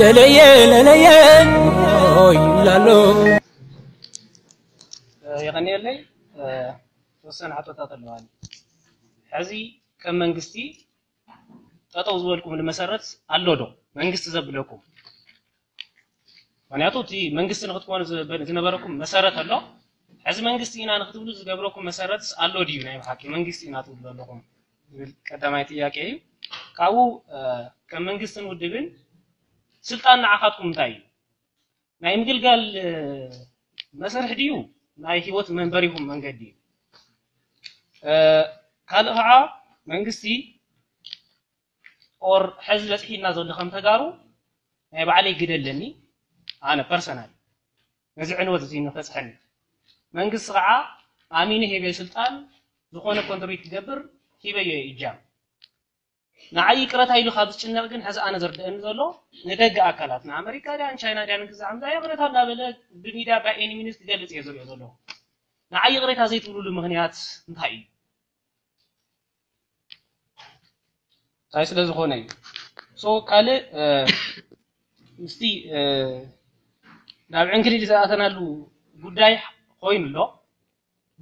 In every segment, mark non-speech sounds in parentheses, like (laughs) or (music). ለለየ ለለየ ይላሉ። የቀኒየ ላይ ተወሰነ ሕቶታት ኣለዋኒ ሕዚ ከም መንግስቲ ጠጠው ዝበልኩም ንመሰረት ኣሎ ዶ መንግስቲ ዘብለኩም ምክንያቱ እቲ መንግስቲ ንክትኮኑ ዝነበረኩም መሰረት ኣሎ ሕዚ መንግስቲ ኢና ንክትብሉ ዝገብረኩም መሰረት ኣሎ ድዩ ናይ ብሓቂ መንግስቲ ኢና ትብሉ ኣለኹም ዝብል ቀዳማይ ጥያቄ እዩ ካብኡ ከም መንግስትን ውድብን سلطان نعاقاتكم انتاي ناي مغلغل مسرح ديو ناي هيوت منبريهم منغدي ا قالها منغستي اور حزل صحينا زول خم تغارو ناي بعلي غدلني انا بيرسونال نزعن وتزي نفسحني منغس قعا امين هي بالسلطان زقونه كونتريت دبر هي بيه ايجام ንዓይ ይቅረት ኣይሉ ካብ ዝጭነቕ ግን ሕዚ ኣነ ዝርድአኒ ዘሎ ንደገ ኣካላት ንኣሜሪካ ዳን ቻይና ዳን ግዛ ምዛ ይቕረታ እናበለ ብሚድያ ኤኒ ሚኒስ ክገልፅ እየ ዝሪኦ ዘሎ ንዓይ ይቕሬታ ዘይትብሉሉ ምክንያት እንታይ እዩ እንታይ ስለ ዝኾነ እዩ ሶ ካልእ ምስቲ ናብ ዕንክሊል ዝኣተናሉ ጉዳይ ኮይኑ ኣሎ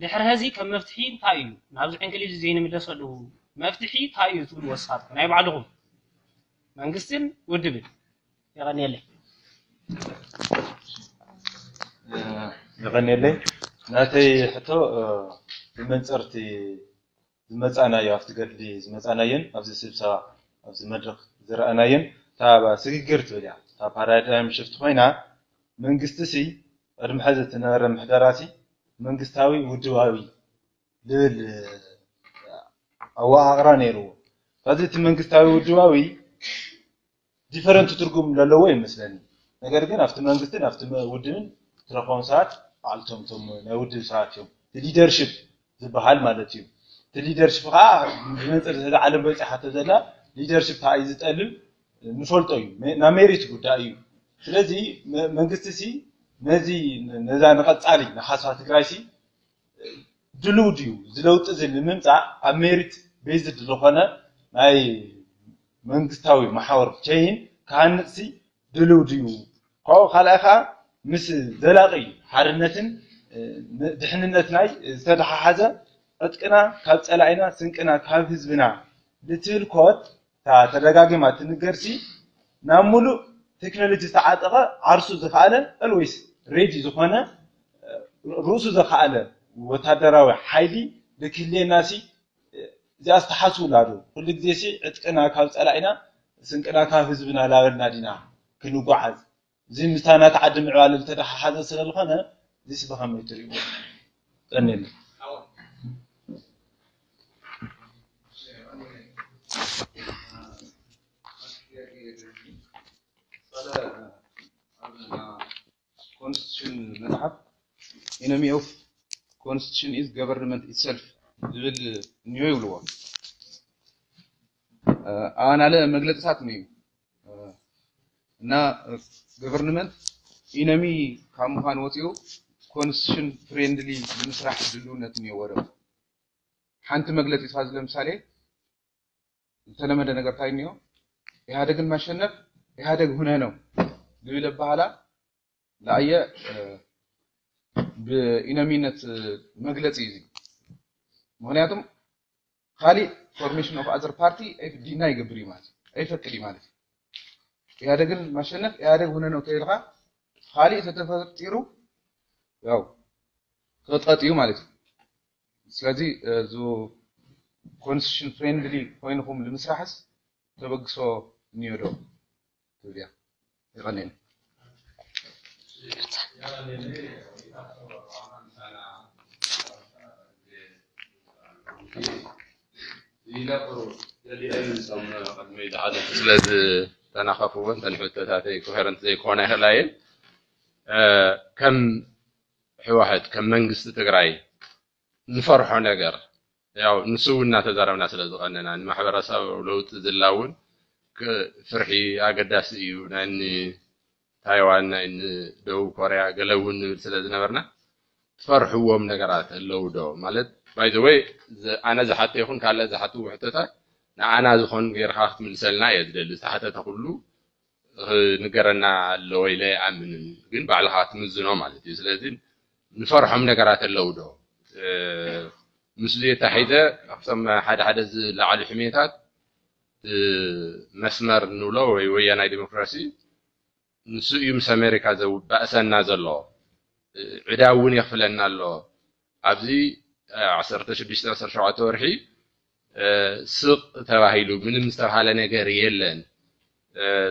ድሕሪ ሕዚ ከም መፍትሒ እንታይ እዩ ናብዚ ዕንክሊል ዘይንምለሰሉ مفتحي تايو تقول وسات كنا يبعدهم من قسم ودبل يا غنيلي يا غنيلي ناتي حتو من صرتي زمتنا يا افت قدلي زمتنا ين افز سبسا افز مدرك زرعنا ين تا با سيغير تويا تا بارادايم شفت خوينا من قسطسي رمحزتنا رمح داراتي من قسطاوي ودواوي لول ኣወቃቅራ ነይርዎ ስለዚ እቲ መንግስታዊ ውድባዊ ዲፈረንት ትርጉም ዘለዎ ይመስለኒ ነገር ግን ኣብቲ መንግስትን ኣብቲ ውድብን ትረክቦም ሰባት ባዕልቶም እቶም ናይ ውድብ ሰባት እዮም እቲ ሊደርሽፕ ዝበሃል ማለት እዩ እቲ ሊደርሽፕ ከዓ ብመንፅር ዓለም በፂሓቶ ዘላ ሊደርሽፕ ከዓ እዩ ዝጠልብ ንፈልጦ እዩ ናብ ሜሪት ጉዳይ እዩ ስለዚ መንግስቲ ሲ ነዚ ነዛ ንቐፃሊ ንሓስባ ትግራይ ሲ ድልው ድዩ ዝለውጢ እዚ ንምምፃእ ኣብ ሜሪት ቤዝድ ዝኾነ ናይ መንግስታዊ ማሕበር ቸይን ክሃንፅሲ ድልው ድዩ ካብኡ ካልኣይ ከዓ ምስ ዘላቒ ሓድነትን ድሕንነት ናይ ዝተተሓሓዘ ዕጥቅና ካብ ፀላኢና ስንቅና ካብ ህዝብና ልትብል ኮት ተደጋጊማ ትንገርሲ ናብ ሙሉእ ቴክኖሎጂ ዝተዓጠቐ ዓርሱ ዝኸኣለ ኣልዌይስ ሬዲ ዝኾነ ርእሱ ዝኸኣለ ወታደራዊ ሓይሊ ብክህልየናሲ ዝኣስተሓስቡላ ዶ ኩሉ ግዜ ሲ ዕጥቅና ካብ ፀላኢና ስንቅና ካብ ህዝብና ላበልና ዲና ክንጓዓዝ እዚ ምስታ ናቲ ዓዲ ምዕባለ ዝተደሓሓዘ ስለ ዝኾነ እዚ ብኸመይ ትርእይዎ ፀኒሉ ኮንስቲቱሽን መፅሓፍ ኢነሚ ኦፍ ኮንስቲቱሽን ኢዝ ገቨርንመንት ኢትሰልፍ ዝብል እኒሆ ይብልዎ ኣናለ መግለፅታት እዩ እና ገቨርንመንት ኢነሚ ካብ ምኳን ወፂኡ ኮንስቲቱሽን ፍሬንድሊ ንምስራሕ ድልውነት እንሄዎ ደግሞ ሓንቲ መግለፂ ፋዝ ለምሳሌ ዝተለመደ ነገር እንታይ እንዮ ኢህአደግን ማሸነፍ ኢህአደግ ሁነ ነው ዝብል ኣባህላ ንኣየ ብኢነሚነት መግለፂ እዩ ምክንያቱም ካሊእ ፎርሜሽን ኦፍ አዘር ፓርቲ ኤፍዲና ይገብር እዩ ማለት እዩ ኣይፈቅድ እዩ ማለት እዩ ኢህደግን ማሸነፍ ኢህደግ ውነ ነው ተይልካ ካሊእ ተተፈጢሩ ያው ክጠጥ እዩ ማለት እዩ ስለዚ እዚ ኮንስቲቱሽን ፍሬንድሊ ኮይንኩም ንምስራሕስ ተበግሶ እኒዮ ዶ ትብል እያ ይቀኒኒ ስለዚ ተናኸፉ እውን ተንሕተታተይ ኮሄረንት ዘይኮነ ይኽእላ እየን ከም ሕወሓት ከም መንግስቲ ትግራይ ንፈርሖ ነገር ያው ንሱ እናተዛረብና ስለ ዝቐነና ንማሕበረሰብ ለውጢ ዝላ እውን ፍርሒ ኣገዳሲ እዩ ናይ ታይዋን ናይ ደቡብ ኮርያ ገለ እውን ንብል ስለ ዝነበርና ትፈርሕዎም ነገራት ኣለው ዶ ማለት ባይ ዘ ወይ ኣነ ዝሓተ ይኹን ካልእ ዝሓተ ውሕተታት ንኣና ዝኾን ጌርካ ክትምልሰልና እየ ዝደሊ ዝተሓተተ ኩሉ ንገረና ኣለዎ ኢለ ይኣምንን ግን ባዕልካ ትምዝኖ ማለት እዩ ስለዚ ንፈርሖም ነገራት ኣለው ዶ ምስ ዘተሓይዘ ካብቶም ሓደ ሓደ ዝለዓሉ ሕሜታት መስመር ንብሎ ወይ ወያናይ ዲሞክራሲ ንሱ እዩ ምስ ኣሜሪካ ዘውባእሰና ዘሎ ዕዳ እውን የኽፍለና ኣሎ ኣብዚ 16 17 ወርሒ ስቕ ተባሂሉ ምንም ዝተባሃለ ነገር የለን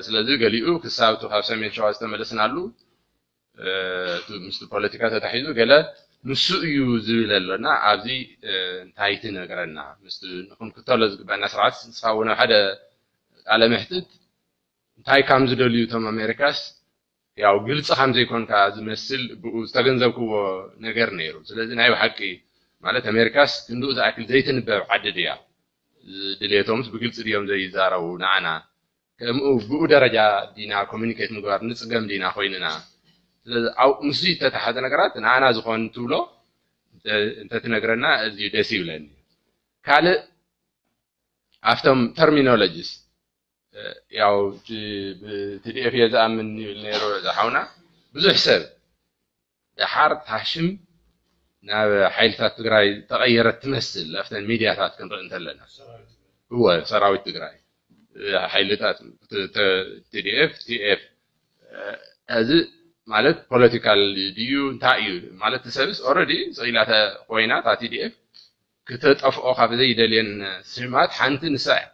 ስለዚ ገሊኡ ክሳብቱ ካብ ሰሜን ሸዋ ዝተመለስናሉ ምስ ፖለቲካ ተታሒዙ ገለ ንሱ እዩ ዝብል ኣሎና ኣብዚ እንታይ ትነገረና ምስ ንክንክተሎ ዝግበአና ስርዓት ንስኻ እውን ኣብ ሓደ ቃለ ምሕትት እንታይ ካም ዝደልዩ ቶም ኣሜሪካስ ያው ግልፂ ከም ዘይኮንካ ዝመስል ብኡ ዝተገንዘብክዎ ነገር ነይሩ ስለዚ ናይ ብሓቂ ማለት ኣሜሪካስ ክንድኡ ዝኣክል ዘይትንበብ ዓዲ ድያ ድሌቶምስ ብግልፂ ድዮም ዘይዛረቡ ንዓና ከምኡ ብኡ ደረጃ ዲና ኮሚኒኬት ምግባር ንፅገም ዲና ኮይንና ስለዚ ምስ ዝተተሓዘ ነገራት ንዓና ዝኾን ትብሎ እንተትነግረና እዝዩ ደስ ይብለኒ ካልእ ኣብቶም ተርሚኖሎጂስ ያው ብቲዲኤፍ እየ ዝኣምን ይብል ነይሩ ዝሓውና ብዙሕ ሰብ ድሓር ታሽም ናብ ሓይልታት ትግራይ ተቐየረት ትመስል ኣብተን ሚድያታት ክንርኢ እንተለና እወ ሰራዊት ትግራይ ሓይልታት ቲዲኤፍ ቲኤፍ እዚ ማለት ፖለቲካል ድዩ እንታይ እዩ ማለት ሰብስ ኦረዲ ፅኢላተ ኮይና እታ ቲዲኤፍ ክተጠፍኦ ካብ ዘይደልየን ስማት ሓንቲ ንሳ እያ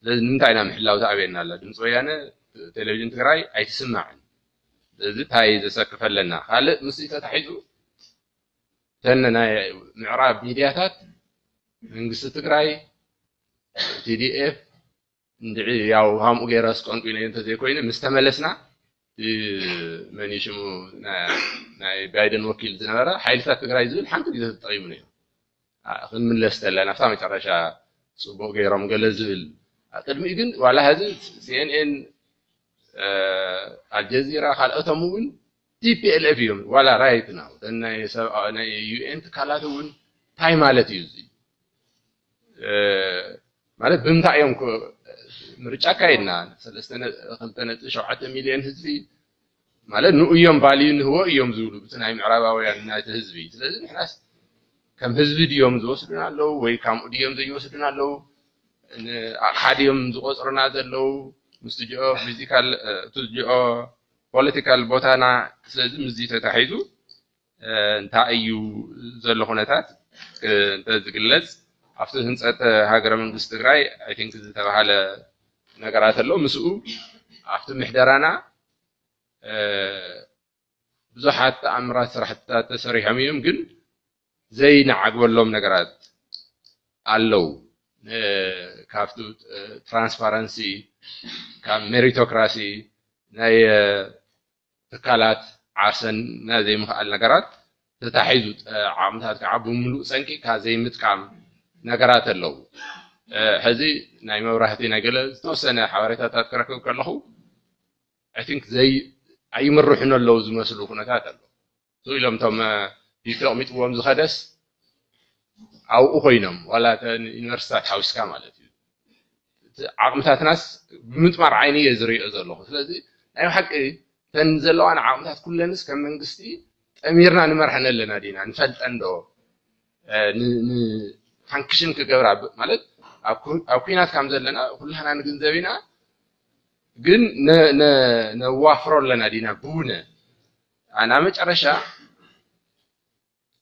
ስለዚ ንምንታይ ኢና ምሕላው ተኣብየና ኣላ ድምፂ ወያነ ቴሌቭዥን ትግራይ ኣይትስማዕን ስለዚ እንታይ ዘሰክፈለና ካልእ ምስ ተታሒዙ تننا معراب ميدياتات منقصة تقرأي تي دي اف ندعي ياو هامو غير اسقون قوينا ينتظر كوينا مستملسنا من يشمو ناي نا بايدن وكيل زنبرا حيلتا تقرأي زول حمد قد تطعيبنا خل من لستلا نفتا مترشا صوبو غير مقل زول قدمي قن وعلى هذا سي ان ان آه، الجزيرة خلقتهم وين ቲፒኤልኤፍ እዮም ዋላ ራይት ናው ናይ ዩኤን ትካላት እውን እንታይ ማለት እዩ እዚ ማለት ብምንታይ እዮም ምርጫ ካይድና ሰለስተ ነጥቢ ሸውዓተ ሚልዮን ህዝቢ ማለት ንኡ እዮም ባልዩ ንህቦ እዮም ዝብሉ እቲ ናይ ምዕራባውያን ናይቲ ህዝቢ ስለዚ ንሕናስ ከም ህዝቢ ድዮም ዝወስዱና ኣለዉ ወይ ካምኡ ድዮም ዘይወስዱና ኣለዉ ኣቕሓ ድዮም ዝቆፅሩና ዘለዉ ምስ ትጅኦ ፊዚካል እቲ ትጅኦ ፖለቲካል ቦታና ስለዚ ምዚ ተታሒዙ እንታ እዩ ዘሎ ኩነታት እንተዝግለፅ ኣብቲ ህንፀት ሃገረ መንግስት ትግራይ ኣይ ቲንክ ዝተባሃለ ነገራት ኣሎ ምስኡ ኣብቲ ምሕደራና ብዙሓት ተኣምራት ስራሕትታት ተሰሪሖም እዮም ግን ዘይንዓግበሎም ነገራት ኣለው ካብቲ ትራንስፓረንሲ ካብ ሜሪቶክራሲ ናይ ትካላት ዓርሰን ናዘይምክኣል ነገራት ተታሒዙ ዓቅምታት ከዓ ብምሉእ ፀንቂ ካ ዘይምጥቃም ነገራት ኣለው ሕዚ ናይ መብራህቲ ናይ ገለ ዝተወሰነ ሓበሬታታት ክረክብ ከለኹ ን ኣይምርሑን ኣለው ዝመስሉ ነታት ኣ ዝ ኢሎምእቶም ደቅሚጥዎም ዝከደስ ኣብኡ ኮይኖም ዋላተን ዩኒቨርስታት ሓዊስካ ማለት እዩ ዓቅምታትናስ ብምጥማር ዓይነ የ ዝርኦ ዘለኹ ስለዚ ኣይ ሓቂ ተን ዘለዋን ዓቕምታት ኩለንስ ከም መንግስቲ ጠሚርና ንመርሐን ኣለና ዲና ንፈልጠን ዶ ሓንክሽን ክገብራ ማለት ኣብ ኩናት ከም ዘለና ኩላህና ንግንዘብ ኢና ግን ነዋፍሮ ኣለና ዲና ብውነ ናብ መጨረሻ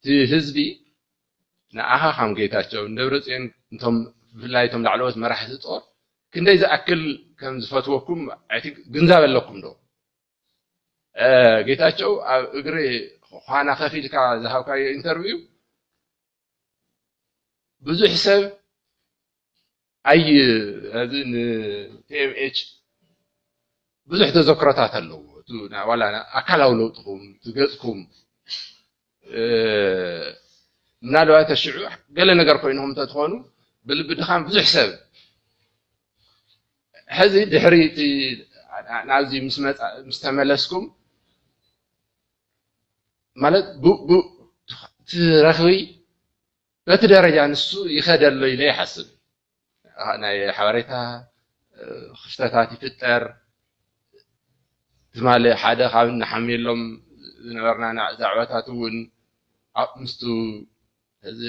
እቲ ህዝቢ ንኣኻ ከም ጌታቸው ንደብረፅዮን እቶም ብፍላይ እቶም ላዕለዎት መራሕቲ ጦር ክንደይ ዝኣክል ከም ዝፈትወኩም ግንዛብ ኣለኩም ዶ ጌታቸው ኣብ እግሪ ኳና ከፊ ኢልካ ዝሃብካዮ ኢንተርቪው ብዙሕ ሰብ ኣይ እዚ ንቲኤምኤች ብዙሕ ተዘክሮታት ኣለዎ ዋላ ኣካላዊ ለውጥኩም ትገፅኩም ምናልባት ተሽዑ ገለ ነገር ኮይንኩም እንተትኾኑ ብልቢ ድኻም ብዙሕ ሰብ حزي دحري نازي مستملسكم مالت بو بو ترخوي بتي درجة نسو يخدر لي لي حسن أنا حواريتها خشتاتي في التار تمال حدا خاب نحمل لهم نورنا دعوتها تون مستو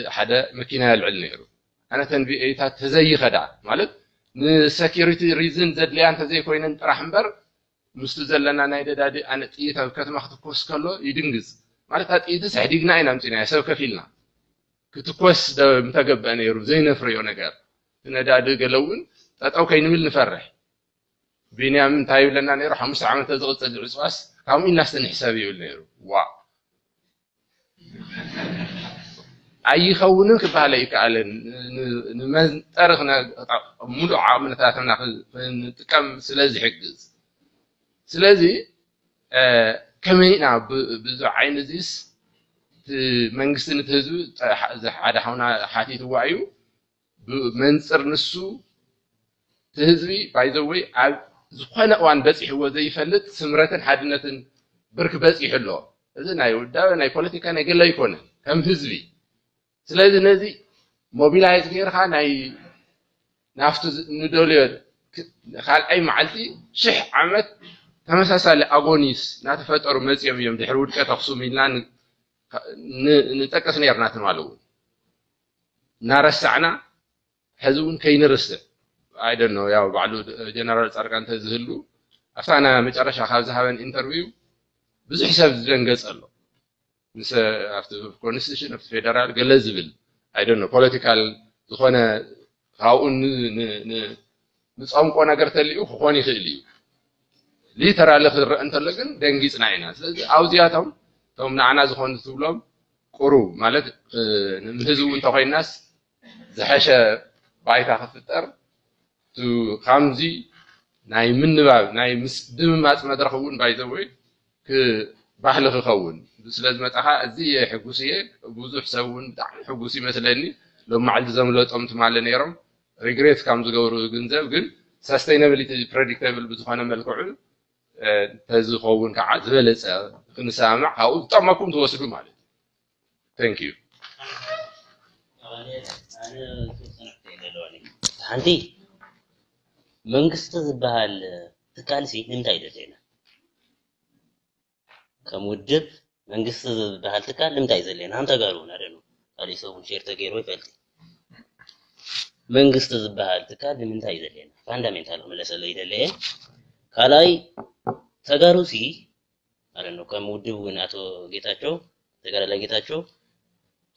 حدا مكينة العلم أنا تنبي إيتها تزي خدع مالت ንሰኪሪቲ ሪዝን ዘድልያ እንተዘይ ኮይነን ጥራሕ እምበር ምስቱ ዘለና ናይ ደዳዲ ኣነ ጥይት ኣብ ከተማ ክትኮስ ከሎ ይድንግዝ ማለት ጥይት ስሕዲግና ኢና ምፅና ሰብ ከፍ ኢልና ክትኮስ ምተገብአ ነይሩ ዘይነፍርዮ ነገር ነዳዲ ገለ እውን ጠጠው ከይንብል ንፈርሕ ቢንያም እንታይ ይብለና ነይሩ ሓሙሽተ ዓመተ ዝቕፅል ዕፅዋስ ካብኡ ኢልና ስተንሕሰብ ይብል ነይሩ ዋ ኣይኸውንን ክበሃል ኣይከኣለን ንመንጠሪ ሙሉእ ዓቕምነታትና ክንጥቀም ስለ ዝሕግዝ ስለዚ ከመይ ኢና ብዙ ዓይኒ እዚስ መንግስቲ ነቲ ህዝቢ ሓደ ሓውና ሓቲትዋ እዩ ብመንፅር ንሱ እቲ ህዝቢ ባይዘወይ ኣብ ዝኾነ እዋን በፂሕዎ ዘይፈልጥ ስምረትን ሓድነትን ብርክ በፂሑ ኣሎ እዚ ናይ ውዳበ ናይ ፖለቲካ ናይ ገለ ኣይኮነን ከም ህዝቢ ስለዚ ነዚ ሞቢላይዝ ጌርካ ናይ ናብቲ ንደልዮ ካልኣይ መዓልቲ ሽሕ ዓመት ተመሳሳሊ ኣጎኒስ እናተፈጠሩ መፂኦም እዮም ድሕሪ ውድቀት ኣክሱም ኢልና ንጠቀስ ነርና ትማል እውን እናረሳዕና ሕዚ እውን ከይንርስዕ ኣይደኖ ያው ባዕሉ ጀነራል ፃድቃን ተዝህሉ ኣብታ መጨረሻ ካብ ዝሃበን ኢንተርቪው ብዙሕ ሰብ ዝደንገፅ ኣሎ ምስ ኮንስቲቱሽን ኦፍ ፌደራል ገለ ዝብል ኣይደኖ ፖለቲካል ዝኾነ ካብኡ ንፀምቆ ነገር ተልዩ ክኾን ይኽእል እዩ ሊተራሊ ክረአ እንተሎ ግን ደንጊፅና ኢና ስለዚ ኣብዚኣቶም እቶም ንዓና ዝኾኑ ትብሎም ቁሩብ ማለት ንህዝቡ እንተኮይናስ ዝሐሸ ባይታ ክፍጠር ከምዚ ናይ ምንባብ ናይ ድምማፅ መድረክ እውን ባይዘወይ ባህሊ ክኸውን ስለ ዝመፅኻ እዝየ ሕጉስ እየ ብዙሕ ሰብ እውን ብጣዕሚ ሕጉስ ይመስለኒ ሎም መዓልቲ ዘምለጦም ትማለ ነይሮም ሪግሬት ካብ ዝገብሩ ግንዘብ ግን ሰስተይነብሊቲ ፕሬዲክተብል ብዝኾነ መልክዑ ተዝኸውን ከዓ ዝበለፀ ክንሰምዕ ካብኡ ዝጠመኩም ትወስዱ ማለት እዩ ታንክ ዩ ሓንቲ መንግስቲ ዝበሃል ትካል ሲ ንምንታይ ደልየና ከም ውድብ መንግስት በሃልትካ ልምታ ይዘለን ሓንተ ጋር እውን ኣደኑ ካልእ ሰብ እውን ሸርተ ገይሮ ይፈልጥ መንግስቲ ዝበሃል ትካል ንምንታይ እዩ ዘለና ፋንዳሜንታል ክመለሰለ ይደለየ ካልኣይ ተጋሩሲ ማለት ነው ከም ውድብ እውን ኣቶ ጌታቸው ተጋዳላይ ጌታቸው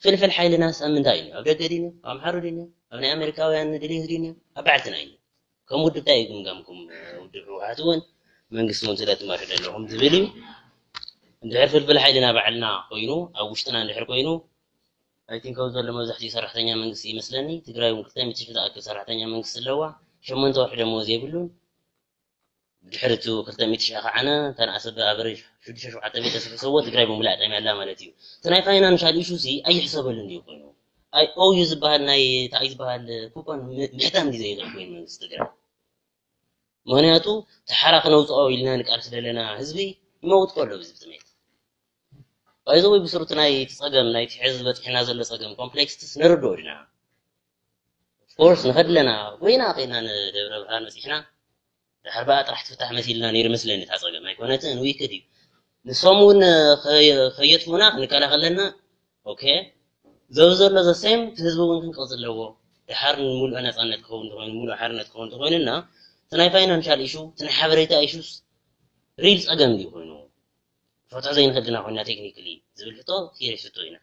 ፍልፍል ሓይልናስ ኣብ ምንታይ እዩ ኣብ ደገ ድንዮ ኣብ ኣምሓሩ ድንዮ ኣብ ናይ ኣሜሪካውያን ድሌት ድንዮ ኣብ በዓልትና እዩ ከም ውድብ እንታይ ግምጋምኩም ውድብ ህወሓት እውን መንግስቲ እውን ስለትማርሑ ዘለኹም ዝብል እዩ ندير فلفل حيدنا بعلنا كوينو او وشتنا ندير كوينو اي ثينك اوزر لما زحتي سرحتني من قصي مثلني تقراي مكتب ميتش في ذاك سرحتني من قص اللوا شو من توحد مو زي بلون حرتو كتب ميتش اخ انا تن اسد ابرج شو شو حتى ميت اسف سو تقراي بملا تاعي على مالتي تناي فاينا مش عارف شو سي اي حساب اللي ندير كوينو اي او يوز بهال ناي تعيز بهال كوبون محتام دي زي كوين من انستغرام مهنياتو تحرق موت كله بزبط ميت ባይዘው ብስሩት ናይ ፀገም ናይቲ ሕዝቢ በፂሕና ዘሎ ፀገም ኮምፕሌክስትስ ንርድኦ ኢና ኦፍኮርስ ንኸድለና ጎይና ኸይድና ንደብረ ብርሃን በፂሕና ድሕር በኣ ጥራሕ ትፍታሕ መሲልና ነይሩ መስለኒ እታ ፀገም ኣይኮነትን ዊክድ እዩ ንሶም እውን ከየጥፉና ክንከላኸለና ኦኬ ዘብ ዘሎ ዘሰም ህዝቢ እውን ክንቀፅ ኣለዎ ድሓር ንሙሉእ ነፃነት ክኸውን እንተኮይኑ ሙሉእ ሓርነት ክኸውን እንተኮይኑና እቲ ናይ ፋይናንሻል ኢሹ እቲ ናይ ሓበሬታ ኢሹስ ሪል ፀገም ድዩ ኮይኑ فتح زين هدنا عنا تكنيكلي زبل فطو هي رشتو هنا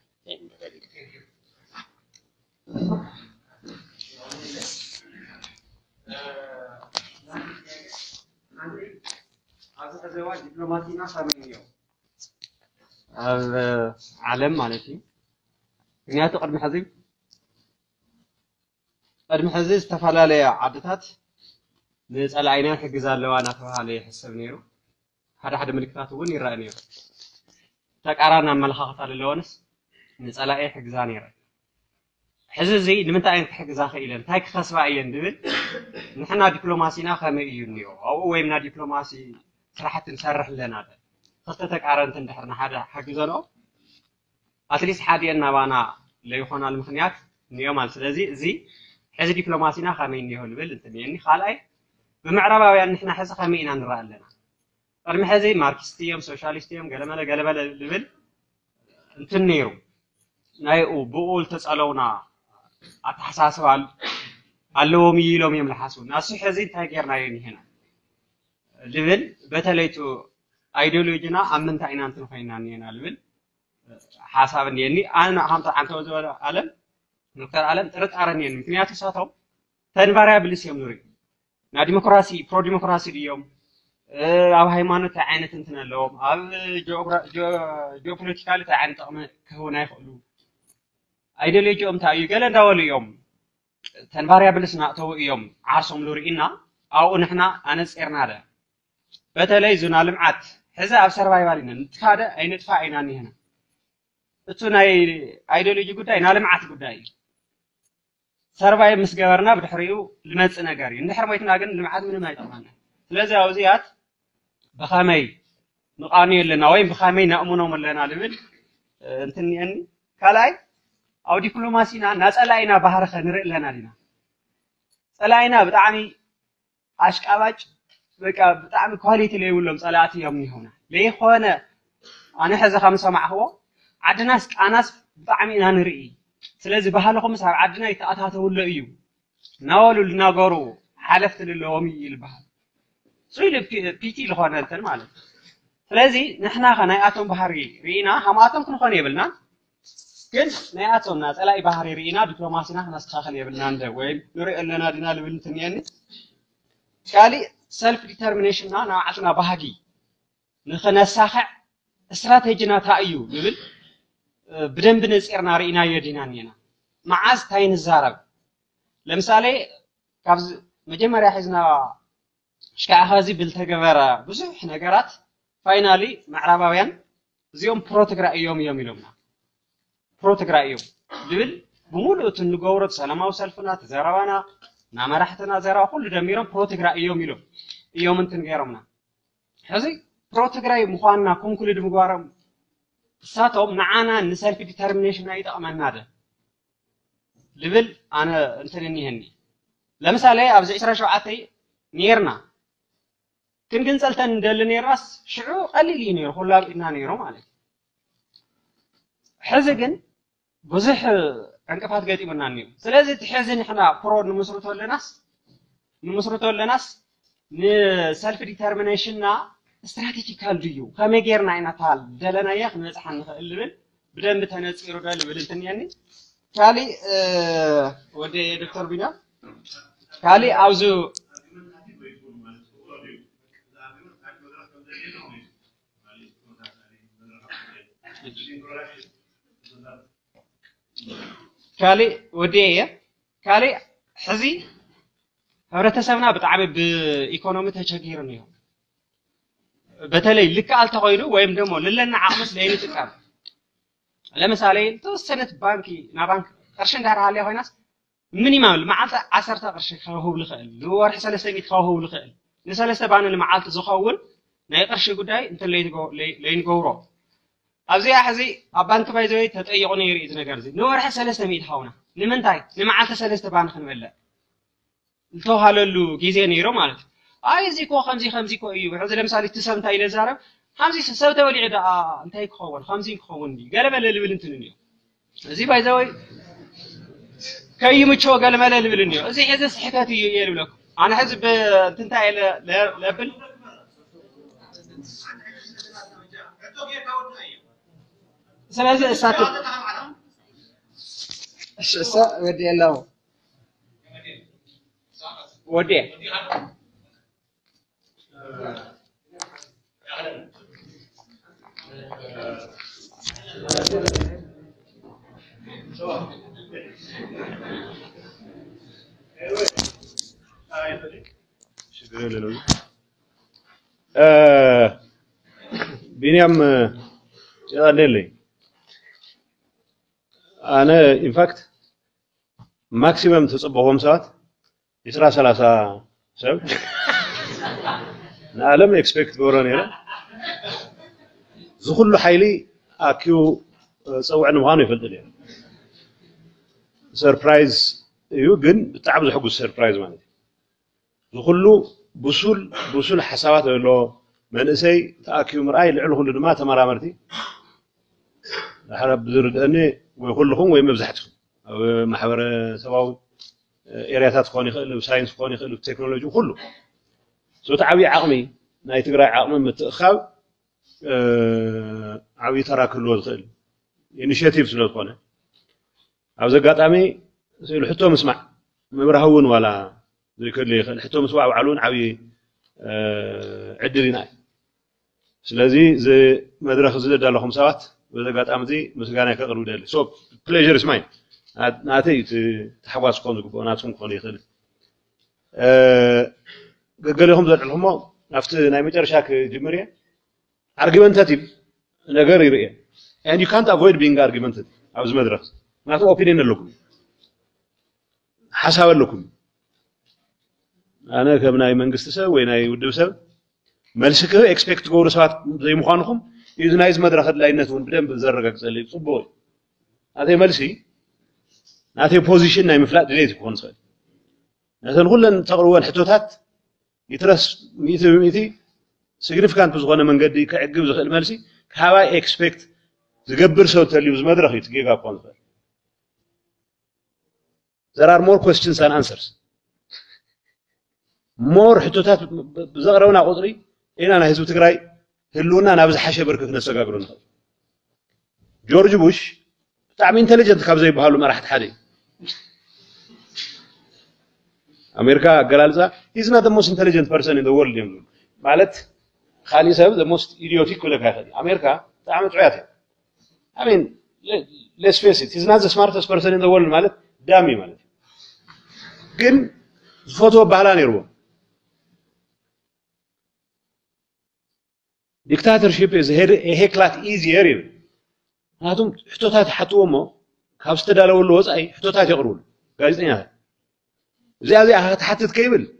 ኣብ ዓለም ማለት እዩ ምክንያቱ ቅድሚ ሕዚ ቅድሚ ሕዚ ዝተፈላለየ ዓድታት ንፀላኢና ሕግዝ ኣለዋ እናተባሃለ ይሕሰብ ነይሩ حدا حدا ملكات وين يرأني تكارنا ملخة على اللونس نسأل أي حجزان يرى حززي لمن تأين حجزان خيلن تاك خصبة إلين دبل نحنا دبلوماسي ناخر من يونيو أو وين من دبلوماسي صراحة نسرح لنا هذا خصت تكارن تندحرنا حدا حجزانو أتريس حادي أن وانا لا يخون على المخنيات نيوم على سلازي زي حز دبلوماسي ناخر من يونيو دبل تبيني خالعي بمعرفة وين نحنا حز خمينا نرى لنا ቅድሚ ሕዚ ማርክስቲ እዮም ሶሻሊስት እዮም ገለመለ ገለመለ ዝብል እንትን ነይሩ ናይኡ ብኡ ዝተፀለውና ኣተሓሳስባ ኣለዎም እዩ ኢሎም እዮም ዝሓስቡ ናሱ ሕዚ እንታይ ጌርናዮ ኒሄና ዝብል በተለይቱ ኣይዲሎጂና ኣብ ምንታይ ኢና እንትን ኮይና እኒሄና ዝብል ሓሳብ እኒአኒ ኣነ ከምቲ ዓንተ ዝበለ ኣለም ዶክተር ኣለም ጥርጣረ እኒአኒ ምክንያቱ ሳቶም ተንቫርያብልስ እዮም ንሪኢ ናይ ዲሞክራሲ ፕሮ ዲሞክራሲ ድዮም ኣብ ሃይማኖት እንታይ ዓይነት እንትን ኣለዎም ኣብ ጂኦፖለቲካሊ እንታይ ዓይነት ጥቕሚ ክህቡና ይኽእሉ ኣይደልዮኦም እንታይ እዩ ገለ እንዳበሉ እዮም ተንባርያ ብልስ ናእተዉ እዮም ዓርሶም ዝርኢና ኣብኡ ንሕና ኣነፂርና ደ በተለይ ዝና ልምዓት ሕዚ ኣብ ሰርቫይቫል ኢና ንትካደ ኣይነጥፋ ኢና ኒሄና እቱ ናይ ኣይደሎጂ ጉዳይ ናይ ልምዓት ጉዳይ እዩ ሰርቫይ ምስ ገበርና ብድሕሪኡ ልመፅእ ነገር እዩ እንድሕር ሞይትና ግን ልምዓት ምንም ኣይጠቕመና ስለዚ ኣብዚኣት بخامي مقاني لنا وين بخامي نأمنا من لنا لمن اه، انتني اني كلاي او ديبلوماسينا ناس علينا بحر خنر لنا لنا سلاينا بتعني عشق اواج بك بتعني كواليتي اللي يقولهم سلاتي يومي هنا ليه خوانا انا حزا خمسة مع هو عدناس اناس بتعني انا نرئي سلازي بحالكم سعر عدنا يتأتها تقول له ايو ناولو لنا قرو حلفت للوامي البحر ፅኢሉ ፒቲ ዝኾነ እንትን ማለት እዩ ስለዚ ንሕና ኸ ናይ ኣቶም ባህሪ ርኢና ከምኣቶም ክንኾን የብልና ግን ናይ ናይኣቶም ፀላኢ ባህሪ ርኢና ዲፕሎማሲና ክነስተኻኽል የብልና እንደ ወይ ንሪኦ ኣለና ድና ልብል እንትንየኒ ካሊእ ሰልፍ ዲተርሚኔሽንና ናብ ባዕልና ባህጊ ንኽነሳኽዕ እስትራቴጂና እዩ ንብል ብደንብ ነፂርና ርኢናዮ ዲና ኒአና መዓዝ እንታይ ንዛረብ ለምሳሌ ካብዚ መጀመርያ ሒዝና ሻሃዚ ብልተገበረ ብዙሕ ነገራት ፋይናሊ ምዕራባውያን እዚኦም ፕሮ ትግራይ እዮም እዮም ኢሎምና ፕሮ ትግራይ እዮም ዝብል ብሙሉእ እቲ ንገብሮ ሰላማዊ ሰልፍና ተዘረባና መራሕትና ዘረባ ኩሉ ደሚሮም ፕሮ ትግራይ እዮም ኢሎም እዮም እንትን ገይሮምና ሕዚ ፕሮ ትግራይ ምኳንና ኮንክሉድ ምግባሮም ንሳቶም ንዓና ንሰልፊ ዲተርሚኔሽንና ይጠቕመና ደ ዝብል ኣነ እንትን እኒሄኒ ለምሳሌ ኣብዚ 27 ነርና ክንግንፀልተን ንደሊ ነይራስ ሽዑ ቀሊል እዩ ነይሩ ኩላ ብኢድና ነይሩ ማለት እዩ ሕዚ ግን ብዙሕ ዕንቅፋት ገጢሙና እኒሩ ስለዚ እቲ ሕዚ ንሕና ፕሮድ ንምስርቶ ኣለናስ ንምስርቶ ኣለናስ ንሰልፊ ዲተርሚኔሽንና እስትራቴጂካል ድዩ ከመይ ጌርና ኢና ደለናየ ክንበፅሓ ንኽእል ዝብል ብደንብ ተነፂሩ ዶ ዝብል እንትኒአኒ ካሊእ ወደ ዶክተር ቢና ካሊእ ኣብዚ ካልእ ወዲየ እየ ካልእ ሕዚ ሕብረተሰብና ብጣዕሚ ብኢኮኖሚ ተቸጊርን ነይሩ በተለይ ልከኣል ተኮይኑ ወይም ደሞ ንለና ዓቕምስ ለይንጥቀም ለምሳሌ ተወሰነት ባንኪ ናብ ባንኪ ቅርሺ እንዳርሃለየ ኮይናስ ሚኒማም መዓልቲ ዓሰርተ ቅርሺ ክኸውብ ዝኽእል ንወርሒ ሰለስተ ሚት ክኸውብ ዝኽእል ንሰለስተ ባኒ ንመዓልቲ ዝኸውን ናይ ቅርሺ ጉዳይ እንተ ለይንገብሮ أبزي أحزي أبان تبايزوي تتأيقوني يريد نقرزي نورح سلسة ميت حونا نمنتاي نمعالت سلسة بان خنبلا التوهالو لو جيزي نيرو مالت أي زيكو خمزي خمزي كو أيو بحوز لمسالي تسام تاي نزارب خمزي سسو تولي عدا انتاي كخون خمزي كخون دي قال بلا لبل انتنيو زي بايزوي كي متشو قال بلا لبل انيو زي حزي صحكات يلو لكم أنا حزب تنتاي لبل سمعت ساكت ودي له ودي بنيام يا ليلي انا انفاكت ماكسيمم تصبهم ساعات يسرا 30 سبع نعلم اكسبكت غورن يلا زخل حيلي اكيو آه، سوع نوهان يفضل يعني سربرايز إيوه، يو جن تعب زحق السربرايز مالي زخل بسول بسول حسابات له من اسي تاكيو مراي لعلو كل ما تمرامرتي حرب اني ويكلهم ويمبزحتهم أو محور سواو إيريتات خوني خلو ساينس خوني خلو تكنولوجيا كله سو تعوي عقمي ناي تقرا عقمي متخاب أه... عوي ترى كله دخل إنيشيتيف سلوت خوني أو زقات عمي سيلو حتو مسمع مبرهون ولا زي كل يخل حتو مسمع وعلون عوي أه... عدلي ناي سلازي زي مدرخ زي دالو خمسات በዚ ኣጋጣሚ እዚ ምስጋና ከቕርብ ደሊ ፕሌር ስማይ ናተይ ተሓዋስ ክኾን ዝግብኦ ናትኩም ክኾን ይኽእል ገገሊኹም ዘልዕልኩሞ ኣብቲ ናይ መጨረሻ ክጅምር እየ ኣርጊመንታቲቭ ነገር ይርእየ and you can't avoid being argumentative ኣብዚ መድረክ ምክንያቱም ኦፒኒን ኣለኩም ሓሳብ ኣለኩም ኣነ ከም ናይ መንግስቲ ሰብ ወይ ናይ ውድብ ሰብ መልሲ ክህብ ኤክስፔክት ትገብሩ ሰባት ዘይምኳንኩም إذا نايز مدرخة لا إنس ونبدأ بزرعك سلي صبوي هذه ملسي هذه بوزيشن نايم فلات ليه تكون سوي هذا نقول لن تقروا الحدوثات يترس ميتي ميتي سيغنيفيكانت بزغونه من قد كعقب زخل ملسي كهاوا اكسبكت زغبر سو تلي بز مدرخ يتجيغا كونس there are more questions than answers (laughs) more حدوثات بزغرونا قدري انا هزو تقراي هلونا نابز حشة بركك نسقى قرن جورج بوش تعمل انتليجنت خبز زي بحاله ما راح تحدي أمريكا قال زا he's not the most intelligent person in the world يمدون مالت خالي سبب the most idiotic كل كهذا أمريكا تعمل تعيته I mean let's face it he's not the smartest person in the world مالت دامي مالت جن فوتو بحاله نروه ديكتاتورشيب از هير هيكلات ايزير ناتوم حتوتات حتومو كاب ستدالو لوز اي حتوتات يقرول غازنيا زي زي حتت كيبل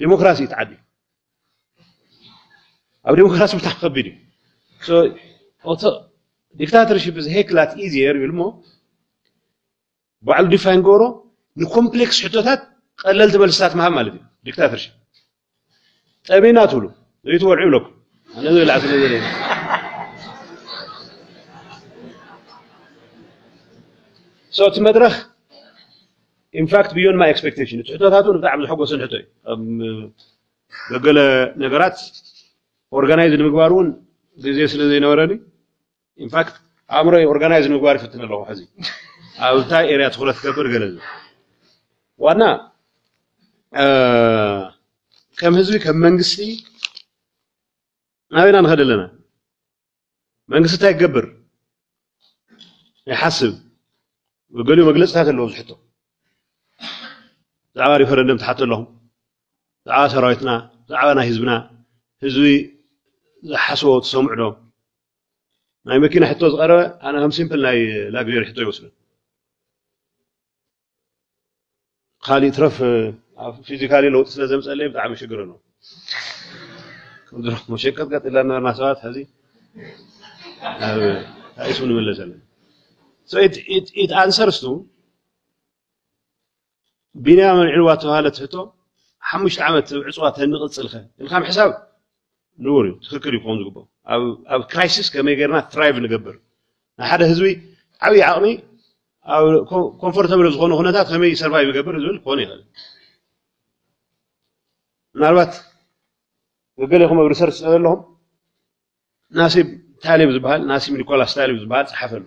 ديموكراسي تعدي او ديموكراسي متخبل سو so, اوتو ديكتاتورشيب از هيكلات ايزير يلمو بعل ديفاين غورو نكومبلكس حتوتات قللت بلسات مهام مالتي ديكتاتورشيب طيب ايناتولو يتولعوا هذا يلعب في اليدين صوت مدرخ in fact beyond my expectation ትሕቶታቱን ብጣዕሚ ዝሐጎሰን ሕቶ እዩ ገገለ ነገራት ኦርጋናይዝ ንምግባር እውን ግዜ ስለ ዘይነበረኒ ኢንፋክት ኣእምሮይ ኦርጋናይዝ ንምግባር ይፍትን ኣለኹ ሕዚ ኣብ እንታይ ኤርያ ትኩረት ክገብር ገለ ዋና ከም ህዝቢ ከም መንግስቲ نبينا نخلي لنا من قصة هاي قبر يحسب وقالوا ما قلت هذا اللي وزحته تعاري فرندم تحت لهم تعاش رايتنا تعاونا هزبنا هزوي حسوا وتسمعنا ما يمكن حتى صغيرة أنا هم سيمبل ناي لا قدر حتى يوصل خالي ترف فيزيكالي لو تسلزم سألين تعمل شكرا مشكت قد إلا مسوات هذه ታይሱ ንብለ ዘለና so it it it answers to ቢንያም ንዕልዋ ተባሃለ ትሕቶ ሓሙሽተ ዓመት ዕፅዋ ተንቕፅል ኸ ኢልካ ምሕሳብ ንቡር እዩ ትክክል ይኮን ዝግብኦ ኣብ ክራይሲስ ከመይ ጌርና ትራይቭ ንገብር ንሓደ ህዝቢ ዓብዪ ዓቕሚ ኣብ ኮምፎርታብል ዝኾኑ ኩነታት ከመይ ሰርቫይቭ ይገብር ዝብል ክኾነ ይኽእል ምናልባት وقال لهم ريسيرش سأل لهم ناسب تاليب زبال ناسب نيكولاس تاليب زبال صحفن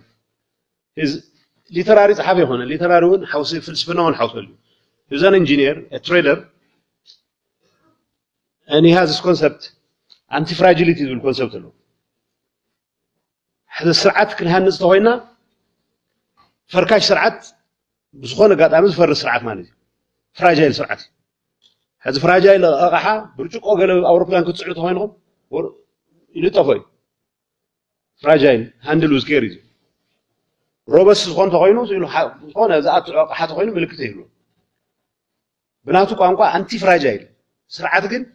هز ليتراري صحفي هنا ليتراريون حوسي فلسفنا من حوسي هز ان انجينير تريلر اني هاز ذس كونسبت انتي فراجيليتي ذو الكونسبت له هذا السرعات كل هالنص هنا فركاش سرعات بس خونا قاعد عم يفر السرعات مالي فراجيل سرعات هذا فراجاي لأقحة برجوك أقل أوروبيان كنت سعيد هاي نقوم ور ينتهي فراجاي هندلوز كيريز روبس سخون تغينو سيلو ح سخون هذا أت أقحة تغينو ملكته له بناتو قام قا أنتي فراجاي سرعة جن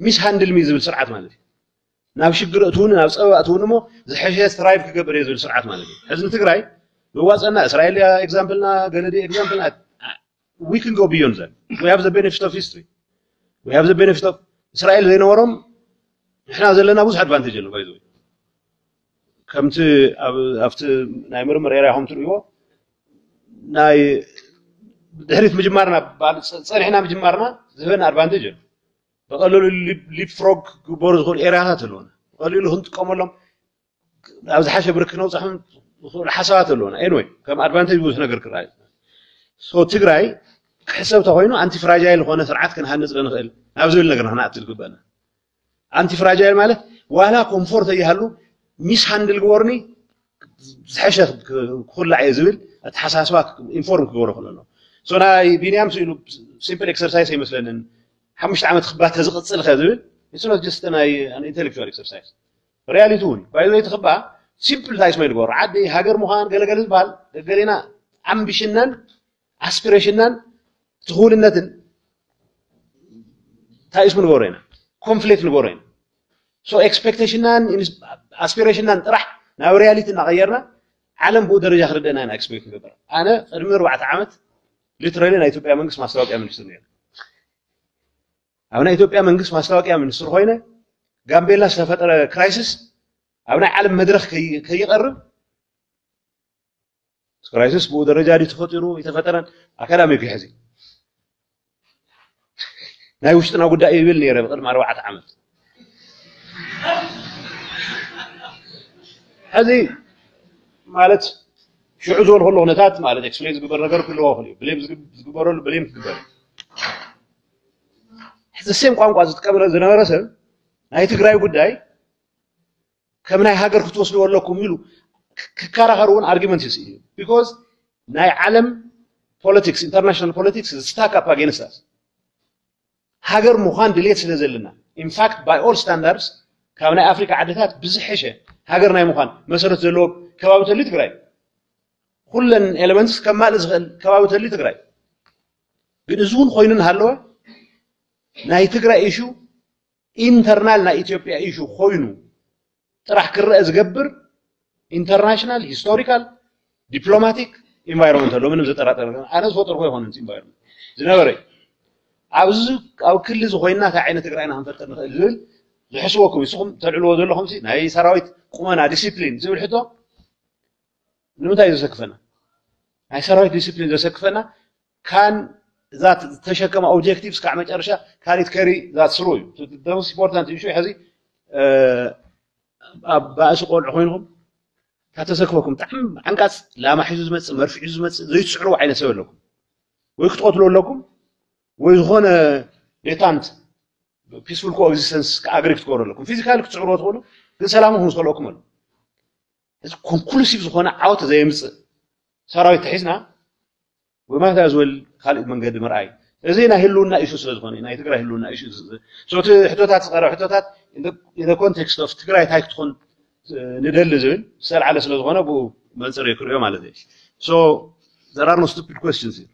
مش هندل ميزة بسرعة مالك نافش قدر أتون نافش أو أتون مو زحشة سرايف كجبر يزول سرعة مالك هذا نتقرأي بواس أنا إسرائيل يا إكزامبلنا جندي إكزامبلنا we can go beyond that we have the benefit of history ወይ ኣብዚ ቤነፊት ኦፍ እስራኤል ዘይነበሮም ንሕና ዘለና ብዙሕ ኣድቫንቴጅ ኣሎ ባይዘ ከምቲ ኣብቲ ናይ ምርምር ኤርያኹም ትርእይዎ ናይ ድሕሪት ምጅማርና ፀኒሕና ምጅማርና ዝህበና ኣድቫንቴጅ ኣሎ ብቐሊሉ ሊፕፍሮግ ክግበሩ ዝኽእሉ ኤርያታት ኣለውና ብቐሊሉ ክንጥቀመሎም ኣብ ዝሓሸ ብርክ ነውፅሖም ዝኽእሉ ሓሳባት ኣለውና ኤንወይ ከም ኣድቫንቴጅ ብዙሕ ነገር ክረኣዩ ሶ ትግራይ ሕሰብ ተኮይኑ ኣንቲ ፍራጃይል ዝኾነ ስርዓት ክንሃንፅ ንኽእል ኣብ ዝብል ነገር ንክንኣቱ ዝግበአና ኣንቲ ፍራጃይል ማለት ዋላ ኮምፎርት ኣይሃሉ ሚስ ሃንድል ግበርኒ ዝሐሸ ክኩላዕ እየ ዝብል ኣተሓሳስባ ኢንፎርም ክገብሮ ክእል ኣሎ ሶ ናይ ቢንያም ስኢሉ ሲምፕል ኤክሰርሳይዝ ኣይመስለንን ሓሙሽተ ዓመት ክባተ ዝቕፅል ከ ዝብል ኢትኖት ጀስት ናይ ኢንቴሌክቹዋል ኤክሰርሳይዝ ሪያሊቲ እውን ባይዘይ ትክባኣ ሲምፕል ታይስማይ ንገብሮ ዓዲ ሃገር ምኳን ገለገለ ዝበሃል ገለና ኣምቢሽናን ኣስፒሬሽናን ድኹልነትን እንታይ እዩ ክንገብሮ ኢና ኮንፍሌክት ንገብሮ ኢና ሶ ኤክስፔክቴሽናን ኣስፒሬሽናን ጥራሕ ናብ ሪያሊቲ እናቀየርና ዓለም ብኡ ደረጃ ክርድአና ኢና ኤክስፔክት ንገብር ኣነ ቅድሚ ኣርባዕተ ዓመት ሊትራሊ ናይ ኢትዮጵያ መንግስት ማስታወቂያ ሚኒስትር ነይሩ ኣብ ናይ ኢትዮጵያ መንግስት ማስታወቂያ ሚኒስትር ኮይነ ጋምቤላ ዝተፈጠረ ክራይሲስ ኣብ ናይ ዓለም መድረክ ከይቀርብ ክራይሲስ ብኡ ደረጃ ድዩ ተፈጢሩ ይተፈጠረን ኣካዳሚክ እዩ ሕዚ ናይ ውሽጥና ጉዳይ ይብል ነይረ ብቅድሚ ኣርባዕተ ዓመት ሕዚ ማለት ሽዑ ዝበል ከሎ ኩነታት ማለት ኤክስፕሌን ዝግበር ነገር ክህልዎ ክእል እዩ ብሌም ዝግበረሉ ብሌም ክግበር ሕዚ ሴም ቋንቋ ዝጥቀምረ ዝነበረ ሰብ ናይ ትግራይ ጉዳይ ከም ናይ ሃገር ክትወስድዎ ኣለኩም ኢሉ ክከራኸር እውን ኣርጊመንት ይስእ እዩ ቢካዝ ናይ ዓለም ፖለቲክስ ኢንተርናሽናል ፖለቲክስ ዝስታክ ኣፕ ኣጌንስት ኣስ ሃገር ምዃን ድሌት ስለ ዘለና ኢንፋክት ባይ ኦል ስታንዳርድስ ካብ ናይ ኣፍሪካ ዓድታት ብዝሐሸ ሃገር ናይ ምዃን መሰረት ዘለዎ ከባቢ ተልዩ ትግራይ ኩለን ኤሌመንትስ ከማልእ ዝኽእል ከባቢ ተልዩ ትግራይ ግን እዚ እውን ኮይኑ ንሃለወ ናይ ትግራይ ኢሹ ኢንተርናል ናይ ኢትዮጵያ ኢሹ ኮይኑ ጥራሕ ክረአ ዝገብር ኢንተርናሽናል ሂስቶሪካል ዲፕሎማቲክ ኢንቫይሮንመንት ኣለዎ ምንም ዘጠራጠረ ኣነ ዝፈጠርኮ ይኮነ ኢንቫይሮንመንት ዝነበረ እዩ عاوز او كل زغينا تاع عين تقراينا هم فتر نقلل يحسوكم يسخم تلعلو دول لهم سين هاي سراويت قمنا ديسيبلين زي الحدو نمتى يسكفنا هاي سراويت ديسيبلين يسكفنا كان ذات تشكم اوبجكتيفز كعمل قرشه كانت كاري ذات سروي دوس امبورتانت شو هذي ا باش قول حوينهم تتسكفكم تحم انقص لا ما حيزو مرفع حيزو مرفع زي تسعرو عينه سوي لكم ويقتلوا لكم ويزغون ليتانت بيسفول كو اكزيستنس كاغريك تكور لكم فيزيكال كتعرو تقولوا كل سلام هو صلوكم اذا كون كل شيء زغون عاوت زي مص سراوي تحسنا وما تزول خالد من قد مرعي زين هلونا ايشو سلوكم انا يتقرا هلونا ايشو صوت حتوتات صغار حتوتات اذا كونتكست اوف تقرا تاك تكون ندل زين سر على سلوكم بو منصر يكريو مالذي سو so, there are no stupid questions here.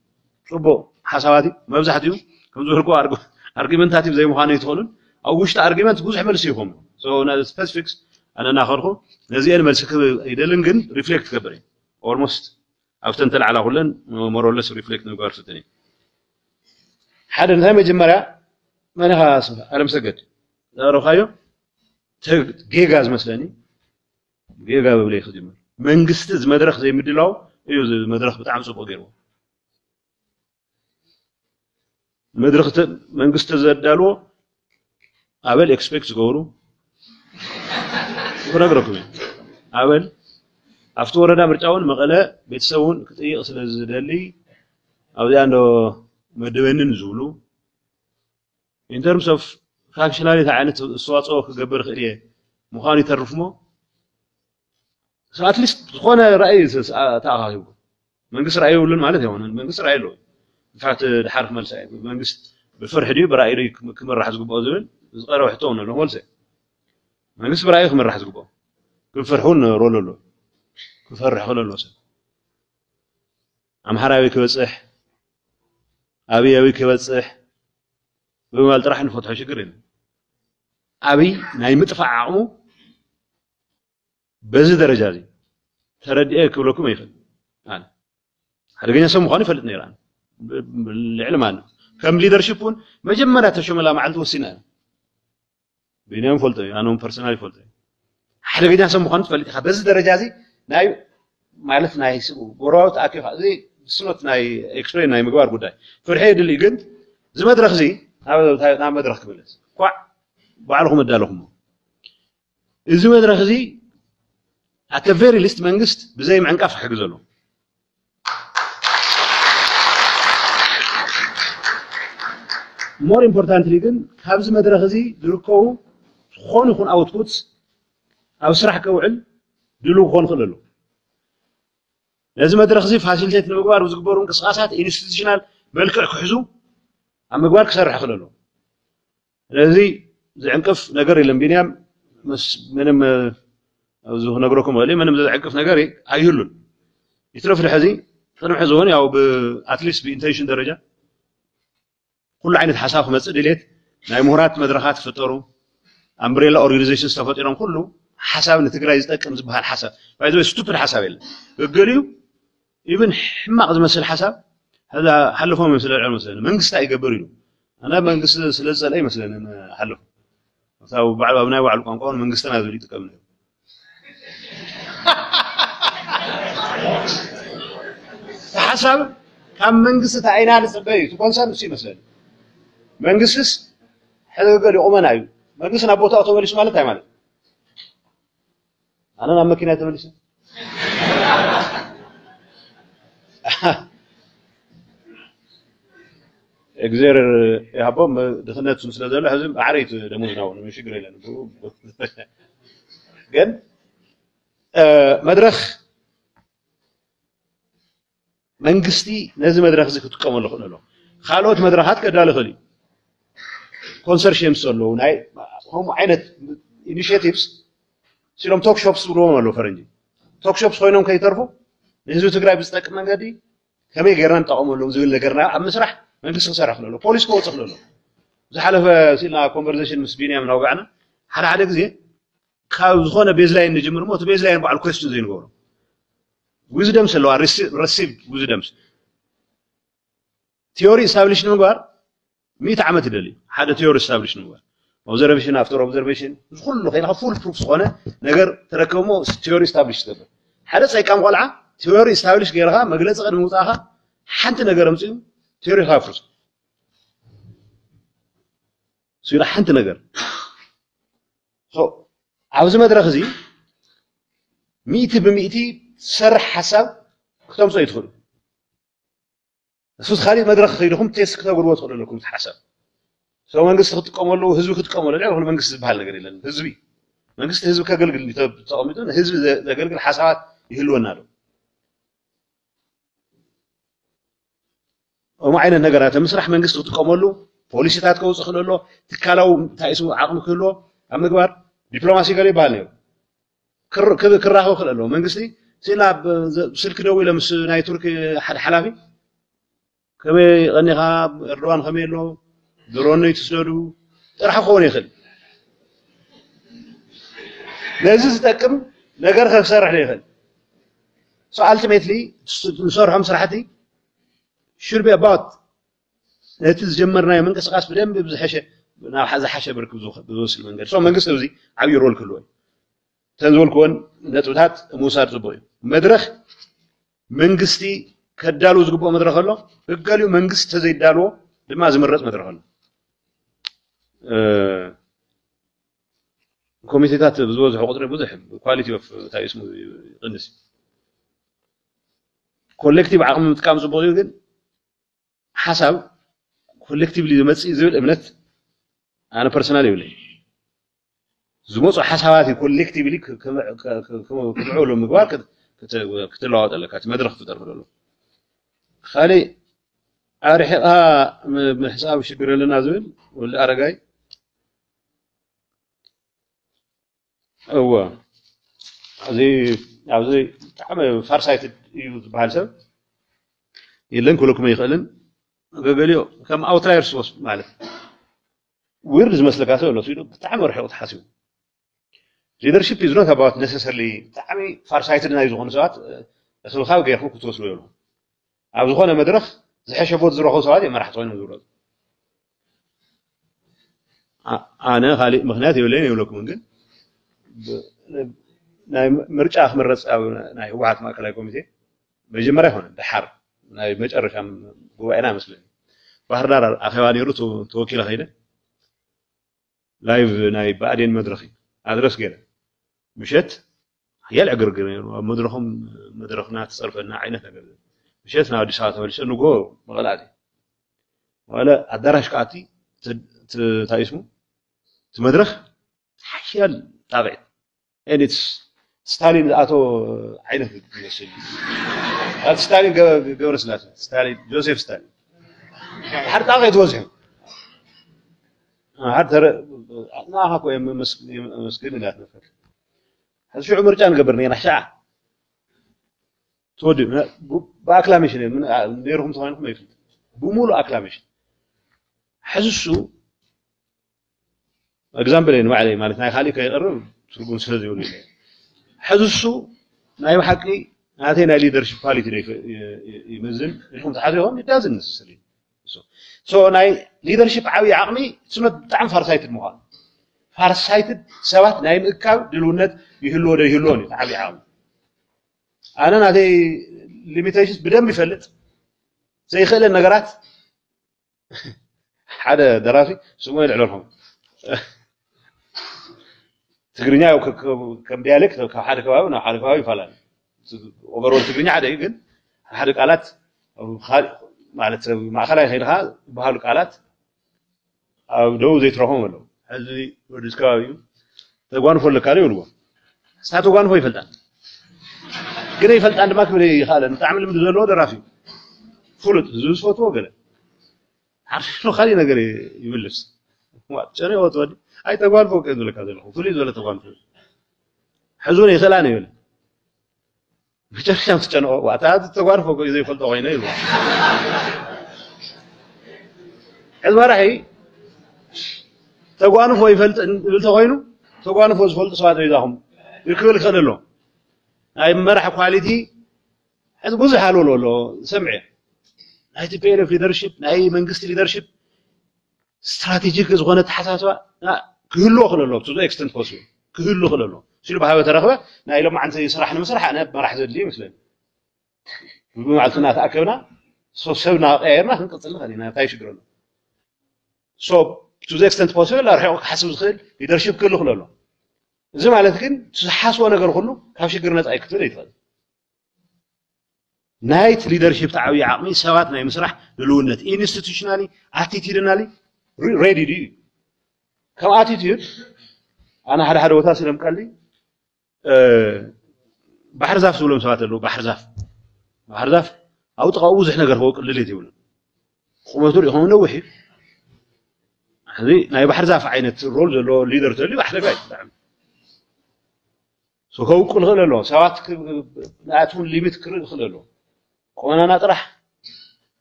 So, حساباتي مبزحتي كم زهركو أرجو أرجيمنتاتي زي مخانة يدخلون أو وش تأرجيمنت جوز عمل سيهم سو نا specifics أنا ناخرهم نزي أنا ملسك يدلنجن reflect كبري أورمست أفتن تل على هولن مورولس ريفلكت نقار ستني حد إنها جمرة ما نها أسمع أنا مسكت أروخايو تك جيجاز مثلاني جيجاز بلي خدمة منجستز مدرخ زي مدلاو يوز مدرخ بتعمسو بغيره مدرخت من قصة زدالو أبل إكسبكت غورو ورق رقمي أبل أفتور أنا مرتاحون مقالة بيتسوون كتير أصلا زدالي أو ده عنده مدوينين زولو إن ترمس أف فاكشنالي تعاني صوات أوك قبر خيرية مخاني ترفمو ساعات ليش تخونا رأي تعاقبه من قصر رأيه ولن مالت يوانا من قصر رأيه لون ብዙሓት ድሓር ክመልሳ እዩ መንግስት ብፍርሒ ድዩ ብራእይ ርዩ ክምራሕ ዝግብኦ ዝብል ዝቀረበ ሕቶ እውን ኣለዎ መልሰ እዩ መንግስቲ ብራእዩ ክምራሕ ዝግብኦ ክፍርሒ እውን ሮል ኣለዎ ክፈርሕ ክእል ኣለዎ ሰብ ኣምሓራዊ ክበፅሕ ኣብያዊ ክበፅሕ ብምባል ጥራሕ ንፈትሖ ሽግር የለን ኣብይ ናይ ምጥፋዕ ዓቕሙ በዚ ደረጃ እዚ ተረድአ ክብለኩም ኣይኽእል ሓደገኛ ሰብ ምኳኑ ይፈልጥ ነይረ ኣነ العلمان كم ليدرشيبون ما جمرة تشوم لا معلت وسنا بينهم فلتي أنهم فرسناي فلتي حلو بينا سمو خانت فلتي خبز درجة زي ناي معلت ناي وراوت أكيد هذي سنوت ناي إكسبرين ناي مقبر بوداي فرحي اللي قلت زي ما درخ زي هذا نعم ما درخ قبلت قع بعلهم الدالهم إذا ما درخ زي أتفيري ليست منجست بزي معنكاف حق زلهم ሞር ኢምፖርታንትሊ ግን ካብዚ መድረክ እዚ ዝርከቡ ዝኾኑ ይኹን ኣውትፑትስ ኣብ ስራሕ ከውዕል ድልው ክኾን ይኽእል ኣሎ ነዚ መድረክ እዚ ፋሲሊቴት ንምግባር ብዝግበሩ እንቅስቃሳት ኢንስቲቱሽናል መልክዕ ክሕዙ ኣብ ምግባር ክሰርሕ ይኽእል ኣሎ ስለዚ ዝዕንቅፍ ነገር የለን ቢንያም ምንም ኣብዚ ክነግረኩም ክእል ምንም ዝዕንቅፍ ነገር ኣይህሉን ይትረፍልሕ ሕዚ ቅድሚ ሕዚ እውን ያው ኣትሊስት ብኢንቴንሽን ደረጃ كل عينة حساب خمسة دليلات ناي مهرات مدرخات فطروا أمبريلا أورجانيزيشن استفطرهم كله حساب نتقرأ إذا كم زبها الحساب بعد ذي ستوبر حساب إلا بقوليو يبن ما قد مثل حساب هذا حلفهم مثل العلم مثلا من قصة أي قبريو أنا من قصة سلسة أي مثلا حلف مثلا طيب، بعد أبناء وعلى القانقون من قصة أنا ذي تكمل (laughs) حساب كم من قصة عينان سبعي تكون سامسي مثلا منجسس حلو قال يوم أنا يو منجسنا بوتا أتوماليس ماله تاي ماله أنا نام مكينة أتوماليس أجزر يا حبوب ما دخلنا تسلسل هذا لازم عريت دموزنا ومش يقول لنا جن مدرخ منجستي لازم مدرخ زي كنت قامل خلنا له خالوت مدرخات كده على خليه ኮንሰርሽየምስ ኣለዉ ናይ ከምኡ ዓይነት ኢኒሽቲቭስ ሲሎም ቶክሾፕስ ብልዎም ኣለዉ ፈረንጂ ቶክሾፕስ ኮይኖም ከይተርፉ ንህዝቢ ትግራይ ብዝጠቅም መንገዲ ከመይ ጌርና ንጠቐመሎም ዝብል ነገርና ኣብ ምስራሕ መንግስቲ ክሰርሕ ክለሎ ፖሊስ ክወፅእ ክለሎ ዝሓለፈ ሲልና ኮንቨርሴሽን ምስ ቢንያም ናውጋዕና ሓደ ሓደ ግዜ ካብ ዝኾነ ቤዝላይን ንጅምር ሞ እቲ ቤዝላይን በዓል ኮስችን ዘይንገብሮ ዊዝደምስ ኣለዋ ረሲቭድ ዊዝደምስ ቲዮሪ ስታብሊሽ ንምግባር ሚእቲ ዓመት ይደሊ ሓደ ቴዎሪ ስታብሊሽ ንብሎ ኦብዘርቬሽን ኣፍተር ኦብዘርቬሽን ዝኩሉ ከይድካ ፉል ፕሩፍ ዝኾነ ነገር ትረከብ ሞ ቴዎሪ ስታብሊሽ ትገብር ሓደ ፀይቃም ቆልዓ ቴዎሪ ስታብሊሽ ገይርካ መግለፂ ቅድሚ ምውፃእካ ሓንቲ ነገር ኣምፅኡ ቴዎሪ ካፍርስ ስኢሉ ሓንቲ ነገር ኣብዚ መድረክ እዚ ሚእቲ ብሚእቲ ዝሰርሕ ሓሳብ ክተምፆ ይትኽእሉ سوس خالد مدرخ خيرهم تيسك تقول واتقول لكم تحسب سواء من قصة خدكم ولا هزب خدكم ولا غيره من قصة بحال غيري لأن هزبي من قصة هزب كقول قل نتاب تقامدون هزب ذا قل قل حسابات يهلو النار وما عين النجارات مسرح من قصة خدكم ولا بوليس تاعك هو سخلو له تكلوا تعيسوا عقل كله أما كبار دبلوماسي قال يبالي كر كذا كر راحوا خلوا من قصدي سيلاب سلك دوي لمس ناي تركي حد حلافي كمي غني خا الروان خمي له درون يتسلو راح خون يخل لازم تكم نجر خا سرح يخل سؤالت ميتلي نسرحهم سرحتي شربي بات ነቲ ዝጀመርናዮ ምንቅስቃስ ብደንቢ ብዝሐሸ ናብ ዝሓሸ ብርክብ ብዝወስል መንገዲ ሶ መንግስቲ እዚ ዓብዪ ሮል ክህልዎ እዩ ተን ዝበልክዎን ነጥብታት ምውሳድ ፅቡቅ እዩ መድረኽ መንግስቲ كدالو زغبو مدرخلو بقاليو منقس تزيد دالو لما زمرت مدرخلو أه... كوميتيتات بزوز حقوق ربو زحب كواليتي وف تاي اسمو غنسي كولكتيب عقم متكام زبوغيو جن حسب كولكتيب لي دمتسي زيول امنت انا برسنالي ولي زموص حسواتي كولكتيب لي كمعولو مقوار كتلوات لك هاتي مدرخ تدرب له خالي عارح آه من حساب شكر لنا زميل والأرجاي هو عزي عزي حما فرسايت يوز بحالسه يلن كلكم يخلن بقوليو كم أوترايرس وص مالك ويرز مسلك هذا ولا سويدو بتعم ورح يوض حاسيو ليدرشيب يزونك about necessarily تعمي فرسايت لنا يزون سوات بس الخاو جاي خوك توصلوا يلهم ኣብ ዝኾነ መድረኽ ዝሐሸፎት ዝረኸቡ ሰባት እዮም መራሕቲ ኮይኑ ዝብሎ ኣነ ካሊእ ምክንያት የብለይን የብለኩምን ግን ናይ ምርጫ ክምረፅ ኣብ ናይ ህወሓት ማእከላዊ ኮሚቴ መጀመርያ ይኮነ ድሓር ናይ መጨረሻ ጉባኤና ይመስለኒ ባህር ዳር ኣኼባ ነይሩ ተወኪለ ከይደ ላይቭ ናይ ብኣዴን መድረኽ ኣድረስ ገይረ ምሸት ሓያል ዕግርግር ነይሩ ኣብ መድረኹም መድረኽና ተፀርፈና ዓይነት ነገር مشيتنا ودي ساعة وليش نقول مغلا عادي ولا ت ت تايسمو تمدرخ حيال تابعت and ستالين أتو عينه هذا ستالين قبل قبل سنة ستالين جوزيف ستالين حتى أغيت وزهم حتى أنا هاكو مسكين لا نفكر هذا شو عمر كان قبرني أنا شاع تود بأكلاميشن من ديرهم ثواني ما يفيد بمولو أكلاميشن حسسو اكزامبل ما علي مالت ناي خالي كيقرب ترقون سلازي يقول حسسو ناي محقي ناتي ناي ليدرشيب كواليتي يمزن لكم تحريهم يدازن نسلي سو ناي ليدرشيب عاوي عقمي سمت بتعم فارسايتد مخان فارسايتد سوات ناي مكاو دلونت يهلو ده يهلوني عاوي عقمي انا نادي ليميتيشنز بدم يفلت زي خلي النقرات حدا (laughs) دراسي شو ما يلعبهم (laughs) تقرينيا كم ديالك كحد كواي ونا حد كواي فلان اوفرول تقرينيا حدا يقل حد قالت خال مالت ما خلاه غيرها بهالو قالت او دو زي تروحون ولا هذي ودسكاوي تقوان فول كاري ولا ساعات تقوان فول يفلتان قال لي فلت عند ماكبري خالد نتعامل من زلو درافي فلت زوز فوتو قال عرف شنو خلينا قال لي يبلس شنو هو تودي اي تقوال فوق يقول لك هذا الخوف فلي زول تقوال فوق حزوني سلاني يقول بشر شمس كان وقت هذا تقوال فوق اذا يفلت وين يقول هذا راح اي تقوال فوق يفلت تقوال فوق يفلت سواد اذا هم يكبر خلي لهم هاي مرح كواليتي هذا بوزح حاله لو لو سمعي هاي تبير في درشيب هاي من قصة في درشيب استراتيجيك إذا غنت حساسة كله خلوا له تدو إكستنت فوسو كله خلوا له شنو بحاول ترخوا نايلو ما عندي صراحة أنا مسرح أنا ما راح أدري مثلا بما عطنا تأكلنا سو سونا غيرنا هنقتل غادي نعطي شكرا سو تو ذا اكستنت بوسيبل راح حسب الخير ليدرشيب كله خلوا له እዚ ማለት ግን ዝሓስቦ ነገር ኩሉ ካብ ሽግር ነፃ ይክትብል ኣይትኽእል ናይቲ ሊደርሽፕ ዓብዪ ዓቕሚ ሰባት ናይ ምስራሕ ልልውነት ኢንስቲቱሽናሊ ኣቲቲድናሊ ሬዲ ድዩ ካብ ኣቲቲዩድ ኣነ ሓደ ሓደ ቦታ ስለምቀሊ ባሕሪ ዛፍ ዝብሎም ሰባት ኣለዉ ባሕሪ ዛፍ ባሕሪ ዛፍ ኣብኡ ጥቓኡ ብዙሕ ነገር ከ ቅልልት ይብሉን ቁመቱ ሪኢኹም ነዊሕ እዩ ሕዚ ናይ ባሕሪ ዛፍ ዓይነት ሮል ዘለዎ ሊደር ተልዩ ኣሕለጋ እዩ ብጣዕሚ سوكوكو نغللو سوات ناتو ليميت كر نغللو كون انا نطرح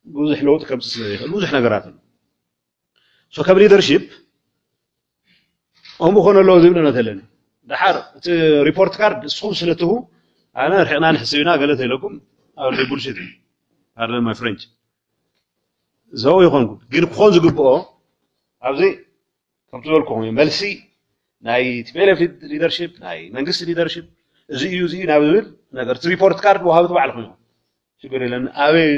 بوزح لوط كبس بوزح نغرات سو كاب ليدرشيب هم خونا لو زيبنا نتلن دحار ريبورت كارد سوم سلته انا رحنا نحسبنا قالت لكم او لي بولشيت هذا ماي فرنش زو يخونكو غير خون زغبو ابزي كم تقول لكم ملسي ናይ ቲፒኤልኤፍ ሊደርሽፕ ናይ መንግስቲ ሊደርሽፕ እዚ እዩ እዚ ናብ ዝብል ነገር እቲ ሪፖርት ካርድ ወሃቢ ባዕል ኮይኑ ችግር የለን ኣበይ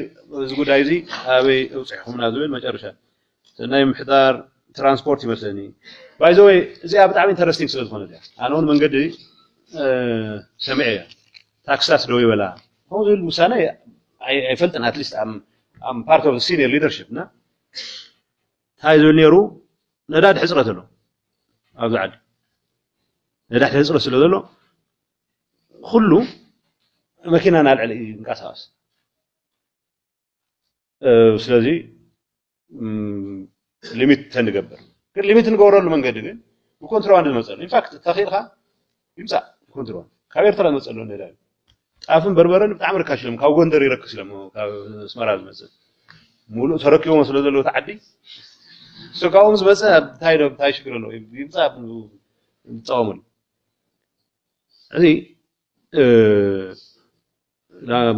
እዚ ጉዳይ እዚ ኣበይ እብፅሕኩምና ዝብል መጨረሻ ናይ ምሕዳር ትራንስፖርት ይመስለኒ ባይዘ ወይ እዚኣ ብጣዕሚ ኢንተረስቲንግ ስለ ዝኾነ እያ ኣነ እውን መንገዲ ሰሚዐ እያ ታክስታት ደው ይበላ ከምኡ ዝብል ውሳነ ኣይፈልጥን ኣትሊስት ኣም ፓርት ኦፍ ሲኒየር ሊደርሽፕ እና እንታይ ዝብል ነይሩ ነዳድ ሕፅረት ኣሎ ኣብዚ ዓዲ ندحت هزرو سلو دلو خلو مكينة نال علي نقاس هاس أه سلازي ليميت تنقبر كل ليميت نقورو لو من قدقين وكونترو عند المسألة إن فاكت تأخير خا يمسع كونترو خبير ترى المسألة لون دلال عفن بربرن بتعمر كاشلم كاو غندر يركس لهم كاو سمار هذا المسألة مولو تركيو مسألة دلو تعدي سو كاو مس بس هاي رب هاي شكرا له يمسع تعامل هذه أه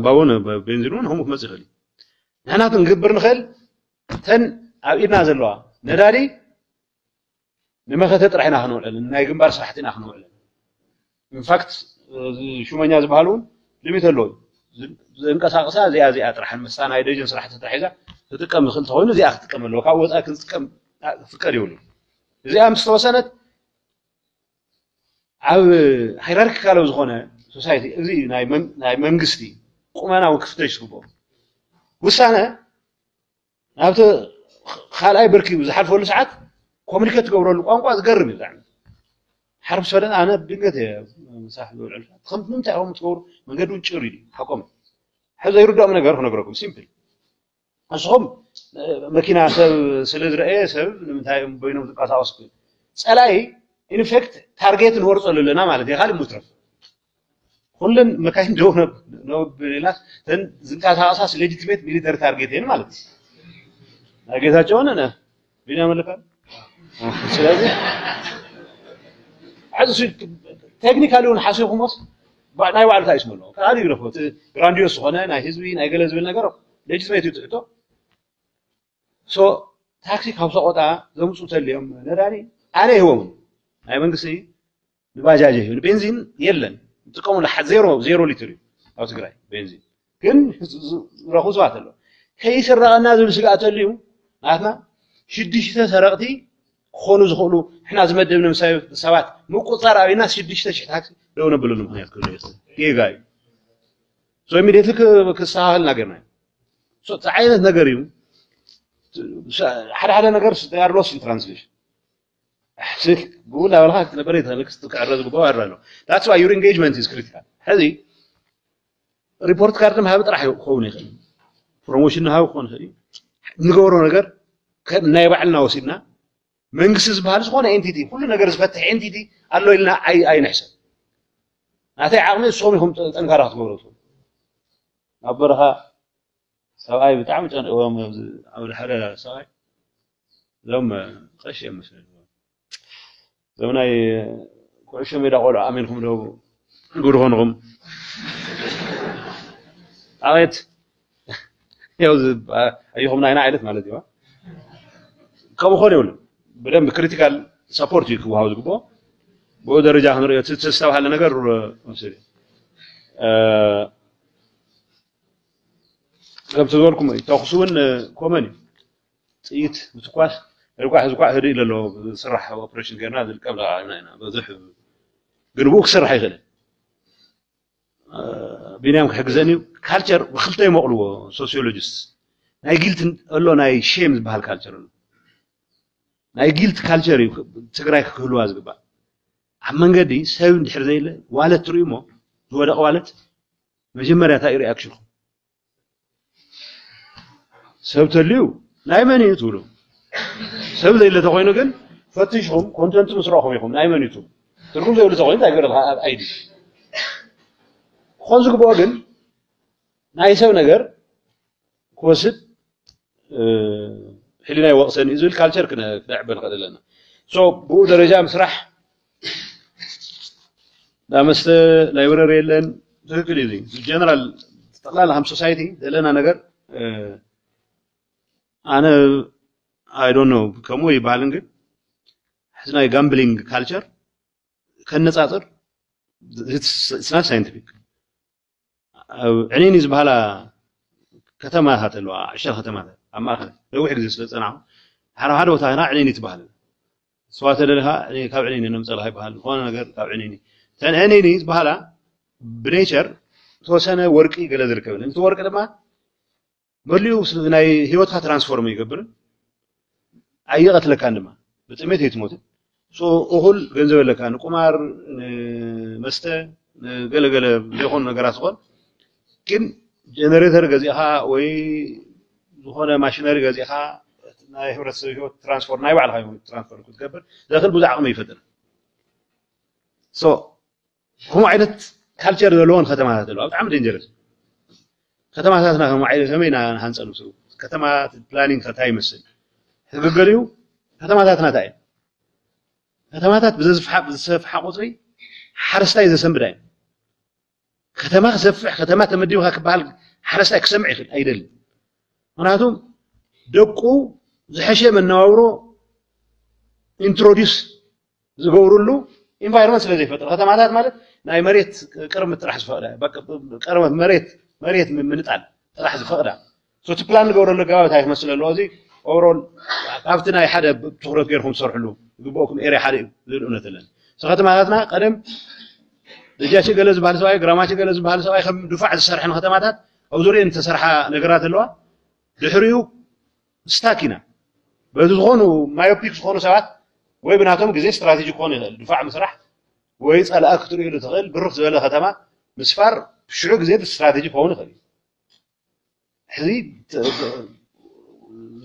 باونا بنزين እውን ከምኡ ክመፅእ ይኽእል እዩ ንሕናቱ ክንግብር ንኽእል ተን ኣብ ኢድና ዘለዋ ነዳዲ ንመኸተ ጥራሕ ኢና ክንውዕለን ናይ ግንባር ስራሕቲ ኢና ክንውዕለን ኢንፋክት ሹመኛ ዝበሃል እውን ልሚት ኣለዎ ዘንቀሳቅሳ እዚኣ እዚኣ ጥራሕን ምሳ ናይ ደጅን ስራሕቲ ጥራሕ ሒዛ ክጥቀም ዝኽእል እንተኮይኑ እዚኣ ክጥቀም ኣለዎ ካብ ወፃኢ ክንጥቀም ፍቀድ ይብሉ እዚኣ ምስ ተወሰነት ኣብ ሃይራርኪካለዊ ዝኾነ ሶሳይቲ እዚ ናይ መንግስቲ ቁመናዊ ክፍተሽ ዝግብኦ ውሳነ ናብቲ ካልኣይ ብርኪ ዝሓልፈሉ ሰዓት ኮሚኒኬት ትገብረሉ ቋንቋ ዝገርም እዩ ብጣዕሚ ሓርፍ ሰበለና ኣነ ድንገት እየ መሳሕ ዝበልዕሉ ከም ንምንታይ ኦም ትገብሩ መንገዲ እውን ጭር እዩ ሓቆም ሕዚ ዘይርድኦም ነገር ክነግረኩም ሲምፕል ንስኹም መኪና ሰብ ስለ ዝረአየ ሰብ ንምንታይ እዮም በይኖም ዝንቀሳቀሱ ፀላኢ ኢንፌክት ታርጌት ንወርፆ ዘለና ማለት እዩ ካልእ ምትረፍ ኩለን መካይን ደው ነብላስ ተን ዝንቀሳቀሳስ ሌጂቲሜት ሚሊተሪ ታርጌት ይሄን ማለት ታርጌታቸው ናይ ጌታቸውን ነ ቢና መለካል ስለዚህ አዚ ቴክኒካሊ ሆነ እውን ሆሞስ ናይ ባዕሉ ታይስ ስመሎ ካልእ ይረክቦ ግራንዲዮስ ሆነ ናይ ህዝቢ ናይ ገለ ዝብል ነገር ሌጂቲሜት ይጥቶ ሶ ታክሲ ካብ ሰቆጣ ዘምፁ ተልዮም ነዳኒ ኣነ ይህቦም هيبقى ايه يبقى جاجه البنزين يلن تقوم لحد زيرو زيرو لتر او تقراي بنزين كن رخو سوات له هي سرقنا ذل سقات له عرفنا شدشته سرقتي ክኾኑ ዝኽእሉ ሕና ዝመደብንም ሰባት ምቁፀር شدش ሽዱሽተ ሽሕ ታክሲ ደው ነብሉን ምክንያት ክህሉ ጌጋ እዩ ሶ ኢሚድት لك ናገርና እዩ ዓይነት ነገር እዩ حد حد ነገር ሎስ ኢን ትራንስሌሽን قول والله تنبريتها لك ستك عرض قبوا عرانو that's why your engagement is critical هذه ريبورت كارد ما هبط راح يكون يخل بروموشن هاو يكون هذه نقولوا نجر كنا يبعلنا وسينا منقص زبال شو أنا إنتي دي كل نجر زفتح إنتي دي قال له إلنا أي أي نحسن ناتي عقلنا صومهم تنقرات قولتهم عبرها سواي بتعمل أنا أول حلا سواي لما قشة مثلا زمناي كعشة ميرا قول آمينكم لو قرخون غم عغيت يوز أيهم ناينا عيدت مالا ديوا كم خون يقول بلهم كريتيكال سابورت يكو هاوز قبو بو درجة هنر يتستوى حالنا نقر مصيري أه... أبتدوا لكم تأخصون كوماني تيت متقواش الواحد وقع هري له لو صرح اوبريشن كان هذا الكابل انا انا بذح قلبوك صرح يغلى آه، بينام حكزاني كالتشر وخلطه مقلو سوسيولوجيست ناي قلت الله ناي شيم بهالكالتشر ناي قلت كالتشر تقراي كلوا زبا عم نغدي ساو ندحر زيله ولا تريمو هو ده قوالت مجمرة تا رياكشن ساو تليو ناي ماني تقولوا سبب ذي اللي تقولينه كن فتشهم كنت أنت مسرحهم يكون أي من يتو تقول ذي اللي تقولين تعبير الله أيدي خانزك بوجن نعيسى ونجر كوسد أه... حلينا وقصين إذا الكالتشر كنا نعبر قدر لنا سو بو درجة مسرح لا مست لا يورا ريلن تذكر يدي الجنرال طلع لهم سوسايتي دلنا نجر أنا اه، አይ ዶንት ኖ ከሞ ይባልን ግን ሕዝና ጋምብሊንግ ካልቸር ከነጻጽር ኢትስ ስና ሳይንቲፊክ ዕኔን ዝበሃላ ከተማታት ኣለዋ ዕሸል ከተማታት ኣብ ማእኸል ነዊሕ ግዜ ስለ ፀናዑ ሓደ ሓደ ቦታ ና ዕኔን ትበሃል ስዋ ተደሊኻ ካብ ዕኔን ነምፀልካ ይበሃል ዝኾነ ነገር ካብ ዕኔን ተን ዕኔን ዝበሃላ ብኔቸር ተወሰነ ወርቂ ገለ ዝርከብን እቲ ወርቂ ድማ መድልዩ ናይ ሂወትካ ትራንስፎርም ይገብርን ኣይቐትለካን ድማ ብጥሜት ኣይትሞትን እኹል ገንዘብ ኣለካ ንቁማር መስተ ገለገለ ዘይኮኑ ነገራት ዝኾን ግን ጀነሬተር ገዚእኻ ወይ ዝኾነ ማሽነሪ ገዚእኻ ናይ ሕብረተሰብ ሂወት ትራንስፎር ናይ ባዕልካ ትራንስፎር ክትገብር ዘክእል ብዙሕ ዓቕሚ ይፈጥር ከምኡ ዓይነት ካልቸር ዘለዎን ከተማታት ኣለዋ ብጣዕሚ ደንጀረስ ከተማታትና ከምኡ ዓይነት ከመይ ሃንፀ ንስሩ ከተማ ፕላኒንግ ከታ ይመስል تبغريو هذا ما تاتنا تاعي هذا ما تات بزف حق بزف حق قصري حرس تاعي زسم بداي ختما خزف ختما تمديو هاك بحال حرس تاعك سمعي خل اي دل مناتهم دقو زحشه من نواورو انتروديوس زغورو له انفايرمنت سلا زي فتره ختما تات مالت ناي مريت قرم تراح زفرا بك قرم مريت مريت من نطال تراح زفرا سو تبلان غورو له هاي مسله لوزي ኦሮን ኣብቲ ናይ ሓደ ትኩረት ገይርኩም ትሰርሕሉ ግብኦኩም ኤርያ ሓደ እዩ ዝልእነ ዘለና ስኸተማታትና ቀደም ደጃች ገለ ዝበሃል ሰብኣይ ግራማች ገለ ዝበሃል ሰብኣይ ከም ድፋዕ ዝሰርሐን ከተማታት ኣብ ዙርአን ተሰርሓ ነገራት ኣለዋ ድሕሪኡ ስታክ ኢና በዚ ዝኾኑ ማዮፒክ ዝኾኑ ሰባት ወይ ብናቶም ግዜ ስትራቴጂ ክኾኑ ይኽእል ድፋዕ ምስራሕ ወይ ፀላእ ክትርእዩ ትኽእል ብርክ ዝበለ ከተማ ምስፋር ሽዑ ግዜ ብስትራቴጂ ክኸውን ይኽእል እዩ ሕዚ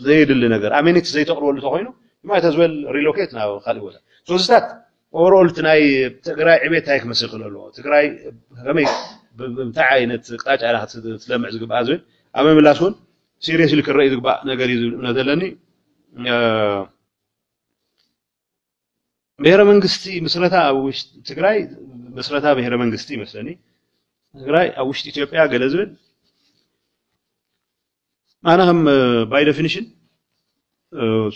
ዘየድሊ ነገር ኣሜኒቲ ዘይተቕርበሉ ተኮይኑ ማይ ተዝበል ሪሎኬት ናብ ካሊእ ቦታ ስለዚታት ኦቨርኦል እቲ ናይ ትግራይ ዕቤት እንታይ ክመስል ክእል ኣለዎ ትግራይ ከመይ ብምንታይ ዓይነት ቅጣጫ ኢና ክትለምዕ ዝግብኣ ዝብል ኣብ ምምላስ እውን ሲሪየስሊ ክረአዩ ዝግባእ ነገር እዩ ዝብል እምነት ዘለኒ ብሔረ መንግስቲ ምስረታ ኣብ ውሽጢ ትግራይ ምስረታ ብሔረ መንግስቲ ይመስለኒ ትግራይ ኣብ ውሽጢ ኢትዮጵያ ገለ ዝብል انا هم باي ديفينيشن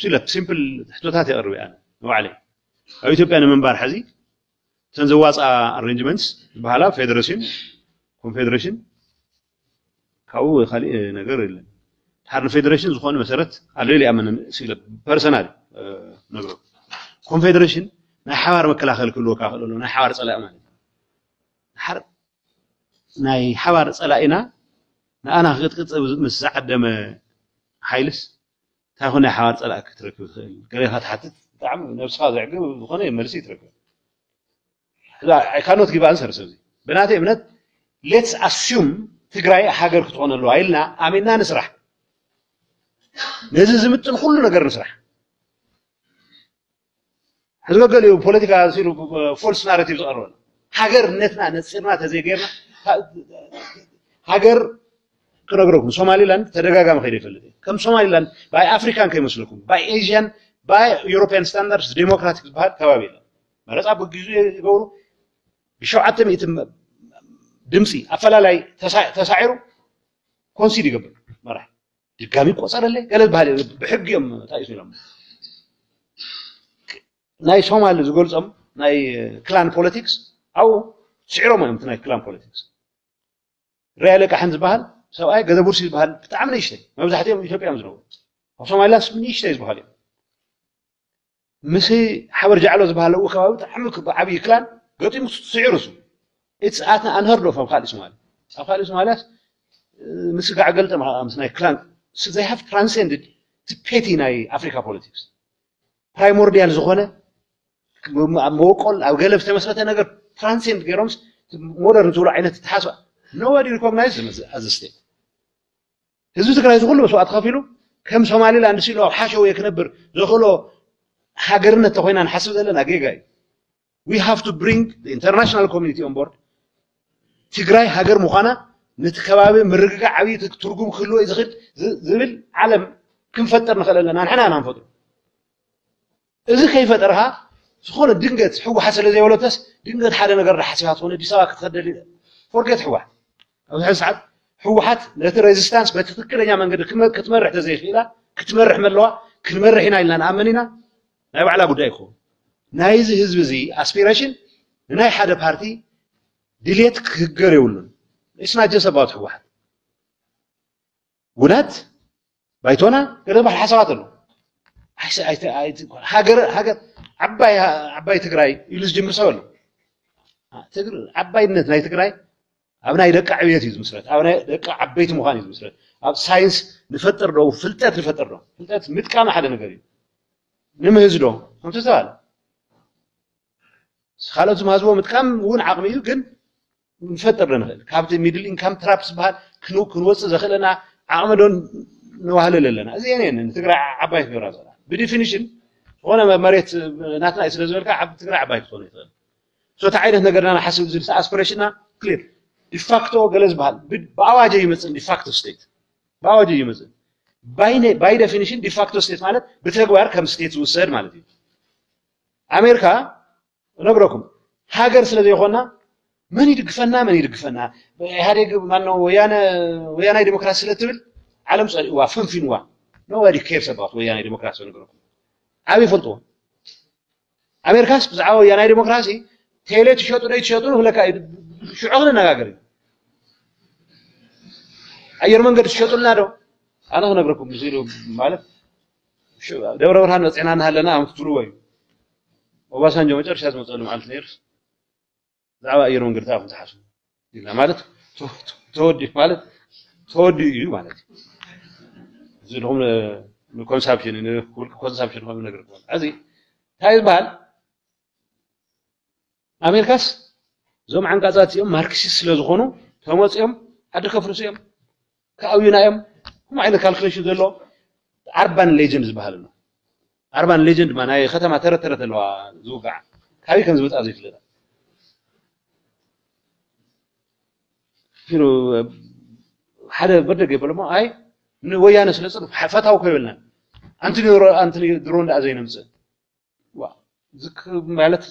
سيلك سيمبل تحتوتات يقرب انا يعني، هو علي او ايتوبيا انا من بار حزي تنزواص ارينجمنتس بحالا فيدريشن كونفيدريشن كاو خالي آه، نغير الا حرن فيدريشن زخون مسرت علي لي امن سيلك بيرسونال نجر كونفيدريشن ናይ ሓባር መከላኸሊ ክህልዎ ካብ ክእለሎ ናይ ሓባር ፀላኢ ማለት ናይ ሓባር ፀላኢና أنا خد خد مسح دم حيلس تاخذ نحوار طلع كترك قال لي هذا حتت دعم نفس هذا عقب بخنا مرسي ترك لا I cannot give answer سوزي بناتي منت let's assume تقرأي حاجة كتقول له عيلنا عمينا نسرح نزل زمت الخل نقدر نسرح هذا قال لي بوليتيكا سيرو فولس ناريتيفز ارون حجر نتنا نسرنا تزيغيرنا حجر ክነግረኩም ሶማሊላንድ ተደጋጋሚ ከይደ ይፈልጥ ከም ሶማሊላንድ ባይ ኣፍሪካን ከይመስለኩም ባይ ኤዥያን ባይ ዩሮፒያን ስታንዳርድስ ዴሞክራቲክ ዝበሃል ከባቢ የለን መረፃ ብግዙ ይገብሩ ብሸውዓተ ሚእቲ ድምፂ ኣፈላላይ ተሳዒሩ ኮንሲድ ይገብር መራሒ ድጋሚ ቆፀረለ ገለ ዝበሃል ብሕጊ እዮም እንታይ እዩ ኢሎም ናይ ሶማሊ ዝገልፆም ናይ ክላን ፖለቲክስ ኣብኡ ስዒሮም እዮም ናይ ክላን ፖለቲክስ ሪያ ለቃሕን ዝበሃል ሰብኣይ ገዛ ቦርሲ ዝበሃል ብጣዕሚ ንእሽተይ መብዛሕትኦም ኢትዮጵያ እዮም ዝነብሩ ኣብ ሶማሌላንድ ንእሽተይ ዝበሃል እዮም ምስ ሓበር ጃዕሎ ዝበሃል ኣብኡ ከባቢ ብጣዕሚ ዓብዪ ክላን ገጢሙ ስዒሩ እሱ እቲ ሰዓትና ኣንኸርዶፍ ኣብ ካልእ ሶማልያ ኣብ ካልእ ሶማልያስ ምስ ጋዕ ገልጠም ምስ ናይ ክላን ዘይ ሃቭ ትራንሴንድድ እቲ ፔቲ ናይ ኣፍሪካ ፖለቲክስ ፕራይሞርዲያል ዝኾነ መወቆል ኣብ ገለ ዝተመስረተ ነገር ትራንሴንድ ገይሮምስ ሞደርን ዝብሎ ዓይነት ተሓስባ ኖባዲ ሪኮግናይዝ ኣዝ ስቴት ህዝቢ ትግራይ ዝኩሉ መስዋዕት ከፊሉ ከም ሶማሌላንድ ሲሉ ኣብ ሓሸወየ ክነብር ዘኽእሎ ሃገርነት ተኮይና ንሓስብ ዘለና ጌጋ እዩ ዊ ሃቭ ቱ ብሪንግ ኢንተርናሽናል ኮሚኒቲ ኦን ቦርድ ትግራይ ሃገር ምዃና ነቲ ከባቢ ምርግጋዕ ዓብዪ ትርጉም ክህልዎ እዩ ዝኽእል ዝብል ዓለም ክንፈጥር ንኽእል ኣለና ንሕና ኢና ንፈጥሩ እዚ ከይፈጠርካ ዝኾነ ድንገት ሕወሓት ስለ ዘይበሎተስ ድንገት ሓደ ነገር ዳሓሲባ ትኾነ ኣዲስ ኣበባ ክትኸደል ፎርጌት ሕወሓት ኣብዚ ሕዚ ሰዓት ህወሓት ነቲ ሬዚስታንስ በትክክለኛ መንገዲ ክትመርሕ ተዘይኽእላ ክትመርሕ መለዋ ክንመርሕ ኢና ኢልና ንኣመን ኢና ናይ ባዕላ ጉዳይ ይኸውን ናይዚ ህዝቢ እዚ ኣስፒሬሽን ንናይ ሓደ ፓርቲ ድሌት ክህገር የብሉን እስና ጀሰባት ህወሓት ጉዳት ባይቶና ገለ ዝበሃል ሓሳባት ኣሎ ሃገር ሃገር ዓባይ ዓባይ ትግራይ ኢሉ ዝጅምር ሰብ ኣሎ ዓባይነት ናይ ትግራይ ኣብ ናይ ደቂ ዕብየት እዩ ዝምስረት ኣብ ናይ ደቂ ዓበይቲ ምዃን እዩ ዝምስረት ኣብ ሳይንስ ንፈጥር ዶ ፍልጠት ንፈጥር ዶ ፍልጠት ምጥቃም ሓደ ነገር እዩ ንምህዝ ዶ ከምቲ ዝተባሃለ ካልኦት ዝማህዝቦ ምጥቃም እውን ዓቕሚ እዩ ግን ንፈጥር ዶ ንኽእል ካብቲ ሚድል ኢንካም ትራፕ ዝበሃል ክንወፅእ ዘኽእለና ዓቕሚ ዶ ንባህለል ኣለና እዚ የነየኒ ንትግራይ ዓባይ ክገብራ ዘላ ብዲፊኒሽን ዝኾነ መሬት ናትና እዩ ስለ ዝበልካ ትግራይ ዓባይ ክትኾኑ ይኽእል ሶ እንታይ ዓይነት ነገርና ንሓስብ ዝልስ ኣስፒሬሽንና ክሊር ዲፋክቶ ገለጽ በሃል በአዋጀ ይመፅን ዲፋክቶ ስቴት በአዋጀ ይመፅን ባይ ዴፊኒሽን ዲፋክቶ ስቴት ማለት ብተግባር ከም ስቴት ዝውሰድ ማለት እዩ ኣሜሪካ ነግረኩም ሃገር ስለ ዘይኮና መን ይድግፈና መን ይድግፈና ኢህደግ ማነ ወያናይ ዲሞክራሲ ስለ ትብል ዓለም ፀሊእዋ ፈንፊንዋ ኖባዲ ኬርስ ኣባት ወያናይ ዲሞክራሲ ነግረኩም ዓብ ይፈልጥዎ ኣሜሪካስ ብዛዕባ ወያናይ ዲሞክራሲ ቴሌ ትሸጡ ዶ ትሸጡ ሁለካ እዩ ሽዑር ነጋገር እዩ አየር መንገድ ትሸጡልና ዶ አነ ክነግረኩም እዚ ማለት ደብረ ብርሃን መፅዕና እናሃለና ኣምትትሉ ወይ ኦባሳንጆ መጨረሻ ዝመፀሉ ማለት ነይርስ ብዛዕባ ኣየር መንገድ ተኣኹም ተሓስቡ ኢልና ማለት ተወዲ ማለት ተወዲ እዩ ማለት እዩ እዚ ድኹም ንኮንሳፕሽን ንውልቂ ኮንሳፕሽን ከም ነገርኩም እዚ እንታይ ዝበሃል ኣሜሪካስ እዞም ዓንቃፃት እዚኦም ማርክሲስ ስለ ዝኾኑ ተመፅኦም ዓዲ ከፍርሱ እዮም ከኣብዩና እዮም ከምኡ ዓይነት ካልኩሌሽን ዘሎ ኣርባን ሌጀንድ ዝበሃል ነው ኣርባን ሌጀንድ ማ ናይ ከተማ ተረት ተረት ኣለዋ ዝውጋዓ ካበይ ከም ዝመፃእ ዘይፍለጣ ሓደ በደግ የበሎሞ ኣይ ንወያነ ስለ ፅንፍ ፈታው ኮይብልናን ኣንቲ ድሮ እንዳ ዘይነምፅእ ማለት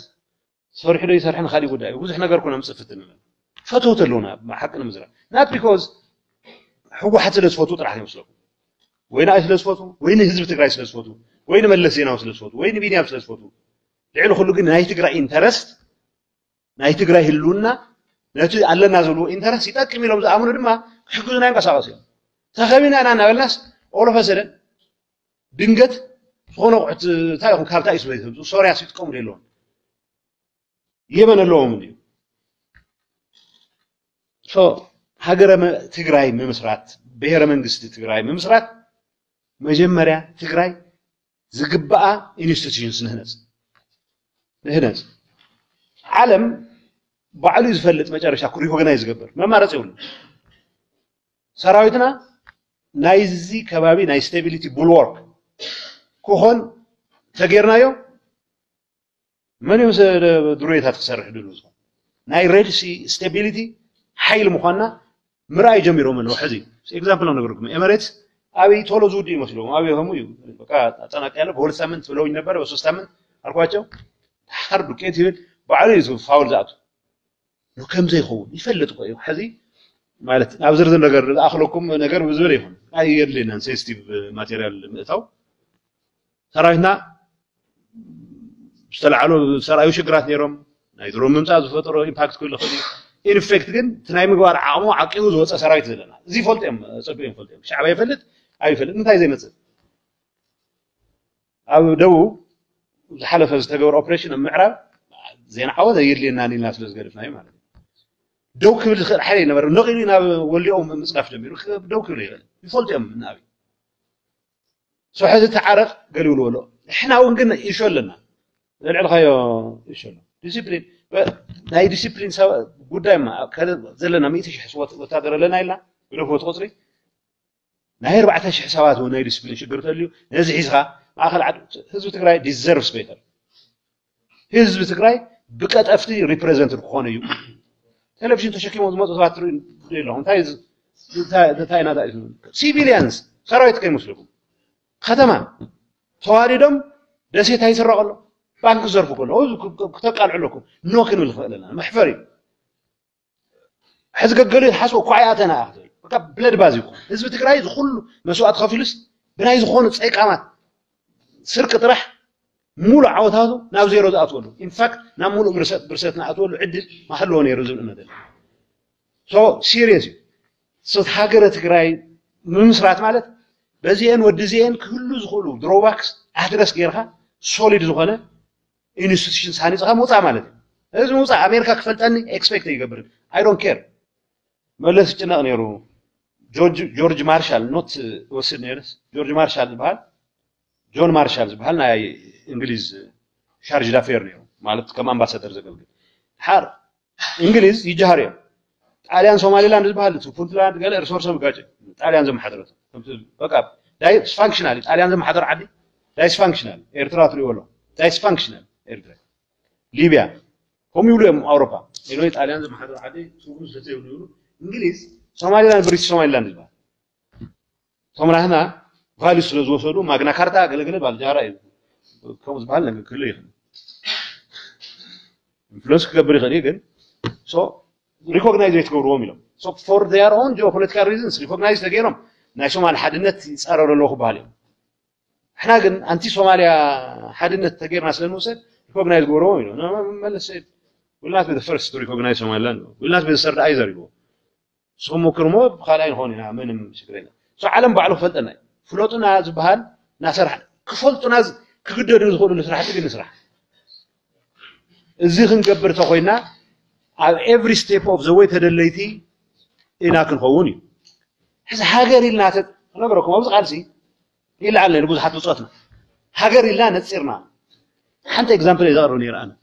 سرحنا يسرحنا خالي وده وزحنا قركنا مصفت لنا فتوت لنا ما حقنا مزرع not because هو حتى لو سفوتوا راح يوصلوا وين عايز لو سفوتوا وين حزب تقرأ عايز لو سفوتوا وين ملسينا عايز لو سفوتوا وين بيني عايز لو سفوتوا لعل خلوا جن هاي تقرأ interest هاي تقرأ هلونا نأتي على نازلوا interest إذا كمل أبو زعمر ما حكوا نايم قصاصي يعني. تخمين أنا أنا الناس أول فسرة دينجت فهنا قعدت تايخون كارتا إسمه صار عصيت كم ليلون የመን ኣለዎም እዩ ሃገረ ትግራይ ምምስራት ብሔረ መንግስቲ ትግራይ ምምስራት መጀመርያ ትግራይ ዝግባኣ ኢንስቲትዩሽንስ ንህነፅ ንህነፅ ዓለም ባዕሉ ዝፈልጥ መጨረሻ ክሪኮግናይ ዝገብር መማረፂ ይብሉ ሰራዊትና ናይዚ ከባቢ ናይ ስቴቢሊቲ ቡልወርክ ክኾን ተገይርናዮ مريم دريتات سرح دلوزو ناي ريلسي ستابيليتي حيل مخانا مراي جميرو من وحزي اكزامبل انا بركم اميريت ابي تولو زودي مسلو ابي همو يو بقى اتناق يالو بول سامن تلوي نبر بسو سامن اركواچو حر دوكيت يبل بعلي زو فاول زاتو لو كم زي خو يفلط خو حزي مالت ابزر زن نغر اخلوكم نغر بزور يفون اي يدلينا سنسيتيف ماتيريال متاو ترى هنا ዝተላዓሉ ሰብኣዩ ሽግራት ነይሮም ናይ ድሮ ምምፃእ ዝፈጠሮ ኢምፓክት ኮይሉ ይኽእል እዩ ኢንፌክት ግን እቲ ናይ ምግባር ዓቕሙ ዓቂቡ ዝወፀ ሰራዊት ዘለና እዚ ይፈልጡ እዮም ፀቢቅ እዮም ፈልጡ እዮም ሻዕባ ይፈልጥ ኣይፈልጥ እንታይ ዘይመፅእ ኣብ ደቡብ ዝሓለፈ ዝተገብረ ኦፕሬሽን ኣብ ምዕራብ ዜና ዓወት ኣየድልየናን ኢልና ስለ ዝገድፍና እዩ ማለት እዩ ደው ክብል ዝኽእል ሓይለ ይነበረ ነቒሉ ናብ ወሊኦም ምፅናፍ ጀሚሩ ደው ክብል ይኽእል ይፈልጥ እዮም ንኣብዩ ስብሕዚ ተዓረቕ ገሊብልዎ ኣሎ ንሕና እውን ግን ይሾ ኣለና نلعب خيو شنو ديسيبلين ناي ديسيبلين سوا قدام ما زلنا ميت شح سوات وتقدر لنا إلا بلوه وتقصري ناي ربع تشح حسابات وناي ديسيبلين شو قلت له نزح يزها ما خل عد هزب تقرأي ديزيرفس بيتر هزب تقرأي بكت أفتي ريبريزنتر خانه يو تلفزيون تشكي موضوع تواترين لهم تاي تاي نادا سيفيليانز سرايت كي مسلم خدمة تواريدهم دسيت هاي سرقلو بانك زرفو كله كتلقى العلوكم نو كن بالفعلنا محفري حزق قلي حسو كعياتنا أخذي بقى بلد بازيكو نسبة كراي دخل مسوا أتخافلس بناي زخون تسعي قامات سرقة راح مول عود هذا ناو زيرو ذا أتولو إن فاكت نامولو برسات برساتنا أتولو عد محلوني يرزون أنا ذلك سو سيريزي صد حاجرة كراي من سرعت مالت بزيان ودزيان كل زخولو درو باكس أحد راس غيرها سوليد زخونه ኢንስቲትዩሽን ሳንጽኻ ምውፃእ ማለት እዩ እዚ ምውፃእ ኣሜሪካ ክፈልጠኒ ኤክስፔክት ይገብር ኣይ ዶንት ኬር መለስ ጭነቕ ነይሩ ጆርጅ ማርሻል ኖት ወስድ ነይርስ ጆርጅ ማርሻል ዝበሃል ጆን ማርሻል ዝበሃል ናይ እንግሊዝ ሻርጅ ዳፌር ነይሩ ማለት ከም ኣምባሳደር ዘገልግል ሓር እንግሊዝ ይጀሃር እዮም ጣልያን ሶማሊላንድ ዝበሃል እቲ ፑንትላንድ ገለ እርስ በርሶም ጋጭ ጣልያን ዘመሓደረት በቃ ዳይስ ፋንክሽናል ጣልያን ዘመሓደር ዓዲ ዳይስ ፋንክሽናል ኤርትራ ትሪእዎ ኣሎ ዳይስ ፋንክሽናል ኤርትራ ሊቢያ ከም ይብሉ እዮም ኣውሮፓ ሌሎይ ጣልያን ዝመሓደሩ ሓደ ትርጉም ዝሰተ ይብሉ ይብሉ እንግሊዝ ሶማሊላንድ ብሪቲሽ ሶማሊላንድ ዝበሃል ሶማላትና ቫልዩ ስለ ዝወሰዱ ማግና ካርታ ገለገለ ባልጃራ እዩ ከምኡ ዝበሃል ነገር ክህሉ ይኽእል ኢንፍሉንስ ክገብር ይኽእል እዩ ግን ሪኮግናይዝ ኣይትገብርዎም ኢሎም ፎር ዘር ኦን ጂኦፖለቲካል ሪዝንስ ሪኮግናይዝ ተገይሮም ናይ ሶማል ሓድነት ይፃረሩ ኣለዎ ክበሃል እዮም ንሕና ግን ኣንቲ ሶማልያ ሓድነት ተገይርና ስለ ንውሰድ ريكوجنايز جو رو ما لا سيت ويل نات بي ذا فيرست تو ريكوجنايز سم لاند ويل نات بي ذا ثيرد ايزر جو سو مو كرمو بخالين هوني من شكرينا سو عالم بعلو فلتنا فلوتنا زبهان ناسرح كفلتنا ز كقدروا يزهون نسرح تجي نسرح እዚ ክንገብር ተኮይና ኣብ ኤቭሪ ስቴፕ ኦፍ ዘወይ ተደለይቲ ኢና ክንኸውን እዩ ሕዚ ሃገር ኢልና ክነገረኩም ኣብዚ ቃልሲ ይልዓል ናይ ንብዙሓት ውፅትና ሃገር ኢልና ነፂርና حتى اكزامبل يزارو نير انا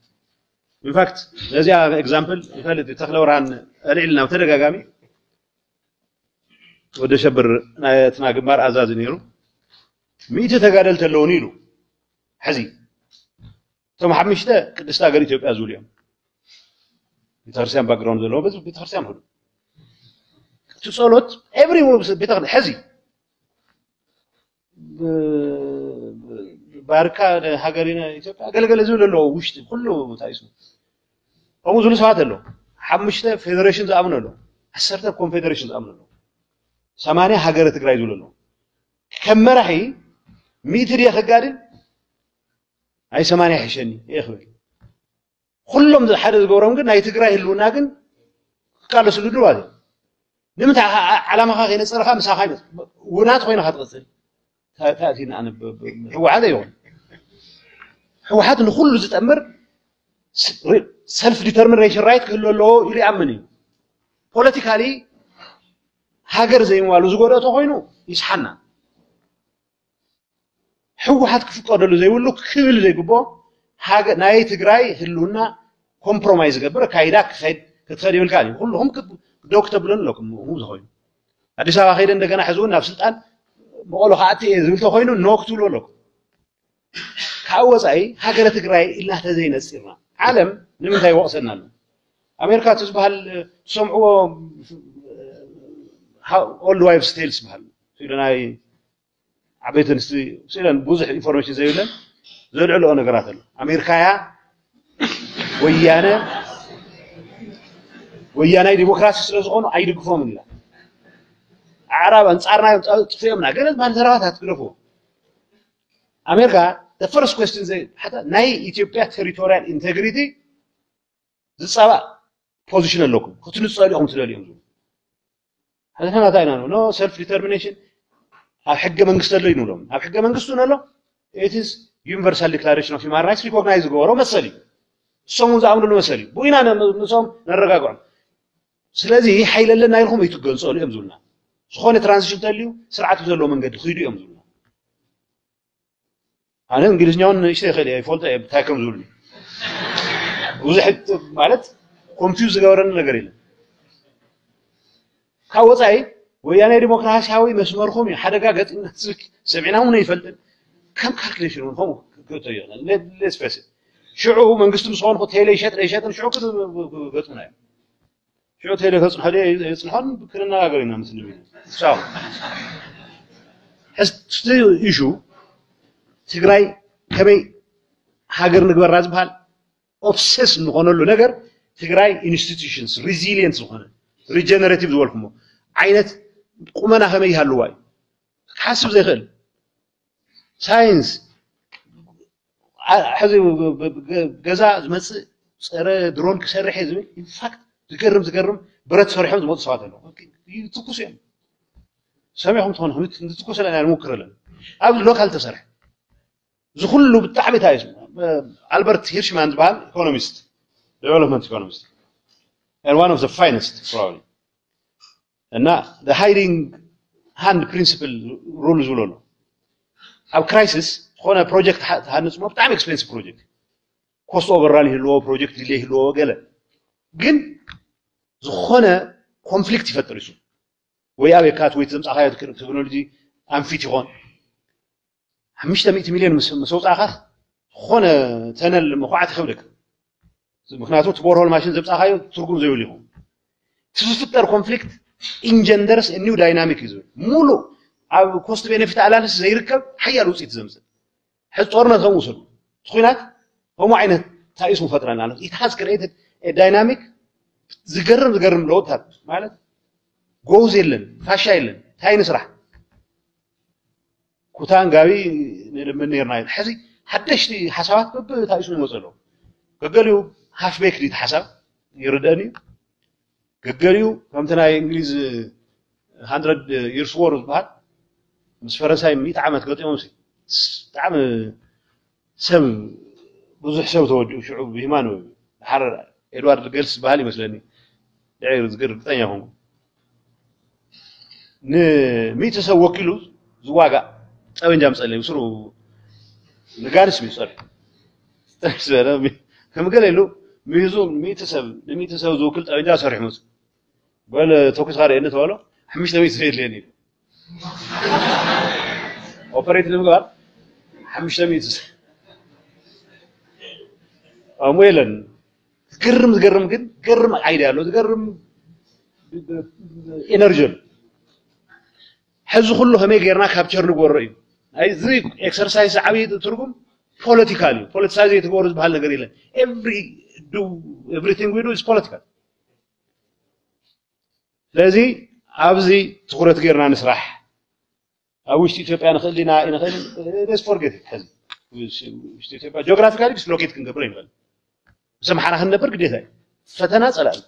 ان فاكت لازيا اكزامبل يفلت يتخلو ران ارعلنا وتدقاقامي ودو شبر نايتنا قمار ازاز نيرو ميتو تقادل تلو نيرو حزي تو محمشتا قدستا قريت يبقى زوليام بيتخرسيان باقرون دلو بس بيتخرسيان هدو تو ايفري مو بيتخرسيان حزي ባርካ ሃገሪና ኢትዮጵያ ገለገለ ዝብል ኣለዎ ውሽጢ ኩሉ እንታይ ከምኡ ዝብሉ ሰባት ኣለዉ ሓሙሽተ ፌደሬሽን ዝኣምኑ ኣለዉ ዓሰርተ ኮንፌደሬሽን ዝኣምኑ ኣለዉ ሰማንያ ሃገረ ትግራይ ዝብሉ ኣለዉ ከም መራሒ ሚእቲ ድየ ከጋድል ኣይ ሰማንያ ሒሸኒ እየ ክብል ኩሎም ሓደ ዝገብሮም ግን ናይ ትግራይ ህልውና ግን ክቃለስሉ ድልዋ እዩ ንምንታይ ዓላማኻ ከይነፀረካ ምሳኻ ውናት ኮይንካ ትቕፅል تاتينا انا هو هذا يقول هو هذا نخلو زيت امر سيلف ديترمينيشن رايت كله لو يلي امني بوليتيكالي هاجر زي موالو زغوره تو خوينو يسحنا هو هذا كيف قدر زي ولو كبل زي بو هاجر ناي تيغراي هلونا كومبرومايز غبر كايدا كايد كتخدي بالكالي كلهم دوكتور بلن لكم هو زوين اديس اخر اندغنا حزون نفس السلطان بقولوا هاتي زملته خينو نوكتو لولو كاوزاي هاجر تقراي الا تزين السيرة علم نمن تاي وقسنا امريكا تصبح سمعوا اول لايف ستيلز بحال سيلناي عبيت نسي سيلن بوزح انفورميشن زي ولن زلعلو نقرات امريكا يا ويانا ويانا ديموكراسي سلازقون اي دقفون الله ዓረብ ኣንፃርና ጥፍኦም ገለ ባንዴራታት ኣትግደፉ ኣሜሪካ ፈርስት ኮስትን ናይ ኢትዮጵያ ቴሪቶሪያል ኢንቴግሪቲ ዝፀባእ ፖዚሽን ኣለኩም ክትንፀሉ ኢኹም ትደልዩ እዮም ሓዘናታ ኢና ኖ ሰልፍ ዲተርሚኔሽን ኣብ ሕገ መንግስቲ ኣሎ ይንብሎም ኣብ ሕገ መንግስቲ እውን ኣሎ ኢትስ ዩኒቨርሳል ዲክላሬሽን ኦፍ ሂማን ራይትስ ሪኮግናይዝ ዝገበሮ መሰል እዩ ንሶም እውን ዝኣምንሉ መሰል እዩ ብኢና ንሶም ነረጋግዖም ስለዚ ሓይለ ኣለና ኢልኩም ይትገንፀሉ እዮም ዝብልና ዝኾነ ትራንዚሽን ተልዩ ስርዓቱ ዘለዎ መንገዲ ክይዱ እዮም ዝብሉና ኣነ እንግሊዝኛ እውን ንእሽተ ይኽእል እየ ይፈልጦ እየ እንታይ ከም ዝብሉኒ ብዙሕ ማለት ኮንፊዝ ዝገበረኒ ነገር የለን ካብ ወፃኢ ወያናይ ዲሞክራሲያዊ መስመርኩም እዩ ሓደጋ ገጢምና ሰሚዕና እውን ይፈልጥን ከም ካልኩሌሽን እውን ከምኡ ክእቶ ይኽእል ሽዑ መንግስቲ ምስ ኮንኩ ቴሌ ይሸጥ ይሸጥን ሽዑ ክገጥሙና እዮም حيوته إلى تصلح لي يصلحون بكرنا قرينا مسلمين شاو حس تشتري إيشو تقرأي كبي هاجر نقبل راز بحال أوبسس نقول له نقر تقرأي إنستيتيشنز ريزيلينس نقول ريجنريتيف دول كمو عينة قمنا هم يهالواي حاسب زي خل ساينس حزب جزاء مس سر درون كسر حزب فاكت ዝገርም ዝገርም ብረት ሰሪሖም ዝመፁ ሰባት ኣለዉ ትኩስ እዮም ሰሚዖም ትኾኑ ትኩስ ኢና ንሙክር ኣለና ኣብ ሎካል ተሰርሐ ዝኩሉ ብጣዕሚ እዩ ኣልበርት ሂርሽማን ዝበሃል ኢኮኖሚስት ዴቨሎፕመንት ኢኮኖሚስት ዋን ኦፍ of the finest እና the hiring hand principle ሩል ዝብሎ ኣሎ ኣብ ክራይሲስ ዝኾነ ፕሮጀክት ሃንፅ ተሃንፅ ብጣዕሚ ኤክስፔንሲቭ ፕሮጀክት ኮስት ኦቨርራን ይህልዎ ፕሮጀክት ድሌ ይህልዎ ገለ ግን ዝኾነ ኮንፍሊክት ይፈጥር እዩ ወይ ኣበይ ካት ወይ ዘምፃእካዮ ቴክኖሎጂ ኣንፊት ይኾን ሓሙሽተ ሚእቲ ሚልዮን ምስ ኣውፃእካ ዝኾነ ተነል መኩዓት ይኸብደክ ምክንያቱ እቲ ቦርሆል ማሽን ዘምፃእካዮ ትርጉም ዘይብሉ ይኹን እቲ ዝፍጠር ኮንፍሊክት ኢንጀንደርስ ኒው ዳይናሚክ እዩ ዝብል ሙሉእ ኣብ ኮስት ቤነፊት ኣላንስ ዘይርከብ ሓያል ውፅኢት ዘምፅእ ሕዚ ጦርነት ከምኡ ውሰዱ እቲ ኩናት ከምኡ ዓይነት ታሪሱ ፈጥረና ኢት ሃዝ ክሬትድ ዳይናሚክ زقرم زقرم لو تاب مالت جوز يلن فاشا يلن تاي نسرح كوتان قابي من نيرنا حزي حدش حسابات بب تاي شنو وصلوا قالوا هاف بيكري حساب يرداني قالوا فهمتنا انجليز 100 ييرز وور ዝበሃል ምስ ፈረንሳይ ሚእቲ ዓመት ገጢሞም ብጣዕሚ ሰብ ብዙሕ ሰብ ተወዲኡ ሽዑ ብሂማን ሓረር ኤድዋርድ ገልስ ዝበሃል ይመስለኒ يعني رزقر تاني هونغ ن ميت سو وكيلو زواجا أوين جام سألني وصلوا نقارس بيصير (laughs) تحسنا مي هم قال له ميزو ميت سو ميت سو زوكلت أوين جام سرح موس قال توكس غاري إنت ولا حمش نبي يصير ليني أوبريت نمقار حمش نبي يصير أمويلن ዝገርም ዝገርም ግን ዝገርም አይዲያ አለው ዝገርም ኤነርጂ አለው ሕዚ ኩሉ ከመይ ጌርና ካፕቸር ንገብሮ እዩ እዚ ኤክሰርሳይዝ ዓብይ ትርጉም ፖለቲካል እዩ ፖለቲካ ዘይትገብሩ ዝበሃል ነገር የለን ኤቭሪ ዱ ኤቭሪቲንግ ዊ ዱ ኢዝ ፖለቲካል ስለዚ ኣብዚ ትኩረት ጌርና ንስራሕ ኣብ ውሽጢ ኢትዮጵያ ንክእል ኢና ንኽእል ደስ ፎርጌት ሕዚ ውሽጢ ኢትዮጵያ ጂኦግራፊካሊ ስሎኬት ክንገብሮ ይንክእል ዘምሓራህን ነበር ግዴታ እዩ ፈተና ፀላል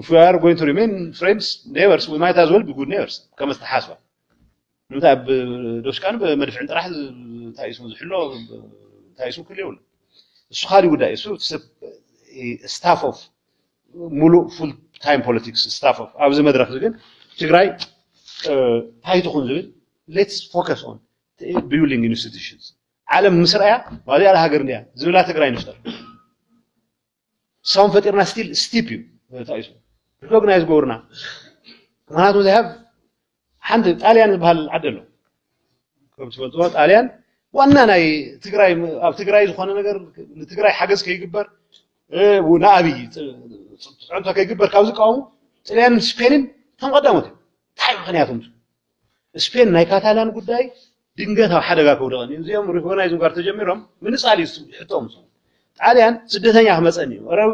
if we are going to remain friends neighbors we might as well be good neighbors ከም ዝተሓስባ ንምንታይ ኣብ ዶሽቃን ብመድፍዕን ጥራሕ እንታይ እዩ ስሙ ዝሕሎ እንታይ እዩ ስሙ ክል የብሉ እሱ ካሊእ ጉዳይ እሱ ስታፍ ኦፍ ሙሉእ ፉል ታይም ፖለቲክስ ስታፍ ኦፍ ኣብዚ መድረክ እዚ ግን ትግራይ እንታይ ትኹን ዝብል ሌትስ ፎከስ ኦን ቢልዲንግ ኢንስቲትዩሽንስ ዓለም ምስርአያ ማለት ያለ ሃገር እንዲያ ዝብላ ትግራይ ንፍጠር ሰውን ፈጢርና ስቲል ስቲፕ እዩ ታይሱ ሪኮግናይዝ ጎርና ምክንያቱ ዝሃብ ሓንቲ ጣልያን ዝበሃል ዓዲ ኣሎ ከም ትፈልጥዎ ጣልያን ዋና ናይ ትግራይ ኣብ ትግራይ ዝኾነ ነገር ንትግራይ ሓገዝ ከይግበር ንኣብይ ፅዕንቶ ከይግበር ካብ ዝቃወሙ ጣልያንን ስፔንን እቶም ቀዳሞት እዩ እንታይ ምክንያቶም ስፔን ናይ ካታላን ጉዳይ دينغتها حدا كورونا ينزيهم ريحونا يزوم كارت جميرهم من سالي سبحتهم سو عليان سدتني أحمد سني ورا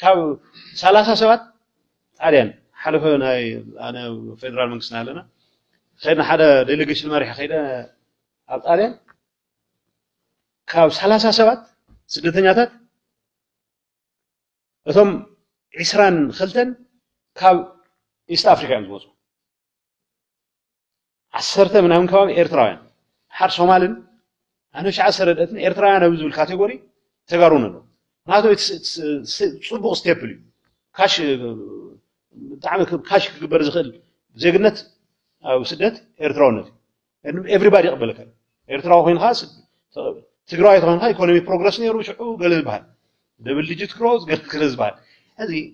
كاب سالاسا سوات عليان حلو فينا أنا فيدرال من سنالنا خيرنا حدا ديليجيش المريح خيرنا عليان كاب سالاسا سوات سدتني أتات ثم عسران خلتن كاب إيست أفريقيا نزوم عسرت من أهم كم إيرتراين حر سومالن أنا شو عسر الأثنين إيرتراين أنا بزول كاتيجوري تجارون له ما هو تصب أستيبلي كاش دعم كاش كبر زغل زجنت أو سدنت إيرتراين إنه everybody يقبل كله إيرتراين هين خاص تجرأي طبعا هاي كونامي بروجرس نيرو شو قلنا بها دبل ديجيت كروز قلنا كلز بها هذه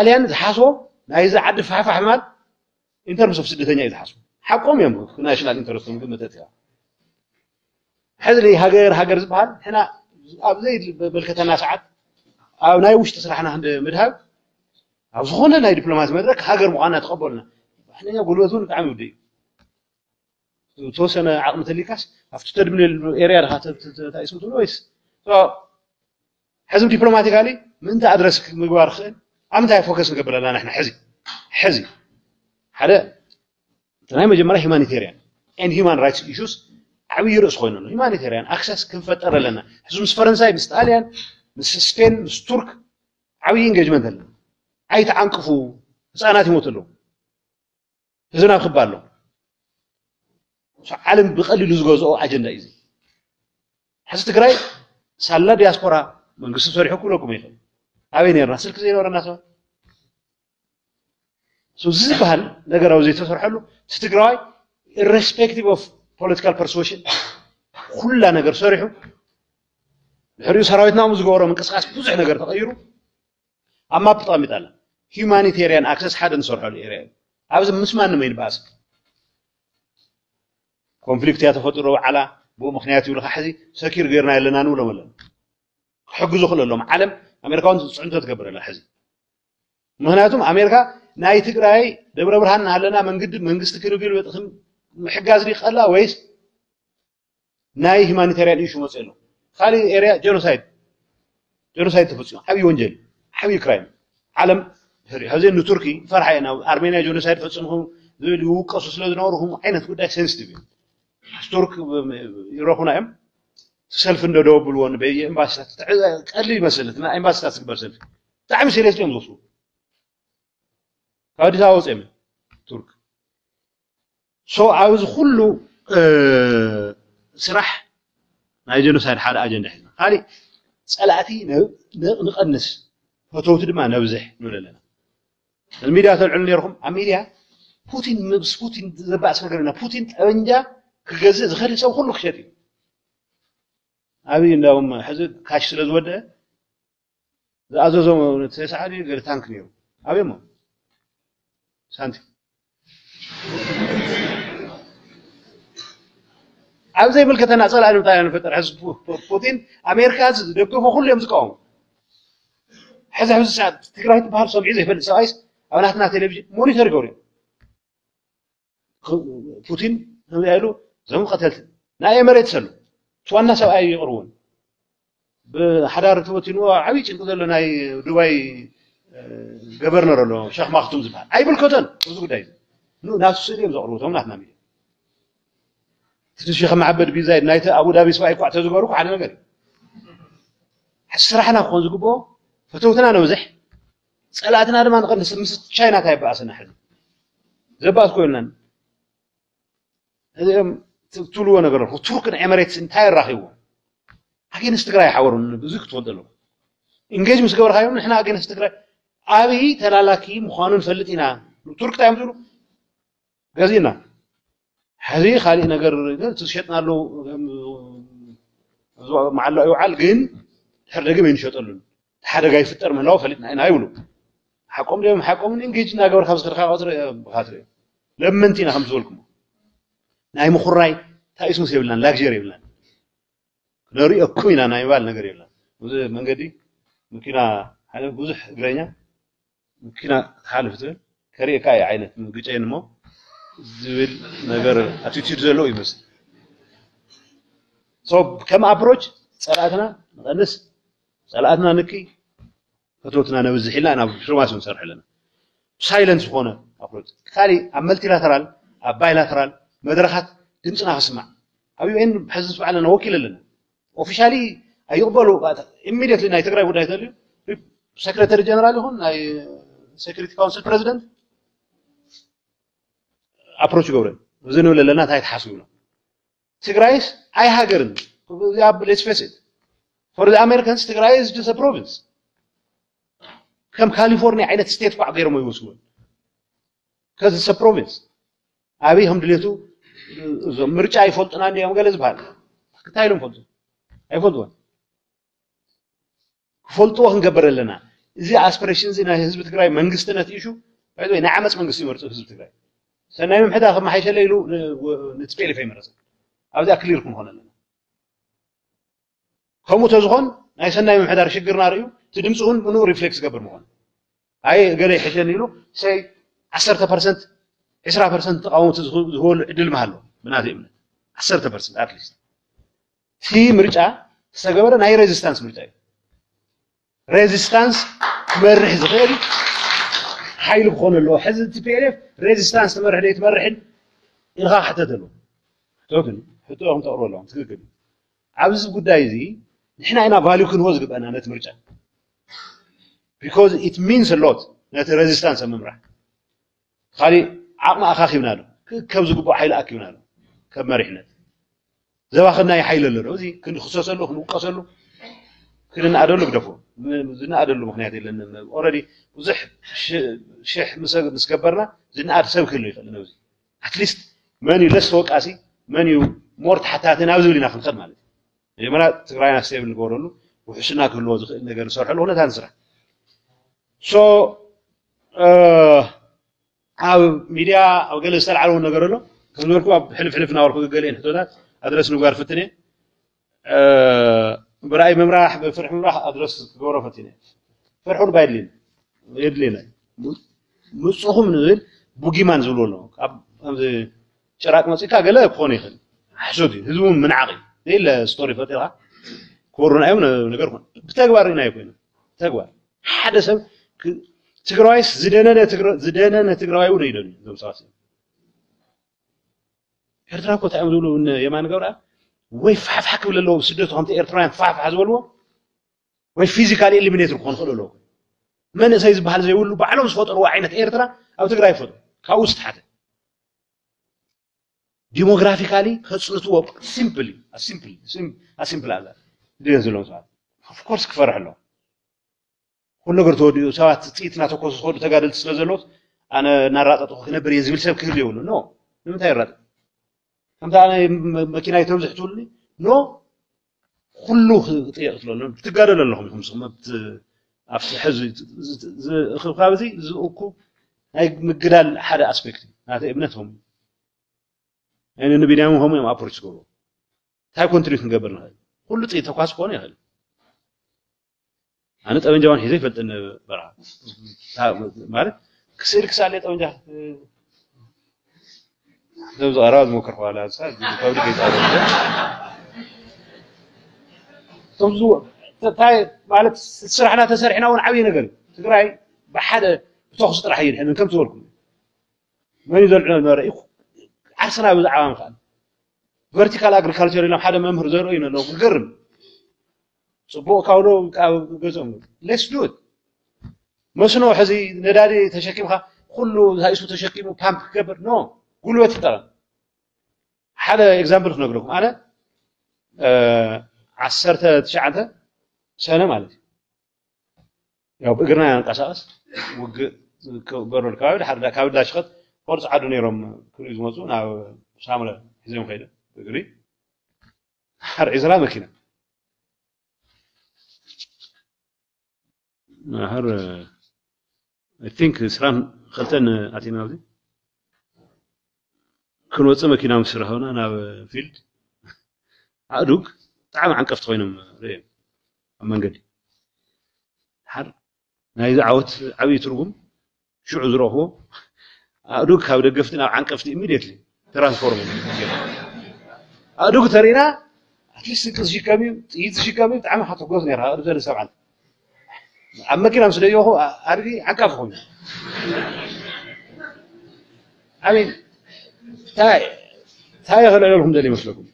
الآن حاسو ما إذا عد في حفا حمد إنترمس في سدنت هنا إذا حاسو حقهم يمه ناشنال انترستون قمتتها حذري هاجر هاجر زبال هنا ابزيد بالكتنا ساعات او ناي وش تسرحنا عند مدهب افخونا ناي دبلوماسي مدرك هاجر معانا تقبلنا احنا نقول وزون تعمل دي توسنا عقم تليكاس افتتد من الاريا رها تايسو تلويس حزم دبلوماتيكالي من تأدرس مجوار خير عم تعرف فوكس نقبل لنا نحن حزي حزي حدا ናይ መጀመርያ ሂማኒቴርያን ኤን ሂማን ራይትስ ኢሹስ ዓብዪ ርእሲ ኮይኑ ነው ሂማኒቴርያን ኣክሰስ ክንፈጠር ኣለና ሕዚ ምስ ፈረንሳይ ምስ ጣልያን ምስ ስፔን ምስ ቱርክ ዓብዪ ኢንጌጅመንት ኣለና ኣይተዓንቅፉ ህፃናት ይሞት ኣለዉ ህዝብና ኣብ ክባ ኣለዉ ዓለም ብቐሊሉ ዝገዝኦ ኣጀንዳ እዩ ሕዚ ትግራይ ሳላ ዲያስፖራ መንግስቲ ሰሪሑ ክብለኩም ይኽእል ኣበይ ነርና ስልክ ዘይነበረና ሰባት እዚ ዝበሃል ነገራዊ ዘይተሰርሐሉ ስትግራይ ኢረስፔክቲቭ ኦፍ ፖለቲካል ፐርስሽን ኩላ ነገር ሰሪሑ ድሕሪኡ ሰራዊትና ዝገበሮ ምንቅስቃስ ብዙሕ ነገር ተቐይሩ ኣብ ማፕ ተቐሚጣ ኣላ ሂማኒቴርያን ኣክሰስ ሓደ ንሰርሐሉ ኤርያ እዩ ኣብዚ ምስ ማንም ኣይንበኣስ ኮንፍሊክት እያ ተፈጢሮ በዓላ ብኡ ምክንያት ይብልካ ሕዚ ሰኪር ገይርና ኣለና ንብሎም ኣለና ክሕግዙ ክእል ኣሎም ዓለም ኣሜሪካውን ፅዕንቶ ትገብር ኣላ ሕዚ ምክንያቱም ኣሜሪካ ناي تقرأي دبر برهان نهلنا منجد منجست كيلو كيلو بتخم محجاز لي خلا ويس ناي هماني ترى ليش ما سألو خالي إيريا جنوسايد جنوسايد تفصيل حبي ونجل حبي كرايم عالم هري هذي إنه تركي فرحة أنا أرمينيا جنوسايد تفصيلهم ذي اللي هو قصص لهذا نور هم عينه تقول ده سينستيف ترك يروحون أيام سلف إنه دوبل وان بيجي إمباسات تعال قال لي مسألة ما إمباسات تكبر سلف تعمل سيريس يوم دوسو ካብዲስ ኣበባ ወፅኦም ቱርክ ሶ ኣብዚ ኩሉ ስራሕ ናይ ጀኖሳይድ ሓደ ኣጀንዳ ሒዝና ካሊእ ፀላእቲ ንቐንስ ፈተውቲ ድማ ነብዝሕ ንብል ኣለና ሚድያ ተልዕሉ ነርኩም ኣብ ሚድያ ፑቲን ምስ ፑቲን ዘባእስ ነገር ኢና ፑቲን ጠበንጃ ክገዝእ ዝኽእል ሰብ ኩሉ ክሸጥ እዩ ኣብይ እንዳውም ሕዚ ካሽ ስለ ዝወድአ ዝኣዘዞም ተሰዓዲ ገለ ታንክ ነይሩ ኣብዮሞ سانتي عاوز زي ملكة الناس على أنو تاني فتر حز بوتين أمريكا حز دكتور فخول يوم زكاهم حز حز ساعات تكره تبهر صوب عزه بن سايس أو نحن نحن تلفزي مونيتور كوري بوتين هم يقولوا زم قتلت نا يا مريت سلو شو الناس أو أي يقرون بحدار توتين وعبيش نقول له ناي دبي جبرنر لهم شيخ مختوم زبال أي بالكوتن وزوج دايز ناس سيدهم زعروتهم نحن نميل تدش شيخ معبد بيزايد نايته أبو دابي سواء يقع تزوج أروح على نقل حسر حنا خون فتوتنا نوزح سألتنا أنا ما نقل نسمى شاينا تايب أصلا حلو زبات كلنا هذيهم تقولوا أنا قرر وتركن عمرت سنتاير راحيو هاي نستقرأ يحورون بزوج تفضلوا إنجاز مسكور هاي إحنا هاي نستقرأ ዓብይ ተላላኪ ምዃኑን ፈለጢና ቱርክ ታይ ምትብሉ ገዚእና ሕዚ ካሊእ ነገር ዝሸጥናሉ መዓላ ይውዓል ግን ድሕር ደገም ይንሸጠሉን ሓደጋ ይፍጠር ምህላው ፈሊጥና ኢና ይብሉ ሓቆም ድኦም ሓቆምን ኢንጌጅ እናገበርካ ዝክድካ ብካ ትሪኦ ለመንቲ ኢና ከም ዝበልኩሞ ናይ ምኩራይ ታይስሙስ የብልናን ላግጀር የብልናን ክነሪኦኩም ኢና ናይ ምባል ነገር የብልና መንገዲ መኪና ሓደ ብዙሕ እግረኛ መኪና ትሓልፍ ዝብል ከሪእካ እዩ ዓይነት ምግጨን እሞ ዝብል ነገር ኣቲቱድ ዘለዎ ይመስል ከም ኣፕሮች ፀላእትና ንቀንስ ፀላእትና ንክ ፈትወትና ነብዝሕ ኢልና ናብ ዲፕሎማሲ ንሰርሕ ኣለና ሳይለንት ዝኾነ ኣፕሮች ካሊእ ኣብ መልቲላተራል ኣብ ባይላተራል መድረካት ድምፅና ክስማዕ ኣብ ዩኤን ሕዚ ስማዕ ኣለና ወኪል ኣለና ኦፊሻሊ ኣይቕበሉ ኢሚድየትሊ ናይ ትግራይ ጉዳይ ተልዩ ሰክረተሪ ጀነራል ይኹን ናይ ሴኩሪቲ ካውንስል ፕሬዚደንት ኣፕሮች ገብረን እዚ ንብል ኣለና እንታይ ተሓስቡና ትግራይስ ኣይ ሃገርን ሌትስ ፌስ ኢት ፎር ኣሜሪካንስ ትግራይ ስ ጀስ ፕሮቪንስ ከም ካሊፎርኒያ ዓይነት ስቴት ኳዕ ገይሮም ይወስውን ከዚ ሰ ፕሮቪንስ ኣብይ ከም ድሌቱ እዞም ምርጫ ይፈልጡና እንዲኦም ገለ ዝበሃል እንታይ ኢሎም ፈልጡ ኣይፈልጥዎን ክፈልጥዎ ክንገበር ኣለና زي اسبريشنز ان حزب تكراي منغستنا تيشو بعدو نعمس منغستي مرص حزب تكراي سنه يوم حدا ما حيش ليلو نتسبيل في مرص او ذا كلير كوم هنا لنا كم تزغون ناي سنه يوم حدا شجرنا ريو تدمصون بنو ريفلكس قبل مهون اي غير حيشن يلو سي 10% 20% تقاوم تزغول ادل مهالو بنادي امنه 10% at least في مرجع سغبر ناي ريزيستانس مرجع ريزيستانس تمرح زغير حيل بخون اللو حزن تي بي اف ريزيستانس تمرح ليه تمرح الغا حتى تلو تعودن حطوهم تقروا لهم تقول عبز قداي زي نحن هنا فاليو كن وزق بانا نتمرجع because it means a lot نت ريزيستانس ممرح خالي عقم اخاخي بنا له كم زقبو حيل اكي بنا له كم مرحنا زواخنا يحيل له روزي كن خصوصا له كن وقصا له كن نعدل له ዝነኣደሉ ምክንያት የለን ኦረዲ ብዙሕ ሽሕ ምስ ገበርና ዝነኣድ ሰብ ክህሉ ይኽእል ነብዚ ኣትሊስት መን እዩ ለስ ወቃሲ መን እዩ ሞር ታሕታቲ ናብ ዝብል ኢና ክንከድ ማለት እዩ መጀመርያ ትግራይና ስቴብል ንገብረሉ ውሕስና ክህልዎ ዝኽእል ነገር ንሰርሐሉ ኩነታ ንስራሕ ሶ ኣብ ሚድያ ኣብ ገለ ዝተለዓለ እውን ነገር ኣሎ ከም ዝበልኩ ኣብ ሕልፍ ሕልፍ ናበልኩ ገለ ሕቶታት ኣድረስ ንጓር ፍትን እየ برأي ممراح بفرح ممراح أدرس قورفتين فرحون بايدلين يدلين مصهم نزل بوجي ما نزلوا أب أمز شراك مسيك قال بخوني خل حشودي هذون من عقل إيه لا ستوري فتيرة كورونا أيون نقرهم بتجوار هنا يكون تجوار حدا سب تجرايس زدنا تجر زدنا نتقرأ تجراي لنا ذم صاصي إرتراكو تعملوا له إن يمان قرأ وي فحف حكي ولا لو سدوتو هانت ايرتراين فحف حزولو وي فيزيكالي اليمينيت نكون خلو لو من اساي زبحال زي ولو بعلوم سفطر وعينت ايرترا او تغراي فوت كاوست حته ديموغرافيكالي خصلتو وب سيمبل سيمبل سيمبل على ديزلو صاحب اوف كورس كفرح له كل نغر توديو سبات تيتنا تكوس خلو تغادل سلازلوت انا نراطط خنبر يزبل سبكير يولو نو نمتا يراطط ከምታ መኪና ይተብዝሕ ትብሉኒ ኖ ኩሉ ክጥየቕ ስለሎ ትጋደሉ ኣለኹም ኢኹም ስኹም ኣብቲ ሕዚ ካብ እዚ ዝእኩብ ናይ ምግዳል ሓደ ኣስፔክት እዩ ናተ እምነት ሆም እዩ ንቢንያም ሆም እዮም ኣፕሮች ዝገብሩ እንታይ ኮንትሪት ክንገብር ንኽእል ኩሉ ጥይት ተኳስ ክኾነ ይኽእል ኣነ ጠበንጃ ዋን ሒዘ ይፈልጥን በረኻ ማለት ክስእል ክሳለ ጠበንጃ دەوز ئاراز و کڕوالات زووە مالت سرحنا تسرحنا ونعوي نقل تقرأي بحدا بتوخص طرحين هنا كم تقولكم ما يدل المرأة عرسنا بزعوان خان vertical agriculture ኢሎም ሓደ መምህር ዘርእዩ ነለዉ ክገርም ፅቡቅ ካብዶ ካብ ገዝኦም ሌስ ዱት መስኖ ሕዚ ነዳዲ ተሸኪምካ ኩሉ ሃይሱ ተሸኪሙ ፓምፕ ክገብር ኖ قولوا تقرا حدا اكزامبل خلنا نقول لكم انا آه، عسرت تشعته سنه مالك يا بقرنا يعني قصاص وق بروا الكابل حد الكابل لا شخط قرص عدو نيرهم كل يزمزون او شامل يزيهم خيدا بقري حر عزرا مكينة نهار اي ثينك سلام خلتن اتينا ودي ክንወፅእ መኪና ምስ ረኸብና ናብ ፊልድ ኣእዱግ ብጣዕሚ ዓንቀፍቲ ኮይኖም ርዮም ኣብ መንገዲ ሓር ናይዚ ዓወት ዓብዪ ትርጉም ሽዑ ዝረኽቦ ኣእዱግ ካብ ደገፍቲ ናብ ዓንቀፍቲ ኢሚድየትሊ ትራንስፎርም ኣእዱግ ተሪእና ኣትሊስት ስንቂ ዝሽከም እዩ ጥይት ዝሽከም እዩ ብጣዕሚ ሓትሕጎስ ነራ እርዘን ሰብዓን ኣብ መኪና ምስ ደየኹ ኣድጊ ዓንቃፍ ኮይኑ ዓበይ تايغ لهم دلي مسلكم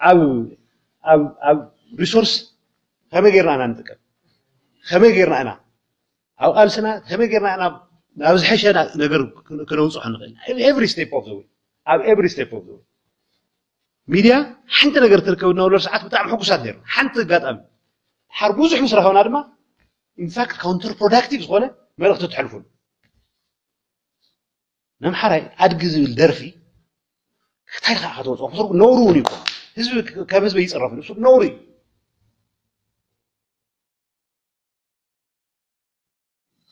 أب أب أب ريسورس خمي غيرنا أنا نتكلم خمي غيرنا أنا أو قال سنة خمي غيرنا أنا نعوز أو زحشة نقر كنوصح نقل every step of the way أب every step of the way ميديا حنت نقر تركب نولر ساعات بتاع حكوسات دير حنت قاتم حرب بزح مسرخونا دما in fact counter productive ما رح تتحلفون نم حرای عدگی زیل درفی ختیار خواهد بود آخه سرگ نوری نیب هزب که هزب یز رفیق سرگ نوری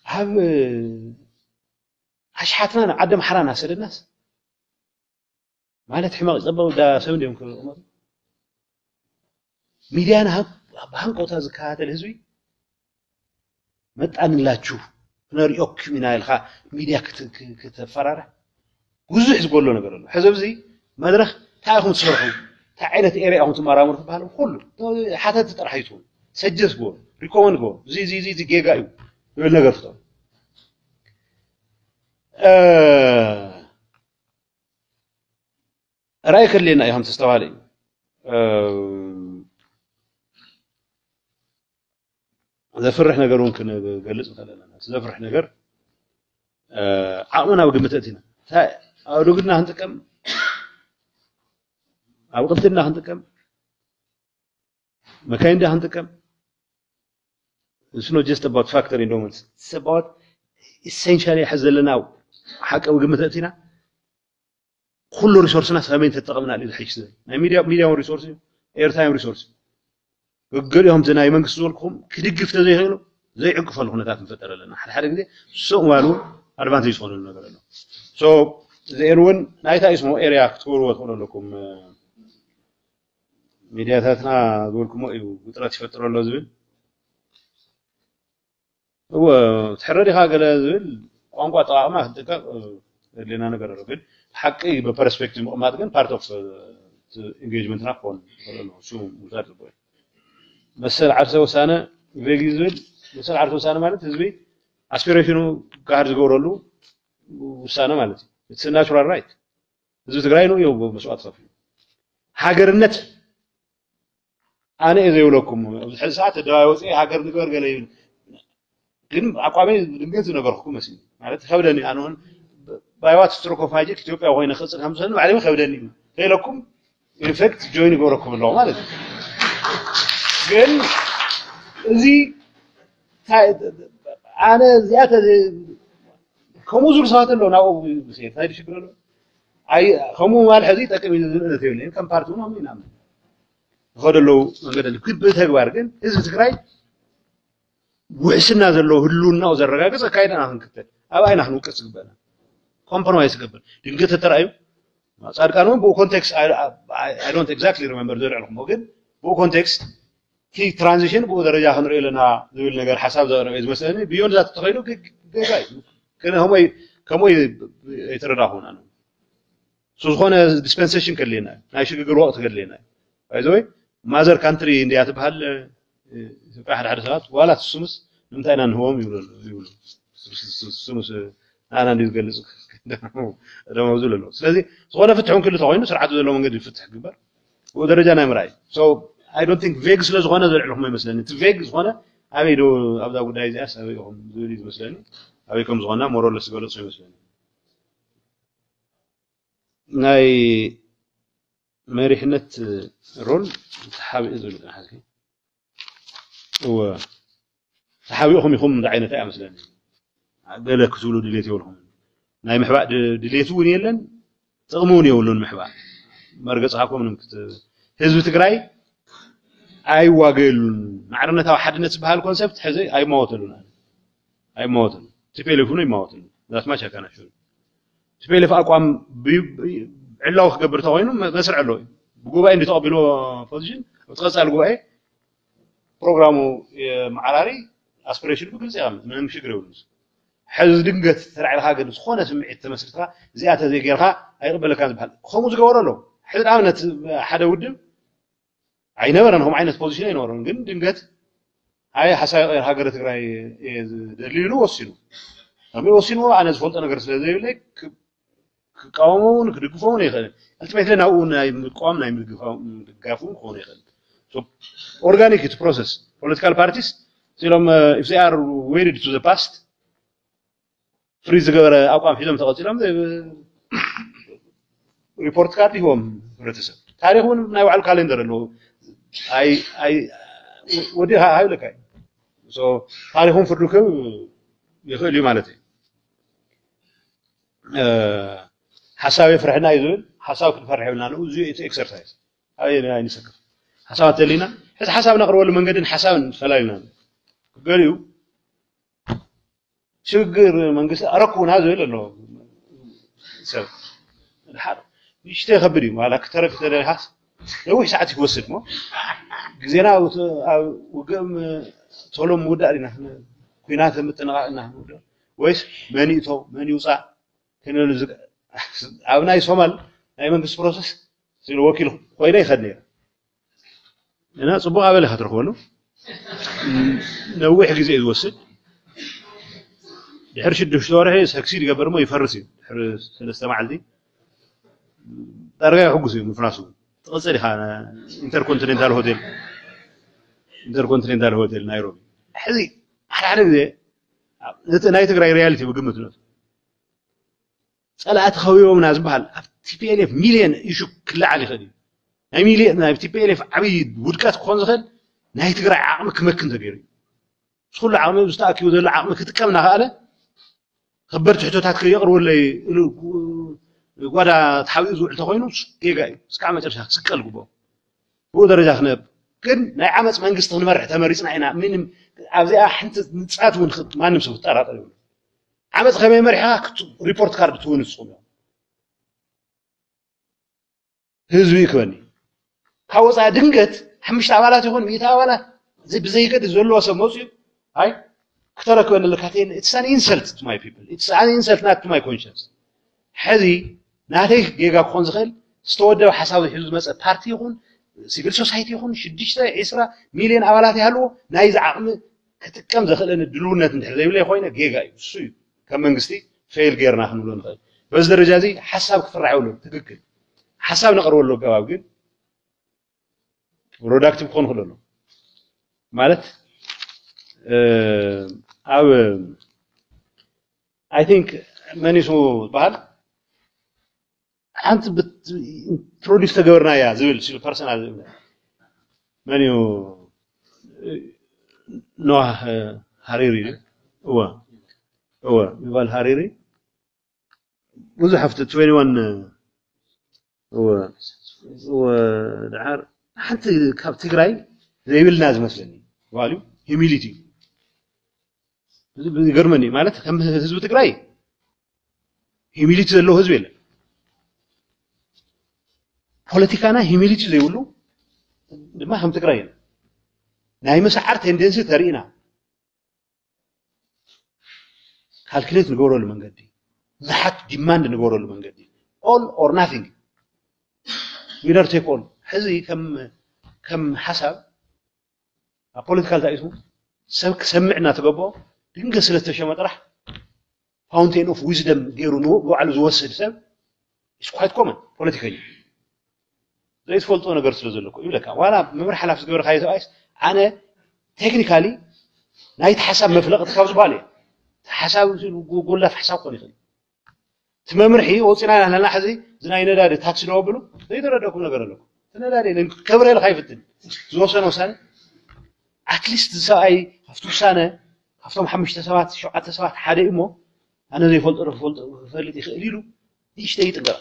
هم هش اه، حتما عدم حرام نسر الناس مالت حماق زبوا دا سمنهم كل عمر ميدان هم هم قطع زكاة الهزوي مت أن لا تشوف ነሪኦክ ኢና ኢልካ ሚድያ ክተፈራርሕ ብዙሕ ዝጎሎ ነገር ኣሎ ሕዚ ዚ መድረክ እንታይ ኢኹም ትሰርሑ እንታይ ዓይነት ኤርያ ኹም ትመራምሩ ትበሃል ኩሉ ሓተት ጥራሕ እዩ ትውን ሰጀስ ግበሩ ሪኮመንድ ግበሩ እዚ እዚ እዚ ጌጋ እዩ ዝብል ነገር ትጠ ራእይ ክድልየና እዩ ከምቲ ዝተባሃለ እዩ ዘፍርሕ ነገር እውን ክንገልፅ ንኽእል ኣለና ዘፍርሕ ነገር ዓቕሚ ናብ ግምት እቲና እንታይ ኣብ ንግድና ክንጥቀም ኣብ ቅልትና ክንጥቀም መካይንዳ ክንጥቀም it's not just about factory endowments it's about essentially ሕዚ ዘለና ሓቂ ኣብ ግምት እቲና ኩሉ ሪሶርስና ሰበይን ተጠቐምና እዩ ዝሕሽ ዝብል ናይ ሚድያውን ሪሶርስ እዩ ኤርታይም ሪሶርስ እዩ قل لهم زناي من قصوركم كدي قفت زي خيلو زي عقف الله نتات مفتر لنا حد حد كذي سو مالو أربعين تيس فلو نقدر آه، له سو زي إروين نايتا اسمه إيريا كتور وتقول لكم ميديا ثلاثنا دول كم أيو بترات فترة الله زبل هو تحرري حاجة لازبل قام قط عام حد كا اللي نانا قرر لكن حق إيه ببرسبكتيف ما تكن part of اه، engagement نحن قلنا شو مزاد بقول መሰል ዓርሰ ወሳነ ይበጊ ዝብል መሰል ዓርሰ ወሳነ ማለት ህዝቢ ኣስፒሬሽኑ ክሃድ ዝገብረሉ ውሳነ ማለት እዩ ኢትስ ናቹራል ራይት ህዝቢ ትግራይ ነው የው መስዋዕት ከፍሉ ሃገርነት ኣነ እየ ዘይብለኩም ኣብዚ ሕዚ ሰዓት ኣደባባይ ወፅአ ሃገር ንግበር ገለ ይብል ግን ኣቋመይ ድንገት ዝነበርኩ መስሊ ማለት ከብደኒ ኣነ እውን ባይዋት ስትሮኮፋጂክ ኢትዮጵያ ኮይነ ክፅል ከምዝኽእል ማዕለሚ ከብደኒ እዩ ከይለኩም ኢንፌክት ጆይን ይገብረኩም ኣለዎ ማለት እዩ ግን እዚ ኣነ እዚኣተ ከምኡ ዝብሉ ሰባት ኣለዉ ናብኡ ብሴታይ ዝሽግር ኣሎ ከምኡ ማልሐ እዚ ይጠቅም እዩ ዝምእነት የብለ ከም ፓርቲ እውን ከምኡ ኢና ዝኸደ ኣለዉ መንገዲ ሉ ብተግባር ግን ህዝቢ ትግራይ ውሕስና ዘለዎ ህልውናኡ ዘረጋግፅ ኣካይዳና ክንክተል ኣብኣ ኢና ክንውቀስ ዝግበአና ኮምፕሮማይዝ ዝገብር ድንገት ተራእዩ ጻድቃን እውን ብኡ ኮንቴክስት ኣይ ዶንት ኤግዛክትሊ ሪመምበር ዘልዕልኩሞ ግን ብኡ ኮንቴክስት እቲ ትራንዚሽን ብኡ ደረጃ ክንሪኦ ኣለና ዝብል ነገር ሓሳብ ዘቕረበ ዝመስለኒ ብዮን ዛት ተኸይሉ ገጋ እዩ ከምኡይ ኣይተረዳኹን ኣነ ሱ ዝኾነ ዲስፐንሴሽን ከድልየና እዩ ናይ ሽግግር ወቅቲ ከድልየና እዩ ባይዘወይ ማዘር ካንትሪ እንድያ ትበሃል ኢትዮጵያ ሓደ ሓደ ሰባት ዋላ ትስምስ ንምንታይ ኢና ንህቦም ይብሉ ስሙስ ንኣና እንዲ ዝገልፅ ደሞ ዝብል ኣለዎ ስለዚ ዝኾነ ፍትሕ እውን ክልተ ኮይኑ ስርዓቱ ዘለዎ መንገዲ ይፍትሕ ክግበር ብኡ ደረጃ ናይ ምርኣይ ኣይ ዶንት ቲንክ ቬግ ስለ ዝኾነ ዘልዕልኩም ይመስለኒ እቲ ቬግ ዝኾነ ኣበይ ዶ ኣብዛ ጉዳይ እዚኣስ ኣበይ ኢኹም ዝብል እዩ ዝመስለኒ ኣበይ ከም ዝኾና ሞሮለስ ዝገለፁ ይመስለኒ ናይ መሪሕነት ሮል ሰሓቢኡ ዝብል ሓዚ እወ ሰሓቢኡኹም ኢኹም እንዳ ዓይነት ኣይመስለኒ ገለ ክትብሉ ድሌት የብልኹም ናይ ምሕባእ ድሌት እውን የለን ጥቕሚ እውን የብሉን ምሕባእ መርገፅኻኩም ህዝቢ ትግራይ ኣይዋገሉን ንዓርነታዊ ሓድነት ዝበሃል ኮንሰፕት ሕዚ ኣይመወትሉን ኣይመወትን ቲፔሌፍ እውን ይመወትን ዛትማ ሸከናሽ ቲፔሌፍ ኣቋም ዕላዊ ክገብር ተኮይኑ መስርዕ ኣለዎ እዩ ብጉባኤ እንዲተቐቢልዎ ፖዚሽን ኣብቲ ቀፃሊ ጉባኤ ፕሮግራሙ መዓራሪ ኣስፒሬሽን ብግልፂ ይቐምጥ ምንም ሽግር የብሉ ሕዚ ድንገት ተላዕልካ ግን ዝኾነ ስምዒት ተመስርትካ እዚኣተ ዘይገርካ ኣይቕበለካን ዝበሃል ከምኡ ዝገበሩ ኣለዉ ሕዚ ንኣብነት ሓደ ውድብ ኣይነበረን ከምኡ ዓይነት ፖዚሽን ኣይነበረን ግን ድንገት ኣይ ሓሳብ ቀይር ሃገረ ትግራይ እየ ዝደልዩ ኢሉ ወሲኑ ከምኡ ወሲንዎ ኣነ ዝፈልጦ ነገር ስለ ዘይብለይ ክቃወሞ እውን ክድግፎ እውን ኣይኽእልን ኣልቲሜትሊ ናብኡ ናይ ምቋም ናይ ምግጋፍ እውን ክኾኑ ይኽእል ኦርጋኒክ እቲ ፕሮሰስ ፖለቲካል ፓርቲስ ኢሎም ኢፍ ዘይ ኣር ዌድድ ቱ ዘ ፓስት ፍሪ ዝገበረ ኣቋም ሒዞም ተቐፂሎም ሪፖርት ካርድ ይህቦም ሕብረተሰብ ታሪክ እውን ናይ ባዕሉ ካሌንደር ኣለዎ ወዲኻ ኣይብለካ እዩ ታሪኹም ፍርድክብ ይኽእል እዩ ማለት እዩ ሓሳብ የፍርሕና እዩ ዝብል ሓሳብ ክንፈርሕ ይብልና ኣለዉ እዚዩ እቲ ኤክሰርሳይዝ ኣይንሰክፍ ሓሳብ እንተሊና ሕዚ ሓሳብ ነቕርበሉ መንገድን ሓሳብን ተፈላለዩና ገሊኡ ሽግግር መንግስቲ ኣረክቡና ዝብል ኣለዎ ሰብ ንሓደ ንእሽተ የኸብድ እዩ ዋላ ክተረፍ ተደሊኻስ ነዊሕ ሰዓት ይወስድ ሞ ግዜና ኣብ ውግእ ቶሎ ምውዳእ ኢና ኩናት ምጥንቃቅ ኢና ምውዳእ ወይስ መን ይእቶ መን ይውፃእ ክንብል ኣብ ናይ ሶማል ናይ መንግስቲ ፕሮሰስ ወኪል ኮይነ ይኸድ ነይረ እና ፅቡቅ ኣበለ ኢካ ትረክበሉ ነዊሕ ግዜ እዩ ዝወስድ ድሕሪ ሽዱሽተ ወርሒ ሰክሲድ ይገበር ሞ ይፈርስ እዩ ድሕሪ ሰለስተ መዓልቲ ዳርጋ ይሕጉስ እዩ ምፍራሱ تغسلها انتر كونتيننتال هوتيل انتر كونتيننتال هوتيل نايروبي حزي حرحر ግዜ ናይ ትግራይ ሪያሊቲ ብግምት ነቱ ፀላእቲ ከቢቦምና ዝበሃል ኣብ ቲፒኤልኤፍ ሚልዮን ኢሹ ክላዓል ይኽእል እዩ ናይ ሚልዮን ናይ ቲፒኤልኤፍ ዓብዪ ውድቀት ክኾን ዝኽእል ናይ ትግራይ ዓቕሚ ክመክን ተገይሩ እዩ ምስ ኩሉ ዓቕሚ ዝተኣኪቡ ዘሎ ዓቕሚ ክጥቀም እናኸኣለ ከበድቲ ሕቶታት ከየቕርቡለይ وأنا أقول لك أن أنا أقول لك أن أنا أقول لك أن أنا أقول لك أن أنا أقول لك أن أنا أقول لك أن أنا أقول لك أن أنا أقول لك أن أنا أقول لك أن أنا أقول لك أن أنا أقول لك أن أنا أقول لك أن أنا أقول لك أن أنا أقول لك أن أنا أقول لك أن أنا أن أنا أقول أن أنا أقول لك أن أنا أن أنا أقول لك أن أنا أقول ናተይ ጌጋ ክኾን ዝኽእል ዝተወደበ ሓሳብ ሒዙ ዝመፀ ፓርቲ ይኹን ሲቪል ሶሳይቲ ይኹን ሽዱሽተ ዒስራ ሚልዮን ኣባላት ይሃልዎ ናይዚ ዓቕሚ ክጥቀም ዘኽእለኒ ድልውነት እንድሕር ዘይብለ ኮይነ ጌጋ እዩ እሱ እዩ ከም መንግስቲ ፌል ጌርና ክንብሎ ንኽእል በዚ ደረጃ እዚ ሓሳብ ክፍራዕ የብሉ ትክክል ሓሳብ ነቕርበሉ ኣገባብ ግን ፕሮዳክቲቭ ክኾን ክእል ኣሎ ማለት ኣብ ኣይ ቲንክ መኒሱ ዝበሃል أنت بتبروديوس تجورنا يا زميل شو البرسونال منيو نوع هاريري هو هو يقال هاريري وزحفت 21 هو هو دعار حتى كاب تقراي زي بيل ناز مثلاً والو هيميليتي قرمني مالت كم هزبو تقراي هيميليتي اللو هزبو ፖለቲካና ሂሚሊቲ ዘይብሉ ድማ ከም ትግራይ ኢና ናይ ምስዓር ቴንደንሲ ተርኢና ካልኩሌት ንገብረሉ መንገዲ ዝሓት ዲማንድ ንገብረሉ መንገዲ ኦል ኦር ናቲንግ ዊነር ቴክ ኦል ሕዚ ከም ሓሳብ ኣብ ፖለቲካ ዝኣይሱ ሰብ ክሰምዕ እናተገብኦ ድንገት ስለ ዝተሸመ ጥራሕ ፋውንቴን ኦፍ ዊዝደም ገይሩ ንባዕሉ ዝወስድ ሰብ ኢስ ኳይት ኮመን ፖለቲከኛ ዘይፈልጦ ነገር ስለ ዘለኮ ይብለካ ዋላ መምህር ሓላፍ ዝገበርካ ሰብኣይስ ኣነ ቴክኒካሊ ናይቲ ሓሳብ መፍለቕቲ ካብ ዝበሃል እየ ሓሳብ ጎላፍ ሓሳብ ክኾን ይኽእል እቲ መምርሒ ወፂና ኣለና ሕዚ እዚ ናይ ነዳዲ ታክሲ ዶ ኣብሉ ዘይተረደኩም ነገር ኣለኩ እቲ ነዳዲ ከብረልካ ይፍትን ዝወሰነ ወሳነ ኣትሊስት እዚ ሰብኣይ ካብቲ ውሳነ ካብቶም ሓሙሽተ ሰባት ሸውዓተ ሰባት ሓደ እሞ ኣነ ዘይፈልጦ ዶ ክፈልጥ ይኽእል ኢሉ ንእሽተይ ይጥንቀቕ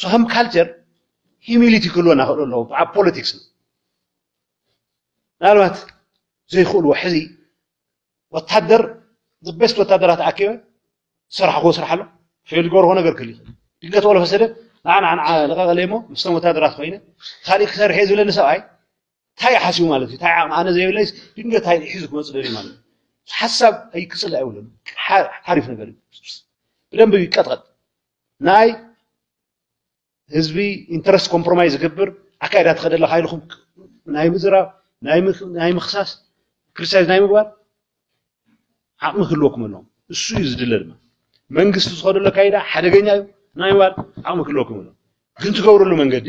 ሶ ከም ካልቸር هيميليتي كلنا هقول له على بوليتكس نعرفت زي يقول وحزي وتحدر ذا بيست وتحدرات عكيمه صراحه هو صراحه له في الجور هنا غير كلي دقت ولا فسره انا نعم، نعم، نعم، انا انا غليمو مستوى وتحدرات خينه خالي خسر حيز ولا نسعي تاي حاسيو مالتي تاي انا زي ليس دقت هاي حيز مصدري مالتي حساب اي كسل اولا حارف نغير بدم بيقطقط ناي ህዝቢ ኢንተረስት ኮምፕሮማይዝ ዝገብር ኣካይዳ ትኸደለካ ኢልኩም ናይ ምዝራብ ናይ ምክሳስ ክርስታይዝ ናይ ምግባር ዓቕሚ ክህልወኩም ኣለዎም እሱ እዩ ዝድለ ድማ መንግስቲ ዝኸደሎ ካይዳ ሓደገኛ እዩ ናይ ምባል ዓቕሚ ክህልወኩም ኣለዎም ግን ትገብረሉ መንገዲ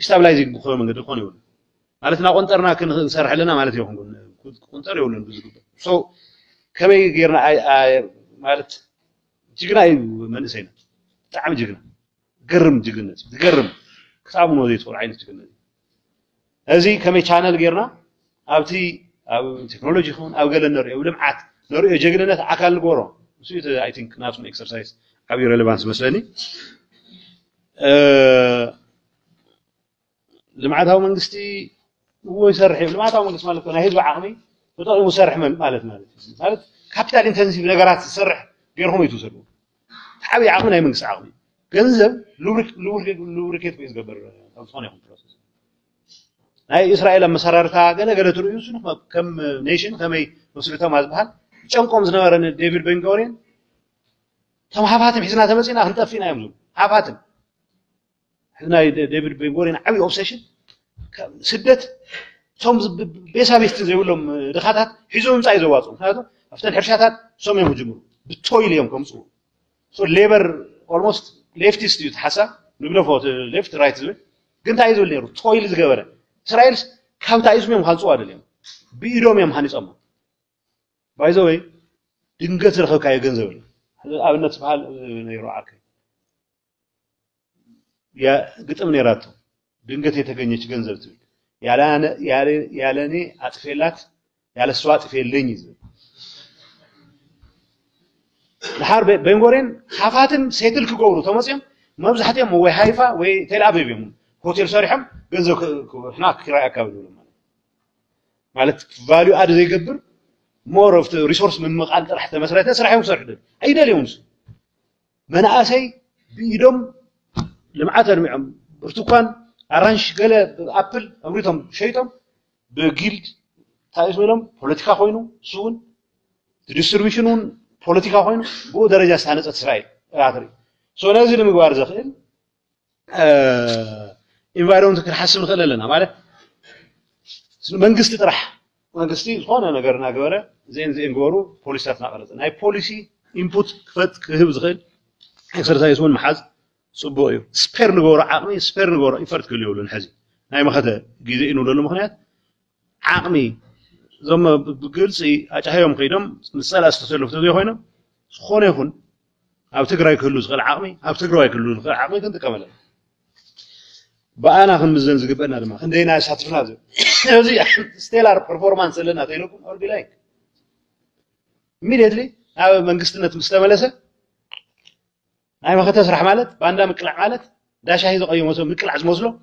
ዲስታብላይዚንግ ዝኾነ መንገዲ ክኾን ይብሉ ማለት ናብ ቆንጠርና ክንሰርሕ ኣለና ማለት እዩ ቁንጠር የብሉን ብዝግበር ከመይ ጌርና ማለት ጅግና እዩ መንእሰይና ብጣዕሚ ጅግና قرم جغنة قرم كتاب نو زيت ولا عينت جغنة هذه كم يشانل غيرنا أبتي أب تكنولوجي خون أو قال نري ولم عات نري جغنة عقل قرا سويت أي ثينك نفس من إكسرسايز كبير ريليفانس مسلني ልምዓታዊ መንግስቲ እዎ ይሰርሕ እዩ ልምዓታዊ መንግስቲ ማለት ናይ ህዝቢ ዓቕሚ ተጠቂሙ ሰርሕ ማለት ማለት ማለት ካፒታል ኢንተንሲቭ ነገራት ዝሰርሕ ጌርኩም እዩ ትውሰድዎ ዓብዪ ዓቕሚ ናይ መንግስቲ ዓቕሚ እዩ ገንዘብ ሉብሪኬት ወይ ዝገበር ኣብ ዝኾነ ይኹን ፕሮሰስ ናይ እስራኤል ኣመሰራርታ ገለገለ ትርእዩ ስኑ ከም ኔሽን ከመይ መስሪቶም ዝበሃል ጨንቆም ዝነበረ ዴቪድ ቤንጎሪን እቶም ሃፋትም ሒዝና ተመፂና ክንጠፊ ኢና እዮም ዝብሉ ሃፋትም ናይ ዴቪድ ቤንጎሪን ዓብዪ ኦብሴሽን ስደት እቶም ቤሳቤስቲ ዘይብሎም ድኻታት ሒዞም ምፃእ ዘዋፅኡ ምክንያቱ ኣብተን ሕርሻታት ሶም እዮም ክጅምሩ ብቶይል እዮም ከምፅኡ ሌበር ኦልሞስት ሌፍቲስት እዩ ተሓሳብ ንብለፎ ሌፍት ራይት ዝብል ግን እንታይ እዩ ዝብል ነይሩ ቶይል ዝገበረ እስራኤልስ ካብ ታኢዝም እዮም ሃንፅዎ ኣደልዮም ብኢዶም እዮም ሃኒፆሞ ባይዘ ወይ ድንገት ዝረኸብካዮ ገንዘብ እዩ ኣብነት ዝበሃል ነይሩ ዓርከ ግጥም ነራቶ ድንገት የተገኘች ገንዘብ ትብል ያለኔ ኣጥፌላት ያለ እሷ አጥፌለኝ ዝብል ድሓር ቤንጎሬን ሓፋትን ሴትል ክገብሩ ተመፅኦም መብዛሕትኦም ወይ ሃይፋ ወይ ቴልኣቪቭ እዮም ሆቴል ሰሪሖም ገንዘብ ሕና ክራይ ኣካባቢ ዝብሉ ማለት ቫልዩ ኣድ ዘይገብር ሞር ኦፍ ሪሶርስ ምምቃል ጥራሕ ተመስረተ ስራሕ እዮም ክሰርሑ ኣይደልዮም ንሱ መናእሰይ ብኢዶም ልምዓት ኣልሚዖም ብርቱካን ኣራንሽ ገለ ኣፕል ኣምሪቶም ሸይጦም ብጊልድ እንታይ ኢሎም ፖለቲካ ኮይኑ እሱ እውን ዲስትሪቢሽን እውን ፖለቲካ ኮይኑ ብኡ ደረጃ ዝተሃነፀት እስራኤል ራትሪ ሶ ነዚ ንምግባር ዘኽእል ኢንቫይሮንት ክንሓስብ ንኽእል ኣለና ማለት መንግስቲ ጥራሕ መንግስቲ ዝኾነ ነገር እናገበረ እዚአን እዚአን ገበሩ ፖሊሲታት እናቐረፀ ናይ ፖሊሲ ኢንፑት ክፈት ክህብ ዝኽእል ኤክሰርሳይዝ እውን መሓዝ ፅቡቅ እዩ ስፔር ንገብሮ ዓቕሚ ስፔር ንገብሮ ኢፈርት ክህሉ ይብሉን ሕዚ ናይ መኸተ ግዜ እዩ ንብለሉ ምክንያት ዓቕሚ زم بقولسي أتحيهم خيرهم نسأل أستسلف تدي هنا سخون يخون أو تقرأي كل لغة عامي أو تقرأي كل لغة عامي كنت كمل بقى أنا مزن زق بنا دم عندنا ساترنا ذي زي ستيلر برفورمانس لنا تيلوكم أو بلايك مين يدري أو من قصتنا تمستمر لسه أي ما خدت رح مالت بعندها مكلع مالت داش هيدو قيوم مزلو مكلع مزلو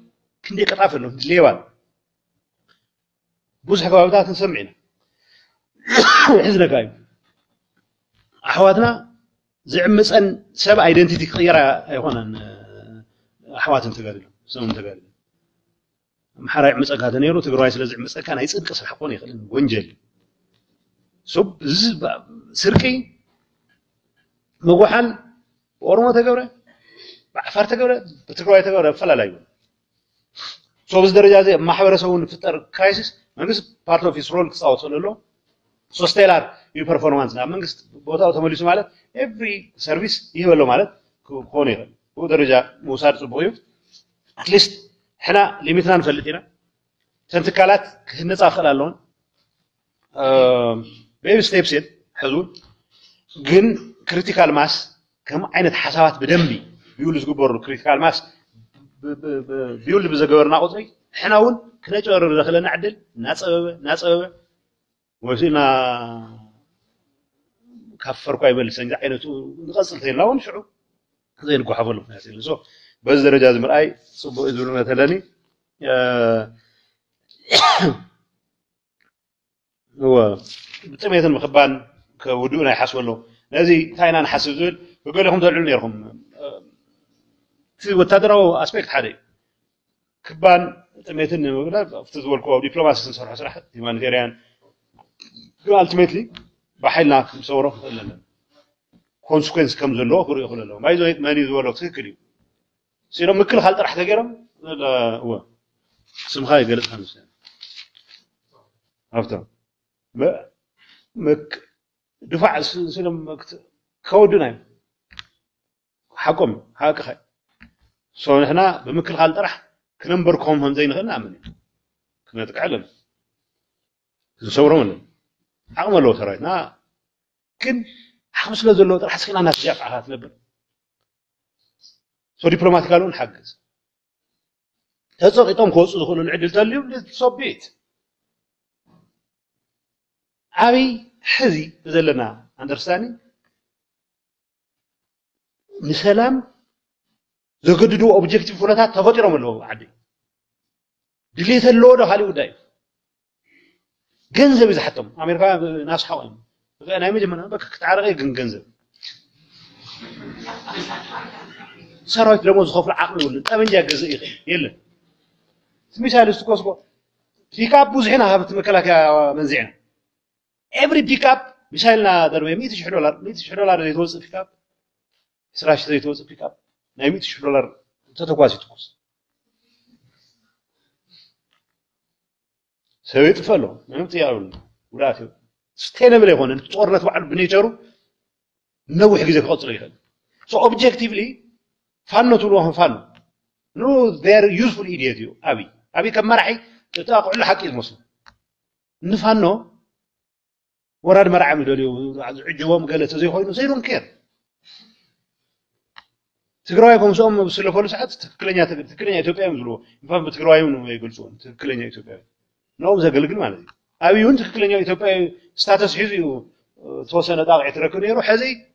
كندي قطافنه ليه وانه بوزح كوابدات سمعنا حزنا كايم أحواتنا زعم مسأن سبع ايدنتيتي كثيرة أيقونا أحواتنا تقالي سمون تقالي محرق مسأك هذا نيرو تقرأي سلا زعم مسأك أنا يصدق صلح قوني خلين ونجل سب زب سركي مغوحل ورمو تقوله ብዓፋር ተገብረ فلا لا يقول ሶብዚ ደረጃ እዚ ማሕበረሰብ سوون ፍጠር ክራይሲስ መንግስት ፓርት ኦፍ ሂዝ ሮል ተጻውቶ ለሎ ሶስቴላር ዩ ፐርፎርማንስ ና መንግስት ቦታው ተመልሱ ማለት ኤቭሪ ሰርቪስ ይህ ማለት ክኾኑ ይኽእል ብኡ ደረጃ ምውሳድ ፅቡቅ እዩ ኣትሊስት ሕና ሊሚትና ንፈልጥ ኢና እተን ትካላት ክህነፃ ክእል ኣለውን ብኤብ ስቴፕስ እየን ሕዙ ግን ክሪቲካል ማስ ከም ዓይነት ሓሳባት ብደንቢ ቢውል ዝግበሩ ክሪቲካል ማስ ቢውል ብዘገበርና ቁፅሪ ሕና እውን كنجر دخل نعدل ناصب ناصب وزينا كفر كوي بل سنجا عينتو نغسل تي لاون شعو زين كو حفل ناصب زو بس درجه از مراي صب ازول مثلاني هو بتميت المخبان كودونا يحسولو نزي تاينا نحسزول بقول لهم دولون يرهم في وتدرو اسبيكت حالي كبان تميتن مبلا فتزول كوا دبلوماسي سنصور حسرة هيمانيتيريان جو ألتيميتلي بحيلنا مصوره لا لا كونسكونس كم زلوا كوري يقول لهم ما يزوج ما يزول لو تذكري سيرم مكل حال راح تجرم لا هو اسم خايف قلت خمسة عرفت ما مك دفع سيرم مكت كودناي حكم حاك خي سو نحنا بمكل حال راح كنبركم هم زين خلنا عمل كنتكلم نصوره من عملوا ترى نا كن حمس له زلوا ترى حسينا ناس جاف على هذا نبر سو ديبلومات قالوا نحجز هذا قطام خوص دخول العدل تاليوم لتصبيت عبي حزي زلنا اندرستاني نسلام زغددو اوبجيكتيف فونتا تفطيرو منو عدي دليت اللو دو هاليو داي غنزب زحتم امريكا ناس حوين انا ميد منو بك كتعرقي غن غنزب سرايت دمو زخف العقل ولا طب نجا غز يلا سميشال استكوسكو بيك اب بوزينا هبت مكلك يا منزين every pick up مثالنا دروي 100 دولار 100 دولار اللي توصل بيك اب سراش اللي توصل بيك اب نعمت شو دولار تتقاسي تقص سويت فلو نعمت يا نمت يابل ستين ستينبل يكون الطورنت بعد بنيجرو نوح غزي خطر يخل سو اوبجكتيفلي فانو تولو هم فانو نو ذير يوزفول ايديت يو ابي ابي كم مرحي تتاقع له حق المسلم نفانو وراد مرعم دليو عجوهم قالت زي خوينو زي دون كير تقرأي كم سوم بسلفه لساعات تكلنا يا تكلنا يا توبي أمزلو فما بتقرأي منو يقول سوم تكلنا يا توبي نوم زي قلقل ما نزي أبي يون تكلنا يا توبي ستاتس هذي وتوسنا داع يتركني يروح هذي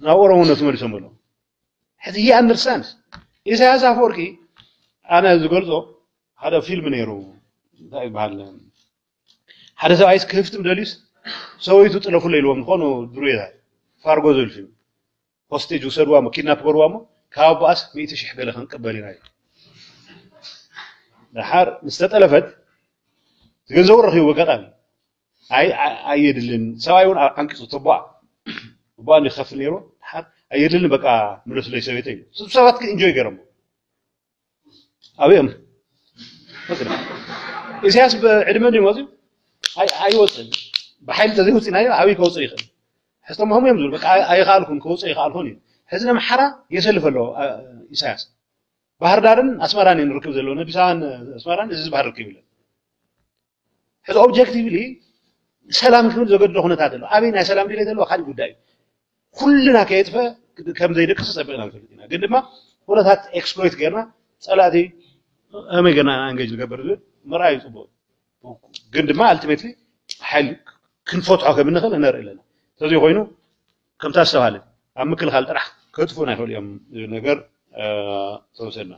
ناورهون نسمر سمنو هذي هي أندرسانس إذا هذا فوركي أنا أقول له هذا فيلم نيرو ذا يبهال هذا سو عايز كيف تمدلس سويتو تلفو ليلو مخانو درويه فارغو زي الفيلم هوستيج وسروا ما كنا بقروا ما كاب بس مئة شح قال خن قبلنا يا نحار نستت ألفت تجن زور رخي وقطع عي عي يدلن سواء يون عنك تطبع طبع يخاف نيرو نحار عي يدلن بقى ملوس اللي يسوي تين سبات كن إنجوي قرمو أبيهم مثلا إذا حسب عدمني وزي هاي هاي وصل بحيل تزيه وصل هاي هاي كوصل يخلي حزتهم هم يمزون بقى أي خالكم كوز أي خالهم يم حزنا محرة يسلف له إساس بحر دارن أسمران ينركب زلونا بسان أسمران إزز بحر ركب له حز أوبجكتيف لي سلام كم زوجة دخنة تاتلو أبي نا سلام دي لتلو خالي بوداي كلنا كيتفا كم زي نكسس أبي نالفلتنا قد ما ولا تات إكسبلويت كرنا سلاتي أمي كنا أنجز الكبرد مرايز بود قد ما ألتيميتلي حل كن فوت عقب النخل أنا رأي لنا ስለዚ ኮይኑ ከምታ ዝተባሃለ ኣብ ምክልኻል ጥራሕ ከጥፉኡን ኣይኽእሉ እዮም ዝብል ነገር ተወሰድና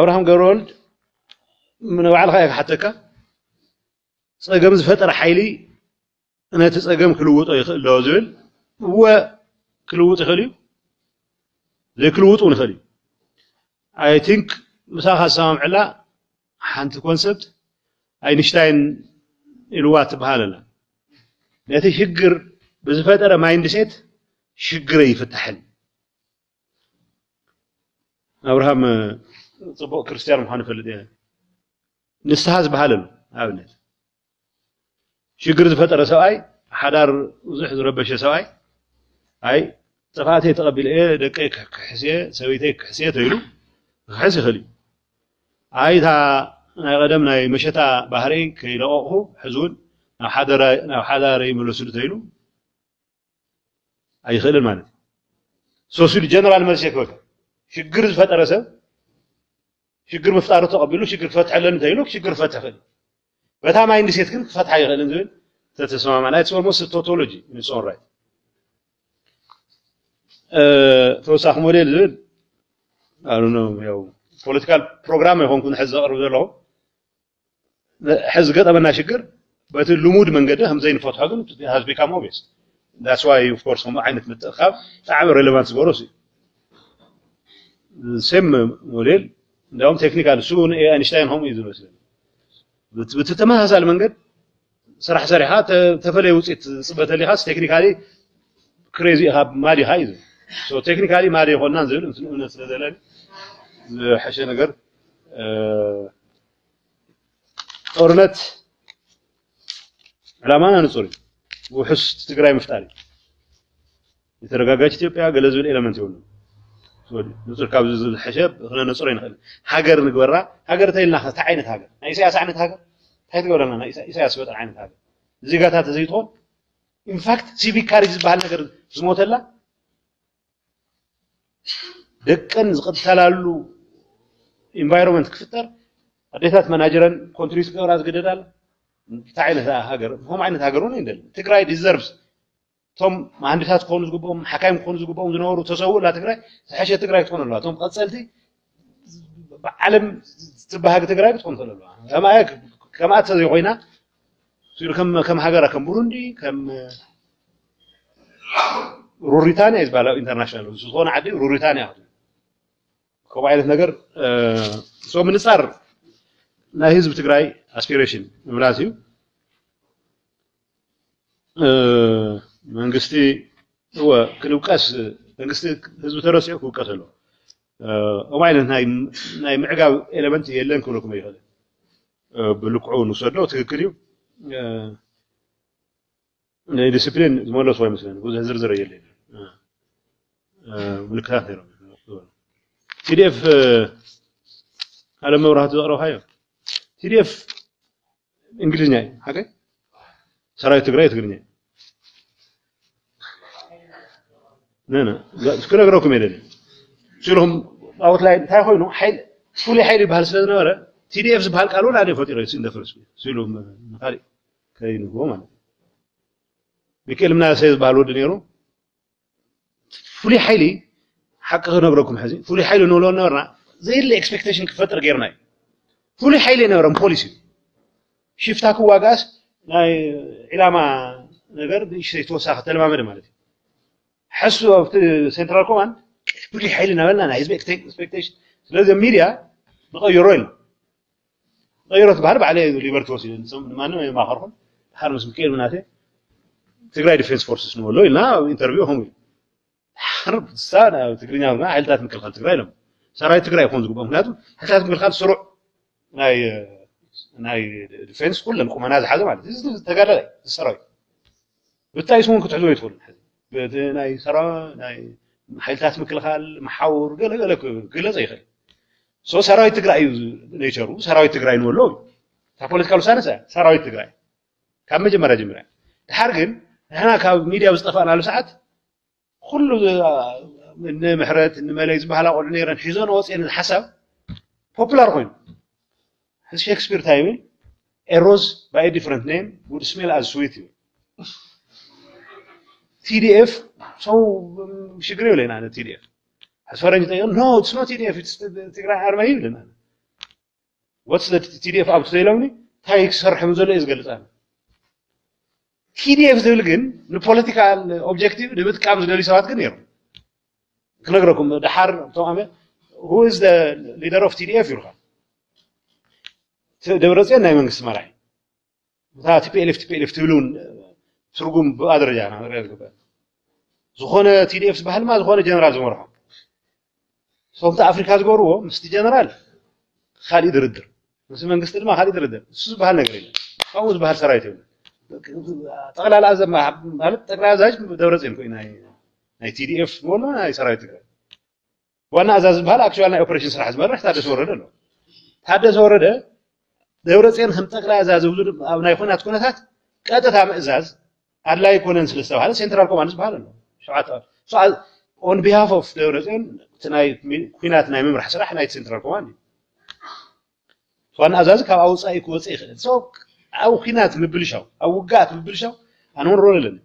ኣብርሃም ገብረወልድ ንባዕልካ እየ ክሓተካ ፀገም ዝፈጠረ ሓይሊ ነቲ ፀገም ክልውጦ ይኽእል ዶ ዝብል እወ ክልውጥ ይኽእል እዩ ዘይክልውጥ እውን ይኽእል እዩ ኣይ ቲንክ ምሳኻ ዝሰማምዕላ ሓንቲ ኮንሰፕት አይንሽታይን ኢልዋ ትበሃል ኣላ ነቲ ሽግር ብዝፈጠረ ማይንድ ሴት ሽግረ ይፍታሐል ኣብርሃም ፅቡቅ ክርስቲያን ምዃኑ ፈልጥ እየ ንስሓ ዝበሃል ኣሎ ኣብነት ሽግር ዝፈጠረ ሰብኣይ ሓዳር ብዙሕ ዝረበሸ ሰብኣይ ኣይ ጥፋእተይ ተቐቢለ እየ ደቀይ ክሕስየ ሰበይተይ ክሕስየ ተይሉ ክሕስ ይኽእል እዩ ኣይ እታ ናይ ቀደም ናይ መሸታ ባህሪ ከይለቐቑ ሕዚ እውን ናብ ሓዳረ ይመለሱሉ እንተይሉ ኣይኽእልን ማለት እዩ ሶሲሉ ጀነራል መልሲ የክበካ ሽግር ዝፈጠረ ሰብ ሽግር ምፍጣሩ ተቐቢሉ ሽግር ክፈትሐለን እንተይሉ ሽግር ክፈትሕ ይኽእል በታ ማይንድ ሴት ግን ክፈትሐ ይኽእልን ዝብል ተተሰማማና ኢትስ ኦልሞስት ቶቶሎጂ ኢን ኢትስ ኦን ራይት ተወሳኺ ሞዴል ዝብል ኣነ ያው ፖለቲካል ፕሮግራም ኣይኮንኩን ሕዚ ዘቕርብ ዘለኹ حزقت أبنا شكر بيت اللمود من قده هم زين فتحه قلت it has become obvious that's why of course هم عينت من التخاف تعب relevant سبوروسي سم موليل دوم تكنيكال سون إيه أينشتاين هم يدون مثلا بتتما هذا المنقد صراحة صراحة تفلي وصيت صبت اللي هاس تكنيكالي كريزي ها مالي هايز سو تكنيكالي مالي هون نزل نزل نزل حشين غير أه ጦርነት ዕላማና ንጹር ውሑስ ትግራይ ምፍጣር የተረጋጋች ኢትዮጵያ ገለ ዝብል ኤለመንት ይብሉ ንጹር ካብዚ ዝብል ሕሸብ ክነ ነፁር ይንኽእል ሃገር ንግበራ ሃገር እንታይ ኢልና እንታይ ዓይነት ሃገር ናይ ኢሳያስ ዓይነት ሃገር እንታይ ትገብረና ናይ ኢሳያስ በጠን ዓይነት ሃገር ዜጋታት ዘይትኾን ኢንፋክት ሲቪክ ካሪጅ ዝበሃል ነገር ዝሞተላ ደቀን ዝቕተላሉ ኢንቫይሮንመንት ክፍጠር ኣዴታት መናጀረን ኮንትሪስ ክገብራ ዝግደድ ኣሎ እንታይ ዓይነት ሃገር ከምኡ ዓይነት ሃገር እውን ይንደል ትግራይ ዲዘርቭስ እቶም መሃንዲሳት ክኾኑ ዝግብኦም ሓካይም ክኾኑ ዝግብኦም ዝነበሩ ተሰውእ ላ ትግራይ ዝሓሸ ትግራይ ክትኾን ኣለዋ እቶም ቀፀልቲ ብዓለም ትባሃጊ ትግራይ ክትኾን ኣለዋ ከምኣ ተዘይኮይና ከም ሃገራ ከም ቡሩንዲ ከም روریتانیا از بالا اینترنشنال سوزون عادی روریتانیا خود. خب عیلت نگر سو منصر ናይ ህዝቢ ትግራይ ኣስፒሬሽን ምምላስ እዩ መንግስቲ هو ክንውቀስ መንግስቲ ህዝቢ ተረሲዑ ክውቀስ ኣሎ ከምኡ ዓይነት ናይ ምዕጋብ ኤሌመንት የለን ክብለኩም ኣይኽእልን ብልክዑ ንውሰዶ ትክክል እዩ ናይ ዲስፕሊን ዝመለሶ ይመስለኒ ብዙሕ ዝርዝር የለን ምልክታት ነይሮም ቲዲኤፍ ካልእ መብራህቲ ዘቕረብካዮ هريف እንግሊዝኛ ሀገ ሰራዊት ትግራይ ትግርኛ ነነ ክነግረኩም የለን ስሎም ኣብት ላይ እንታይ ኮይኑ ሓይል ፍሉይ ሓይል ይበሃል ስለ ዝነበረ ቲዲኤፍ ዝበሃል ቃል እውን ኣነ ፈጢሮ እዩ እንደፈረስ ስሎም ንካሊእ ከይንግቦ ማለት እዩ ሚካኤል ምናሰይ ዝበሃል ወዲ ነይሩ ፍሉይ ሓይሊ ሓቂ ክነግረኩም ሕዚ ፍሉይ ሓይሊ ንብሎ ነበርና ዘየድለ ኤክስፔክቴሽን ክፈጥር ጌርና እዩ فلو حيلة نورم بوليسي شفت هاكو واقاس ناي علامة نغير يشتري توسع حتى ما مر مالتي حسوا في سنترال كوماند فلو حيلة نورم ناي زبيك تيك سبيكتيش لازم ميديا نغير رويل غيرت بحر بعلي ليبرتوسي نسم ما نو ما خرفن حرم سمكيل مناتي تقرأي ديفنس فورسز نقول له لا انترفيو هم حرب سانا تقرأي نعم ما حلتات مكلخان تقرأي لهم سارة تقرأي خونزكو بهم لاتو حلتات مكلخان سرع ናይ ናይ ዲፌንስ ኩለን ቁመና ዝሓዘ ማለት እዩ ዝተጋዳላይ ዝሰራዊት ብታይ ስውን ክትሕዝቦ ይትኽእሉን ሕዚ በቲ ናይ ሰራ ናይ ሓይልታት ምክልኻል መሓውር ገለገለ ክግለፅ ይኽእል ሶ ሰራዊት ትግራይ እዩ ኔቸሩ ሰራዊት ትግራይ ንበሎ እዩ እታ ፖለቲካ ልሳነስ ሰራዊት ትግራይ ካብ መጀመርያ ጀመርያ ድሓር ግን ንሕና ካብ ሚድያ ብዝጠፋእናሉ ሰዓት ኩሉ ንምሕረት ንመለይ ዝበሃላ ቆልዑ ነረን ሒዞ ወፅአን ሓሳብ ፖፑላር ኮይኑ Has Shakespeare تايبل will? A rose by a different name would smell as sweet you. TDF ሰው ሽግር ይብለና ነ TDF as ፈረንጅ ጠይቀ no it's not TDF it's ትግራይ ኣርማ ይብለና what's the TDF ኣብቲ ዘይሎምኒ እንታይ ክሰርሕ ዘሎ እዩ ዝገልፃ ቲዲኤፍ ዝብል ግን ንፖለቲካል ኦብጀክቲቭ ንምጥቃም ዝደልዩ ሰባት ግን ነይሩ ክነግረኩም ድሓር ቶም ኣመ ሁ ኢዝ ሊደር ኦፍ ቲዲኤፍ ይብልካ ደብረፅዮን ናይ መንግስቲ መራሒ እታ ቲፒኤልኤፍ ቲፒኤልኤፍ ትብሉን ትርጉም ብኣ ደረጃ ክንሪኦ ዝግበእ ዝኾነ ቲዲኤፍ ዝበሃል ማ ዝኾነ ጀነራል ዝመርሖ ሶምቲ ኣፍሪካ ዝገብርዎ ምስቲ ጀነራል ካሊእ ድርድር ምስ መንግስቲ ድማ ካሊእ ድርድር እሱ ዝበሃል ነገር የለን ከምኡ ዝበሃል ሰራዊት የብሉ ጠቅላላ ማለት ጠቅላይ ኣዛዥ ደብረፅዮን ኮይኑ ናይ ቲዲኤፍ ንበሎ ናይ ሰራዊት ትግራይ ዋና ኣዛዝ ዝበሃል ኣክቹዋል ናይ ኦፐሬሽን ስራሕ ዝመርሕ ታደሰ ወረደ ኣሎ ታደሰ ወረደ دورتين هم تقرا ازاز وزر او نايفون اتكون اتات قاعدة تعمل ازاز على يكون انس لسه هذا سنترال كوماندز بحال شو عاد شو عاد اون بيهاف اوف دورتين تناي كوينات ناي ممر حسرح ناي سنترال كوماندز فان ازاز كاو اوصا يكو اوصا يخلت سو او كوينات مبلشو او وقات مبلشو انون رول لن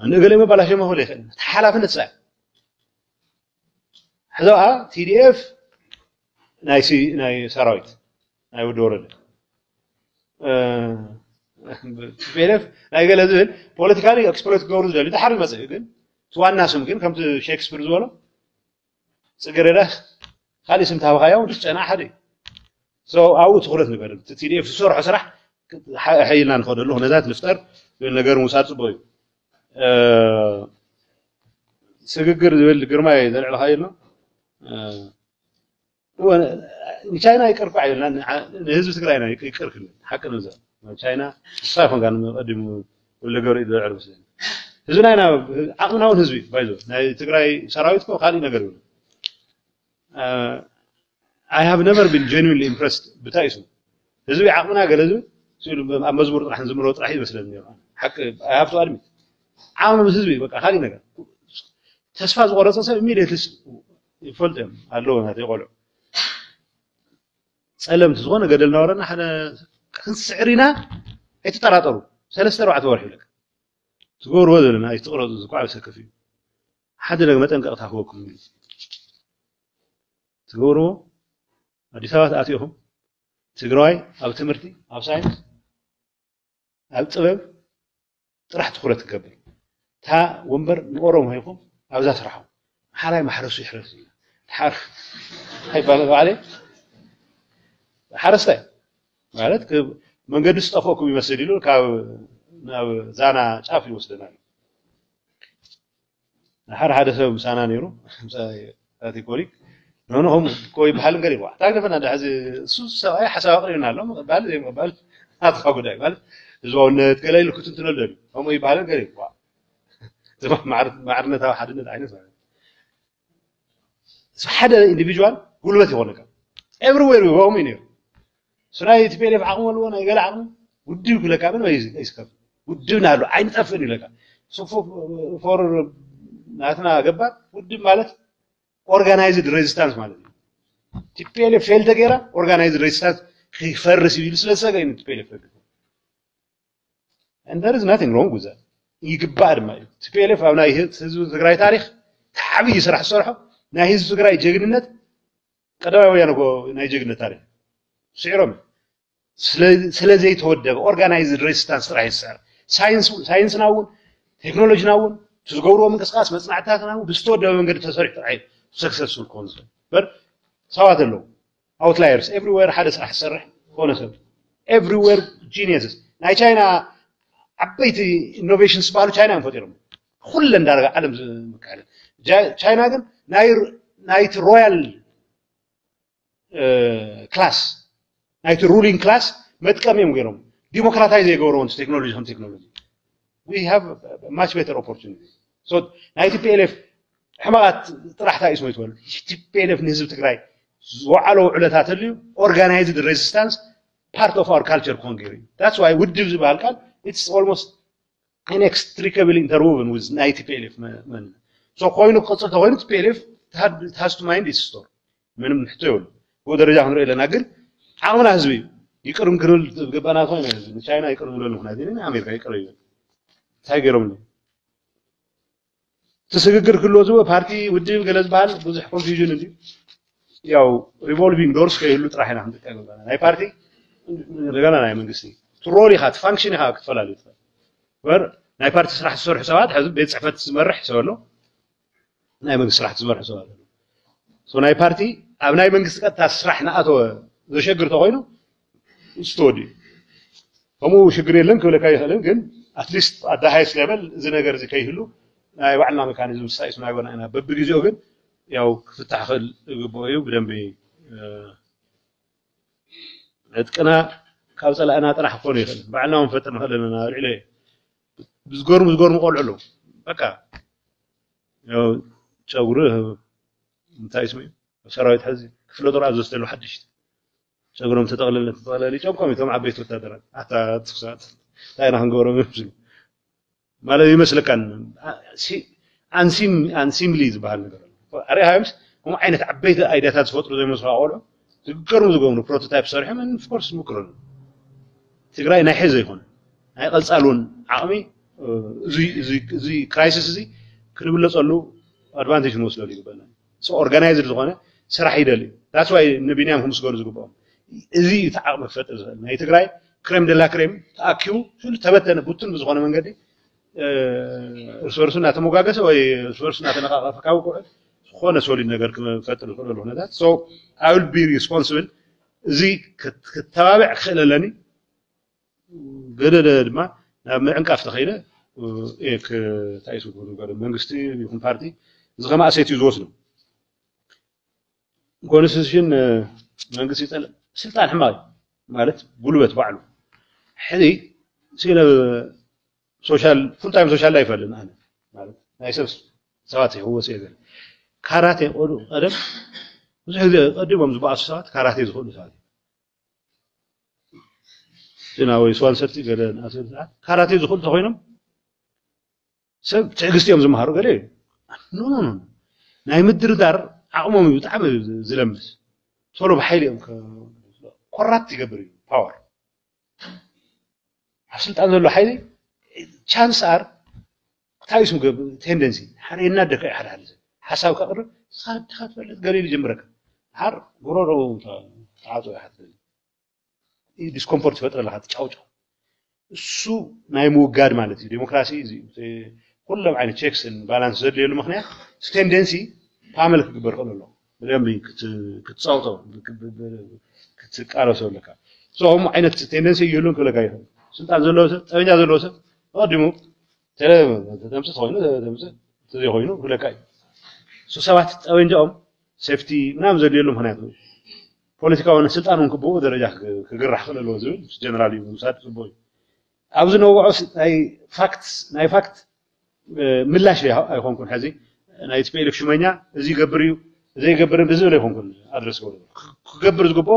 انا قال لي ما بلاش ما هو لي خلت حلاف نتسع حذوها تي دي اف ناي سي ناي سراويت I would already. بينف نقول هذول بوليتيكالي اكسبلويت قبر زول يتحر مزه ግን توانا سم ግን ከምቲ ሼክስፒር ዝበሎ ፅግሬዳ ካሊእ ስም ተሃብካዮ ጨና ሓደ እዩ ኣብኡ ትኩረት ንበል ቲዲኤፍ ዝሰርሖ ስራሕ ሓይልና ንኸደሉ ኩነታት ንፍጠር ዝብል ነገር ምውሳድ ፅቡቅ እዩ ስግግር ዝብል ግርማይ ዘልዕልካዮ ኣሎ ንቻይና ይቅርኩ ዓይብልና ንህዝቢ ትግራይና ይቅርክልን ሓቂ ንዛ ቻይና ንሳ ይኮን ጋር ቀዲሙ ዝገብሩ እዩ ዝዕርብ ስለ ህዝቢ ናይና ዓቕምና እውን ህዝቢ ባይዞ ናይ ትግራይ ሰራዊት ኮ ካሊእ ነገር ይብሉ ኣይ ሃብ ነቨር ቢን ጀኒንሊ ኢምፕረስድ ብታይ እዩ ህዝቢ ዓቕምና ገለ ህዝቢ ስኢሉ ኣብ መዝሙር ጥራሕ ዝምሮ ጥራሕ ይመስለኒ ሓቂ ኣይ ሃብቱ ኣድሚ ዓቕሚ ህዝቢ በቃ ካሊእ ነገር ተስፋ ዝቆረፀ ሰብ ኢሚድየትሊ ይፈልጥ እዮም ኣለዎ ናተ ይቆልዑ سلم تزغون قدلنا ورانا حنا سعرنا اي تطراطروا ثلاث اربع تورح لك تقول ولا انا اي تقول زكوا سكفي حد لك متن قرط اخوكم تقولوا ادي سوات اتيهم تقراي او تمرتي او ساينس او تصبب راح تخرج تقبل تا ونبر نورهم هيكم او ذا سرحوا حراي محرس يحرس حرف هاي بالغ عليه ሓረስታይ ማለት መንገዲ ዝጠፈኩም ይመስል ኢሉ ካብ ናብ ዛና ጫፍ ይወስደና እዩ ሓደ ሓደ ሰብ ምሳና ነይሩ ኮሊክ ንሆነኹም ኮ ይበሃል ነገር ይዋ ታግደፈና ሕዚ እሱ ሰብኣይ ሓሳብ ኣቅሪብና ኣሎ ምቕባል ዘይምቕባል ናትካ ጉዳይ ማለት ህዝባውነት ገለ ኢሉ ክትንትነሉ እዩ ከምኡ ይበሃል ነገር ይዋ ማዕርነታዊ ሓድነት ዓይነት ማለት ሓደ ኢንዲቪድዋል ጉልበት ይኮነካ ኤብሪዌር ከምኡ እዩ ነይሩ ስራ የቲፒኤልኤፍ ዓቅሙ አልዎን ገለ ዓቅሙ ውድብ ክብለካ ምን ይስከፍ ውድብ ናሉ አይንጠፍን ይለካ ጽፉፍ ፎር ናትና ገባር ውድብ ማለት ኦርጋናይዝድ ሬዚስታንስ ማለት እዩ ቲፒኤልኤፍ ፌል ተገይራ ኦርጋናይዝድ ሬዚስታንስ ክፈርስ ይብል ስለዝሰገ እዩ ቲፒኤልኤፍ ሕጊ and there is nothing wrong with that ይግባእ ድማ እዩ ቲፒኤልኤፍ ኣብ ናይ ህዝቢ ትግራይ ታሪክ ዓብይ ስራሕ ዝሰርሖ ናይ ህዝቢ ትግራይ ጀግንነት ቀዳማይ ወያነ ናይ ጀግንነት ታሪክ ስዕሮም ስለ ዘይተወደበ ኦርጋናይዝድ ሬዚስታንስ ጥራሕ ይሰርሕ ሳይንስና እውን ቴክኖሎጂና እውን እቲ ዝገብርዎ ምንቅስቃስ መፅናዕትታትና ብዝተወደበ መንገዲ ተሰሪሑ ጥራሕ እዩ ሰክሰስፉል ክኾን ዝኽእል በር ሰባት ኣለዉ ኣውትላየርስ ኤቭሪዌር ሓደ ስራሕ ዝሰርሕ ኮነ ሰብ ኤቭሪዌር ጂኒየስስ ናይ ቻይና ዓበይቲ ኢኖቬሽን ዝበሃሉ ቻይና እዮም ፈጢሮም ኩለ እንዳረጋ ዓለም ዝምካለ ቻይና ግን ናይቲ ሮያል ክላስ ናይቲ ሩሊንግ ክላስ መጥቀምዮም ገይሮም ዲሞክራታይዝ ዘይገብሮዎን ቴክኖሎጂ ከም ቴክኖሎጂ ዊ ሃቭ ማች ቤተር ኦፖርቹኒቲ ናይቲ ፒኤልኤፍ ሕማቓት ጥራሕታ እዩ ስሞ ይትበሉ ፒኤልኤፍ ንህዝቢ ትግራይ ዝወዓለው ዕለታት ኣልዩ ኦርጋናይዝድ ሬዚስታንስ ፓርት ኦፍ ኣር ካልቸር ክኾን ገይሩ እዩ ታትስ ዋይ ውድብ ዝበሃል ቃል ኢትስ ኦልሞስት inextricably interwoven with ናይቲ ፒኤልኤፍ መንነት ሶ ኮይኑ ክቅፅል ተኮይኑ ፒኤልኤፍ ሃዝ ቱ ማይንድ ኢትስቶር ምንም ሕቶ የብሉ ብኡ ደረጃ ክንሪኦ ኣለና ግን አሁን ህዝብ ይቅርም ግሩል ገባና ኮይ ነው ህዝብ ቻይና ይቅር ብሎ ነው ናዚ ነው አሜሪካ ይቅር ይላል ሳይገርም ነው ትስግግር ክሎ ዝቦ ፓርቲ ውድብ ገለ ዝበሃል ብዙሕ ኮንፊዥን እዩ ያው ሪቮልቪንግ ዶርስ ከይህሉ ጥራሕ ኢና ክንጥቀ ገባና ናይ ፓርቲ እንደገና ናይ መንግስቲ ትሮል ኢኻ ትፋንክሽን ኢኻ ክትፈላለዩ ትኽእል በር ናይ ፓርቲ ስራሕ ዝሰርሑ ሰባት ሕዚ ቤት ፅሕፈት ዝመርሕ ሰብ ኣሎ ናይ መንግስቲ ስራሕ ዝመርሑ ሰብ ኣሎ ናይ ፓርቲ ኣብ ናይ መንግስቲ ቀጥታ ስራሕ ንኣተወ ذا شجر تغينه ستودي فمو شجر لنك ولا كاي هلن كن اتليست ادا هاي سليبل زي نجر زي كاي هلو ناي وعنا مكان زي مسايس ناي وانا انا ببري زي اوغن ياو كفتح خل بويو بدمي اتكنا كابسال انا طرح كوني خل بعنا فتن هلن انا رعلي بزغور مزغور مقول علو بكا ياو تشاوره انتا اسمي سرايت هزي كفلو درع زوستلو حدشت ጨጉሮም ተጠቕልለ ተጠቕለሊ ጨምቆም እቶም ዓበይቲ ወታደራት ኣታ ትኩሳት እንታይ ኢና ክንገብሮም ይምስሉ ማለት ይመስለካን ኣንሲምሊ ዝበሃል ነገር ኣሪሃዮምስ ከምኡ ዓይነት ዓበይቲ ኣይድያታት ዝፈጥሩ ዘይመስሉ ቆልዑ ዝገርሙ ዝገብሩ ፕሮቶታይፕ ሰሪሖም ኦፍኮርስ ምክርን ትግራይ ናይ ሕዚ ኣይኮነ ናይ ቐፃሉን ዓቕሚ እዚ ክራይሲስ እዚ ክንብለፀሉ ኣድቫንቴጅ ንወስደሉ ይግበአና ኦርጋናይዝድ ዝኾነ ስራሕ ይደሊ ዳስ ዋይ ንቢንያም ከምስ ገሉ ዝግብኦም እዚ ተዓቕ መፈጠ ዝኽእል ናይ ትግራይ ክሬም ደላ ክሬም ተኣኪቡ ስሉ ተበተነ ቡትን ብዝኾነ መንገዲ እርስ በርሱ እናተመጓገሰ ወይ እርስ በርሱ እናተነቃቐፈ ካብ ክውዕል ዝኾነ ሶሊድ ነገር ክፈጥር ዝኽእለሉ ኩነታት ሶ ኣይ ዊል ቢ ሪስፖንስብል እዚ ክተባብዕ ክኽእል ኣለኒ ገደደ ድማ ናብ ምዕንቃፍ ተኸይደ እየ ክታይሱ መንግስቲ ይኹን ፓርቲ እዚ ከማ ኣሰይት እዩ ዝወስዱ ኮንስቲቱሽን መንግስቲ ይፀልእ سلطان حماي مالت قلبت بعلو حدي سينا سوشيال فول تايم سوشيال لايف لنا انا مالت نايسوس سواتي هو سيدل كاراتي اورو قدم زي هذا قدم ومز بعض ساعات كاراتي زخون ساعات سينا وي سوال سرتي قال ناس كاراتي زخون تخوينم سب تعجزت يوم زمهارو قال إيه؟ نو نو نو نايم الدردار عقمهم يتعب زلمس تولو بحيلي ኮራፕት ይገብር እዩ ፓወር ኣብ ስልጣን ዘሎ ሓይሊ ቻንስ ኣር እንታይ እዩ ስምገብ ቴንደንሲ ሓደ የናደካ እዩ ሓደ ሓደ ሓሳብ ካቅርብ ንስኻ ትፈልጥ ገሊሉ ጀምረካ ሓር ጉሮሮ ተዓፅ እዩ ዲስኮምፎርት ይፈጥር ኣለካ ትጫውጫው እሱ ናይ ምውጋድ ማለት እዩ ዴሞክራሲ እዚ ኩሎም ዓይነት ቼክስን ባላንስ ዘድልየሉ ምክንያት ቴንደንሲ ፓመል ክግበር ክእል ኣለዎ ብልዕሚ ክትፀውቶ ክትቃለሶ ኣለካ ስኹም ዓይነት ቴንደንሲ ይህሉን ክብለካ ይኽእል ስልጣን ዘለዎ ሰብ ጠበኛ ዘለዎ ሰብ ተቐዲሙ ተምስ ተኮይኑ ተምስ ተዘይኮይኑ ክብለካ እዩ እሱ ሰባት ጠበንጃኦም ሴፍቲ ምናምን ዘድልየሉ ምክንያቱ ፖለቲካውን ስልጣን እውን ክብኡ ደረጃ ክግራህ ክእል ኣለዎ ዝብል ጀነራል እዩ ምውሳድ ፅቡቅ እዩ ኣብዚ ነውዖ ናይ ፋክት ናይ ፋክት ምላሽ ኣይኮንኩን ሕዚ ናይ ቲፒኤልፍ ሽመኛ እዚ ይገብር እዩ ዘይገብርን ብዝብል ይኹንኩን ኣድረስ ገብሩ ክገብር ዝግብኦ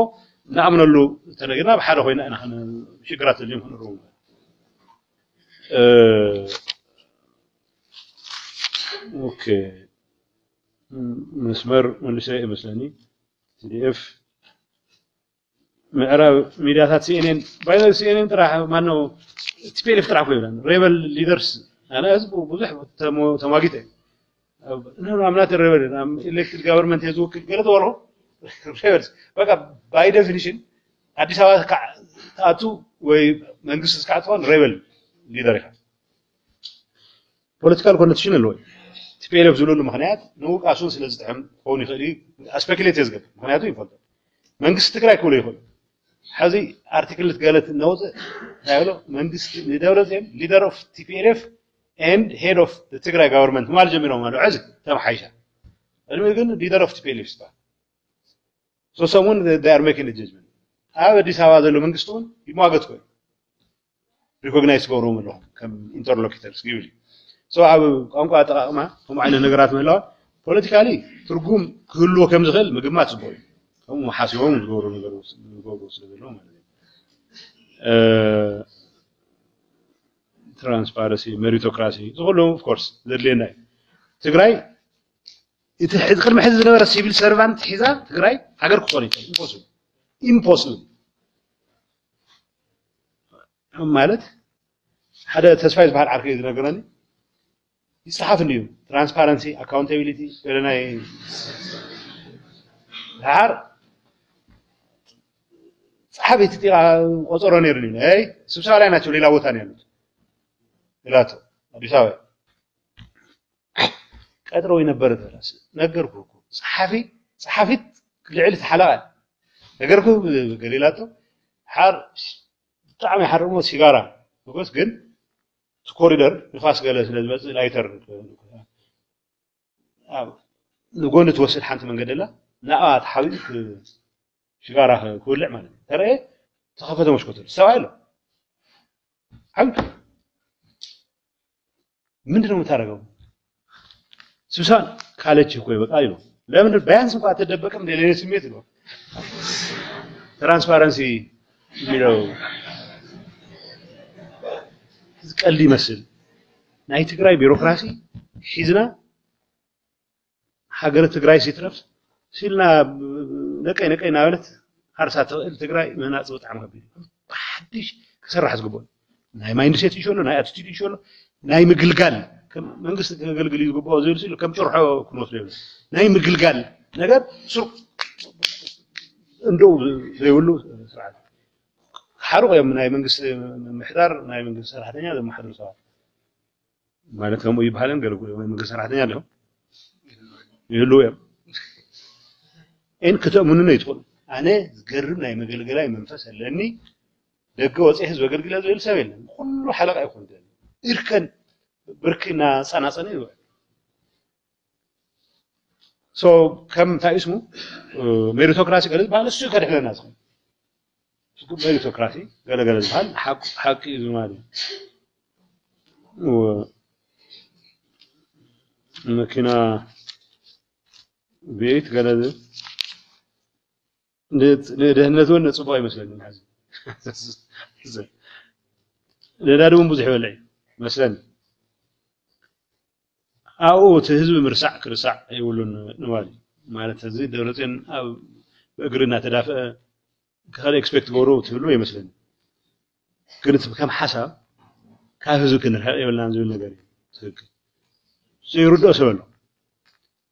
ንኣምነሉ ተነጊርና ብሓደ ኮይና ኢና ሽግራት እዚኦም ክንርቡ ኦኬ መስመር መልሰ ይመስለኒ ቲዲኤፍ ምዕራብ ሚድያታት ሲኤንኤን ባይነ ሲኤንኤን ጥራሕ ማነ ቲፒኤልኤፍ ጥራሕ ኮ ይብላ ሬበል ሊደርስ ኣነ ህዝቡ ብዙሕ ተማጊጠ እዩ no, I'm not a rebel. I'm elected government has worked. Get it rebels. በቃ ባይ ዴፊኒሽን አዲስ አበባ ተኣቱ is መንግስቲ rebel ሬበል Political ኢኻ ፖለቲካል ኮነክሽን ኣለዎ ቲፒኤልኤፍ ዝብለሉ ምክንያት ንውቃሱን ስለ ዝጥዕም ክኸውን ይኽእል እዩ ኣስፔክሌት እየ ዝገብር ምክንያቱ ይፈልጦ መንግስቲ ትግራይ ክብሎ هذه ሕዚ ኣርቲክል ትጋለት እናውፅእ من ብሎ መንግስቲ ንደብረፅዮን ሊደር ኦፍ ቲፒኤልኤፍ and head of the Tigray government ማል ጀሚሮም አሉ ዕዝ ተምሓይሻ ዕድሚ ግን leader of TPLF ይባሃል so someone they are making a judgment ኣብ ኣዲስ ኣበባ ዘሎ መንግስቲ እውን ይሟገት ኮይኑ ሪኮግናይዝ ክገብርዎም ኣለኹም ከም ኢንተርሎኪተርስ ይብል እዩ ሶ ኣብ ቋንቋ ኣጠቃቅማ ከምኡ ዓይነት ነገራት ምህላዋ ፖለቲካሊ ትርጉም ክህልዎ ከም ዝኽእል ምግማት ፅቡቅ እዩ ከምኡ ሓሲቦም ዝገብሩ ነገር ዝገብሩ ስለዘለዎ ማለት እዩ ትራንስፓረሲ ሜሪቶክራሲ ዝኩሉ ኦፍኮርስ ዘድልየና እዩ ትግራይ እቲ ቅድሚ ሕዚ ዝነበረ ሲቪል ሰርቫንት ሒዛ ትግራይ ሃገር ክኾን ይኽእል ኢምፖስብል ኢምፖስብል ማለት ሓደ ተስፋይ ዝበሃል ዓርኪ እዩ ዝነገረኒ ይፅሓፍን እዩ ትራንስፓረንሲ ኣካውንታቢሊቲ ገለ ናይ ድሓር ፀሓፊት ጢቃ ቆፀሮ ነይሩ ይ ስብሰባ ላይ ናቸው ሌላ ቦታ ነው ያሉት ثلاثة يساوي ቀጥሮ የነበረ ተራስ ነገርኩ እኮ ጸሐፊ ጸሐፊት ልዕሊ ተሓላቐ ነገርኩ ገሊላቶ ሓር ብጣዕሚ ሓርሞ ሲጋራ ንጎስ ግን እቲ ኮሪደር ንፋስ ገለ ስለ ዝመፅእ ላይተር ንጎኒ ትወስድ ሓንቲ መንገዲ ኣላ ንኣ ተሓቢኡ ሽጋራ ክውልዕ ማለት እዩ ተረአ ተኸፈተ መስኮት ሰብኣይ ኣሎ ዓብዩ ምንድን ነው የምታደርገው? ሱሳን ካለች እኮ ይበቃል ይሉ ለምን ቢያንስ እንኳን አትደበቅም? ለሌሎች ስሜት ነው ትራንስፓረንሲ የሚለው ቀልድ ይመስል ናይ ትግራይ ቢሮክራሲ ሒዝና ሃገር ትግራይ ሲትረፍ ሲልና ነቀይ ነቀይ ናበለት ሃርሳ ትኽእል ትግራይ ምህናፅ ብጣዕሚ ከቢድ እዩ ብሓድሽ ክስራሕ ዝግበኦ ናይ ማይንድሴት ይሽሎ ናይ ኣቲቲድ ይሽሎ ናይ ምግልጋል ከም መንግስቲ ክገልግል እዩ ዝግብኦ ዝብል ስኢሉ ከም ጭርሖ ክንወስዶ ይብሉ ናይ ምግልጋል ነገር ስሩዕ እንደው ዘይብሉ ስርዓት ሓርቑ እዮም ናይ መንግስቲ ምሕዳር ናይ መንግስቲ ሰራሕተኛ ዘመሓድሩ ሰባት ማለት ከምኡ ይበሃለን ገለ መንግስቲ ሰራሕተኛ ኣለዎም ይህልው እዮም እን ክተእምኑን ኣይትኽእሉ ኣነ ዝገርም ናይ መገልገላይ መንፈስ ኣለኒ ደገ ወፂሒ ዝበገልግለ ዝብል ሰብ የለን ኩሉ ሓለቃ ይኹን irkan بركنا سنة سنة يوعد سو كم تا اسمه ميريتوكراسي آه، قال بحال السو كان احنا ناس ميريتوكراسي قال قال بحال حق حق زمان و مكينة بيت قال لدህነቱን ፅቡቅ ይመስለኒ ንሕዚ ንና ድውን ብዙሕ ይበልዕ እዩ مثلا او تهزم مرسع كرسع يقولون نوالي ما تهزي دورتين او اقرنا تدافع كهل اكسبكت غورو تقولوا اي مثلا كنت بكم حسب كافزو كنرها يقول لنا نزول نقري سيردو سبلو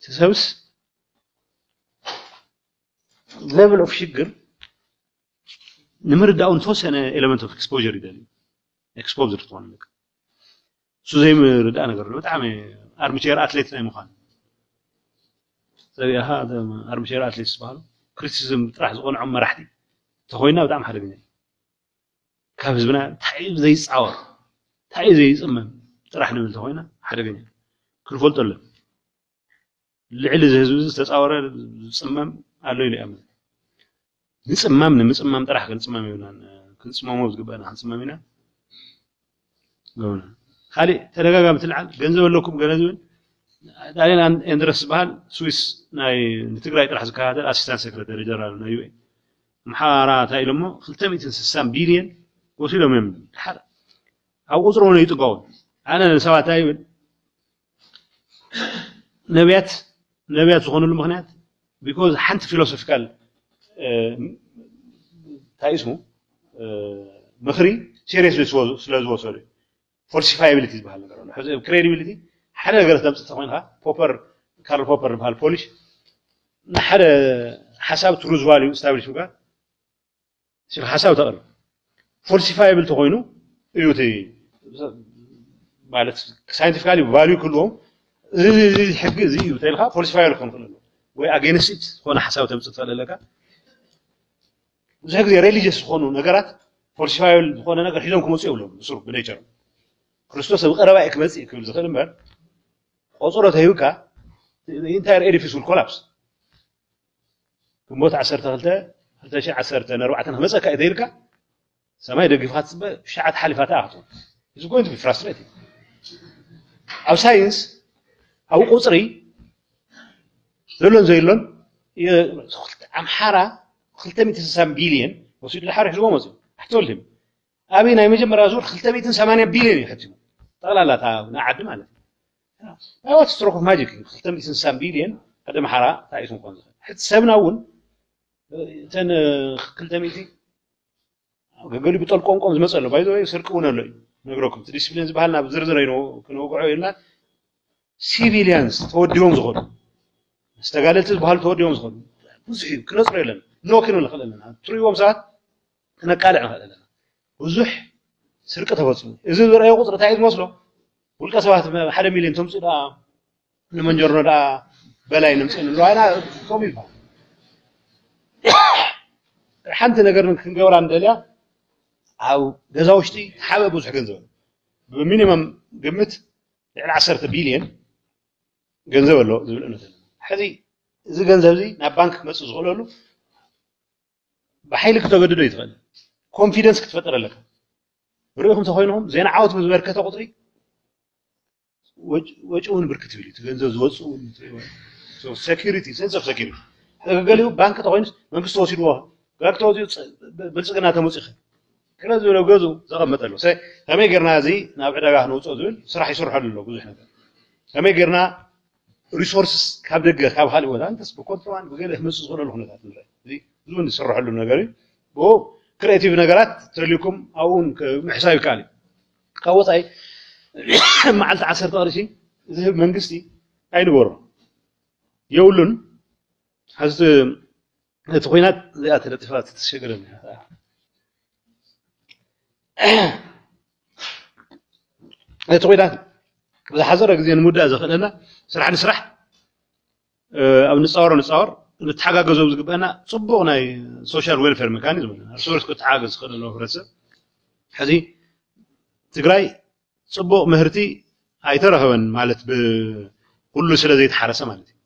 تسوس ليفل اوف شجر نمر داون توس انا اليمنت اوف اكسبوجر يداني اكسبوجر طوال منك እሱ ዘይምርዳእ ነገር ኣሎ ብጣዕሚ ኣርሚቼር ኣትሌት ናይ ምኳን ስለዚ ኣርሚቼር ኣትሌት ዝበሃሉ ክሪቲሲዝም ጥራሕ ዝቆንዖም መራሕቲ እንተኮይና ብጣዕሚ ሓደገኛ እዩ ካብ ህዝብና እንታይ እዩ ዘይፃወር እንታይ እዩ ዘይፅመም ጥራሕ ንብል እንተኮይና ሓደገኛ ክንፈልጦ ኣለን ልዕሊ እዚ ህዝቢ ዝተፃወረ ዝፅመም ኣሎ ኢሉ ይኣምን ንፅማም ንምፅማም ጥራሕ ክንፅመም ይብልና ክንፅመሞ ዝግበአና ክንፅመም ኢና ገብና خالي تلقى قامت العال جنزو لكم جنزو دارين عن اندرس بحال سويس ناي نتقرأ يطرح زكاة هذا الاسستان سكرتاري جرال نايوي محارات هاي لما خلتم يتنسسان بيليان وصيلو من حر او قصرون يتقون انا نسوا تايو نبيات نبيات زخون المغنات بيكوز حنت فيلوسوفيكال تايسمو مخري سيريس سلوز وصولي ፎልሲፋያቢሊቲ ዝበሃል ነገር ኣሎ ሕዚ ክሬዲቢሊቲ ሓደ ነገር ተምፅእ ተኮይንካ ፖፐር ካርል ፖፐር ዝበሃል ፖሊሽ ንሓደ ሓሳብ ትሩዝ ቫልዩ ስታብሊሽ ምካል ስለ ሓሳብ ተቐርብ ፎልሲፋያብል ተኮይኑ እዩ እቲ ማለት ሳይንቲፊካሊ ቫልዩ ክህልዎም እዚ ሕጊ እዚ እዩ ተኢልካ ፎልሲፋያብል ክኾን ክእል ኣሎ ወይ ኣጌንስት ዝኾነ ሓሳብ ተምፅእ ትኽእል ኣለካ ብዙሕ ግዜ ሬሊጅስ ዝኾኑ ነገራት ፎልሲፋያብል ዝኾነ ነገር ሒዞም ክመፁ የብሎም ብሱሩ ብነቸሮም كريستوس بقرب إكبس إكبس خير من أصورة هيوكا الانتير إريفيس والكولابس كموت عسرت هلتا هلتا شيء عسرت أنا روعتنا مزة كأديركا سماي دقي فات سبع شعات حلفات أعطوا is going to be frustrating أو ساينس أو قصري زلون زيلون يا خلت عم حارة خلت ميت سام بيليون وصيد الحارة حلوة مزة أحتولهم أبي نايم جنب خلت ميت سامانة بيليون يحتمون ጠቕላላታ ዓዲ ማለት እዩ ዳዕዋ ትስረኮፍ ማጅክ እዩ 230 ቢልየን ሓደ ማሕራ ታሪሱ ክኾን ዝኽእል ሕቲ ሰብና እውን እተን 200 ገገሉ ብጠልቆምቆም ዝመፀ ኣሎ ባይዘ ስርቂ እውን ኣሎ እዩ ነግረኩም እቲ ዲስፕሊን ዝበሃል ናብ ዝርዝር ክነውግዖ የልና ሲቪልያንስ ተወዲቦም ዝኸዱ መስተጋለልቲ ዝበሃሉ ተወዲቦም ዝኸዱ ብዙሕ እዩ ክነፅሮ የለና ኖ ክንብል ንኽእል ኣለና እትርእይዎም ሰባት ክነቃልዕ ንኽእል ኣለና ብዙሕ سرقة تبصل إذا ذرأي قطر تعيد مصله ولك سبعة حدا مليون تمسي دا لمن جرنا دا بلاي نمسي رأينا كم يفعل حنت نقدر نقول عن دليا أو جزاوشتي حابب وزح جنزون بمينيمم قمت على عشرة بليون جنزة ولا زبل أنت حذي إذا جنزة زي نبانك مسوس غلولو بحيلك تقدر يتغل كونفيدنس كتفتر لك ርኢኹም ተኮይንኹም ዜና ዓወት ብዝበርከተ ቁፅሪ ወጪ እውን ብርክት ይብል እዩ ገንዘብ ዝወፅእ ሴኪሪቲ ሴንስ ኦፍ ሴኪሪቲ ገሊኡ ባንኪ ተኮይኑስ መንግስቲ ወሲድዎ ጋግ ተወፂኡ ብልፅግና ተመፁ ይኽእል ክለ ዝብሎ ገዝኡ ዘቐመጠ ኣሎ ከመይ ጌርና እዚ ናብ ዕዳጋ ክንውፅኦ ዝብል ስራሕ ይስርሐሉ ኣሎ ብዙሕ ነገር ከመይ ጌርና ሪሶርስስ ካብ ደገ ካብ ካልእ ቦታ እንተስ ብኮንትሮባንድ ብገለ ክመፅእ ዝኽእለሉ ኩነታት ንርኢ እዚ እውን ዝስርሐሉ ነገር እዩ ብኡ كريتيف نغرات تريليكم اون محساب كالي قوطاي معلت عصر طارشي ذهب منقستي اين بور يولون هز تخوينات ذيات الاتفاق تتشغرن تخوينات ذا حزر اكزين مدى زخلنا سرح نسرح او نصور نصور ንተሓጋገዞ ዝግበአና ፅቡቕ ናይ ሶሻል ዌልፌር ሜካኒዝም እርስ በርስ ክተሓገዝ ዝኽእል ኣሎ ሕብረተሰብ ሕዚ ትግራይ ፅቡቕ ምህርቲ ኣይተረኸበን ማለት ብኩሉ ስለ ዘይተሓረሰ ማለት እዩ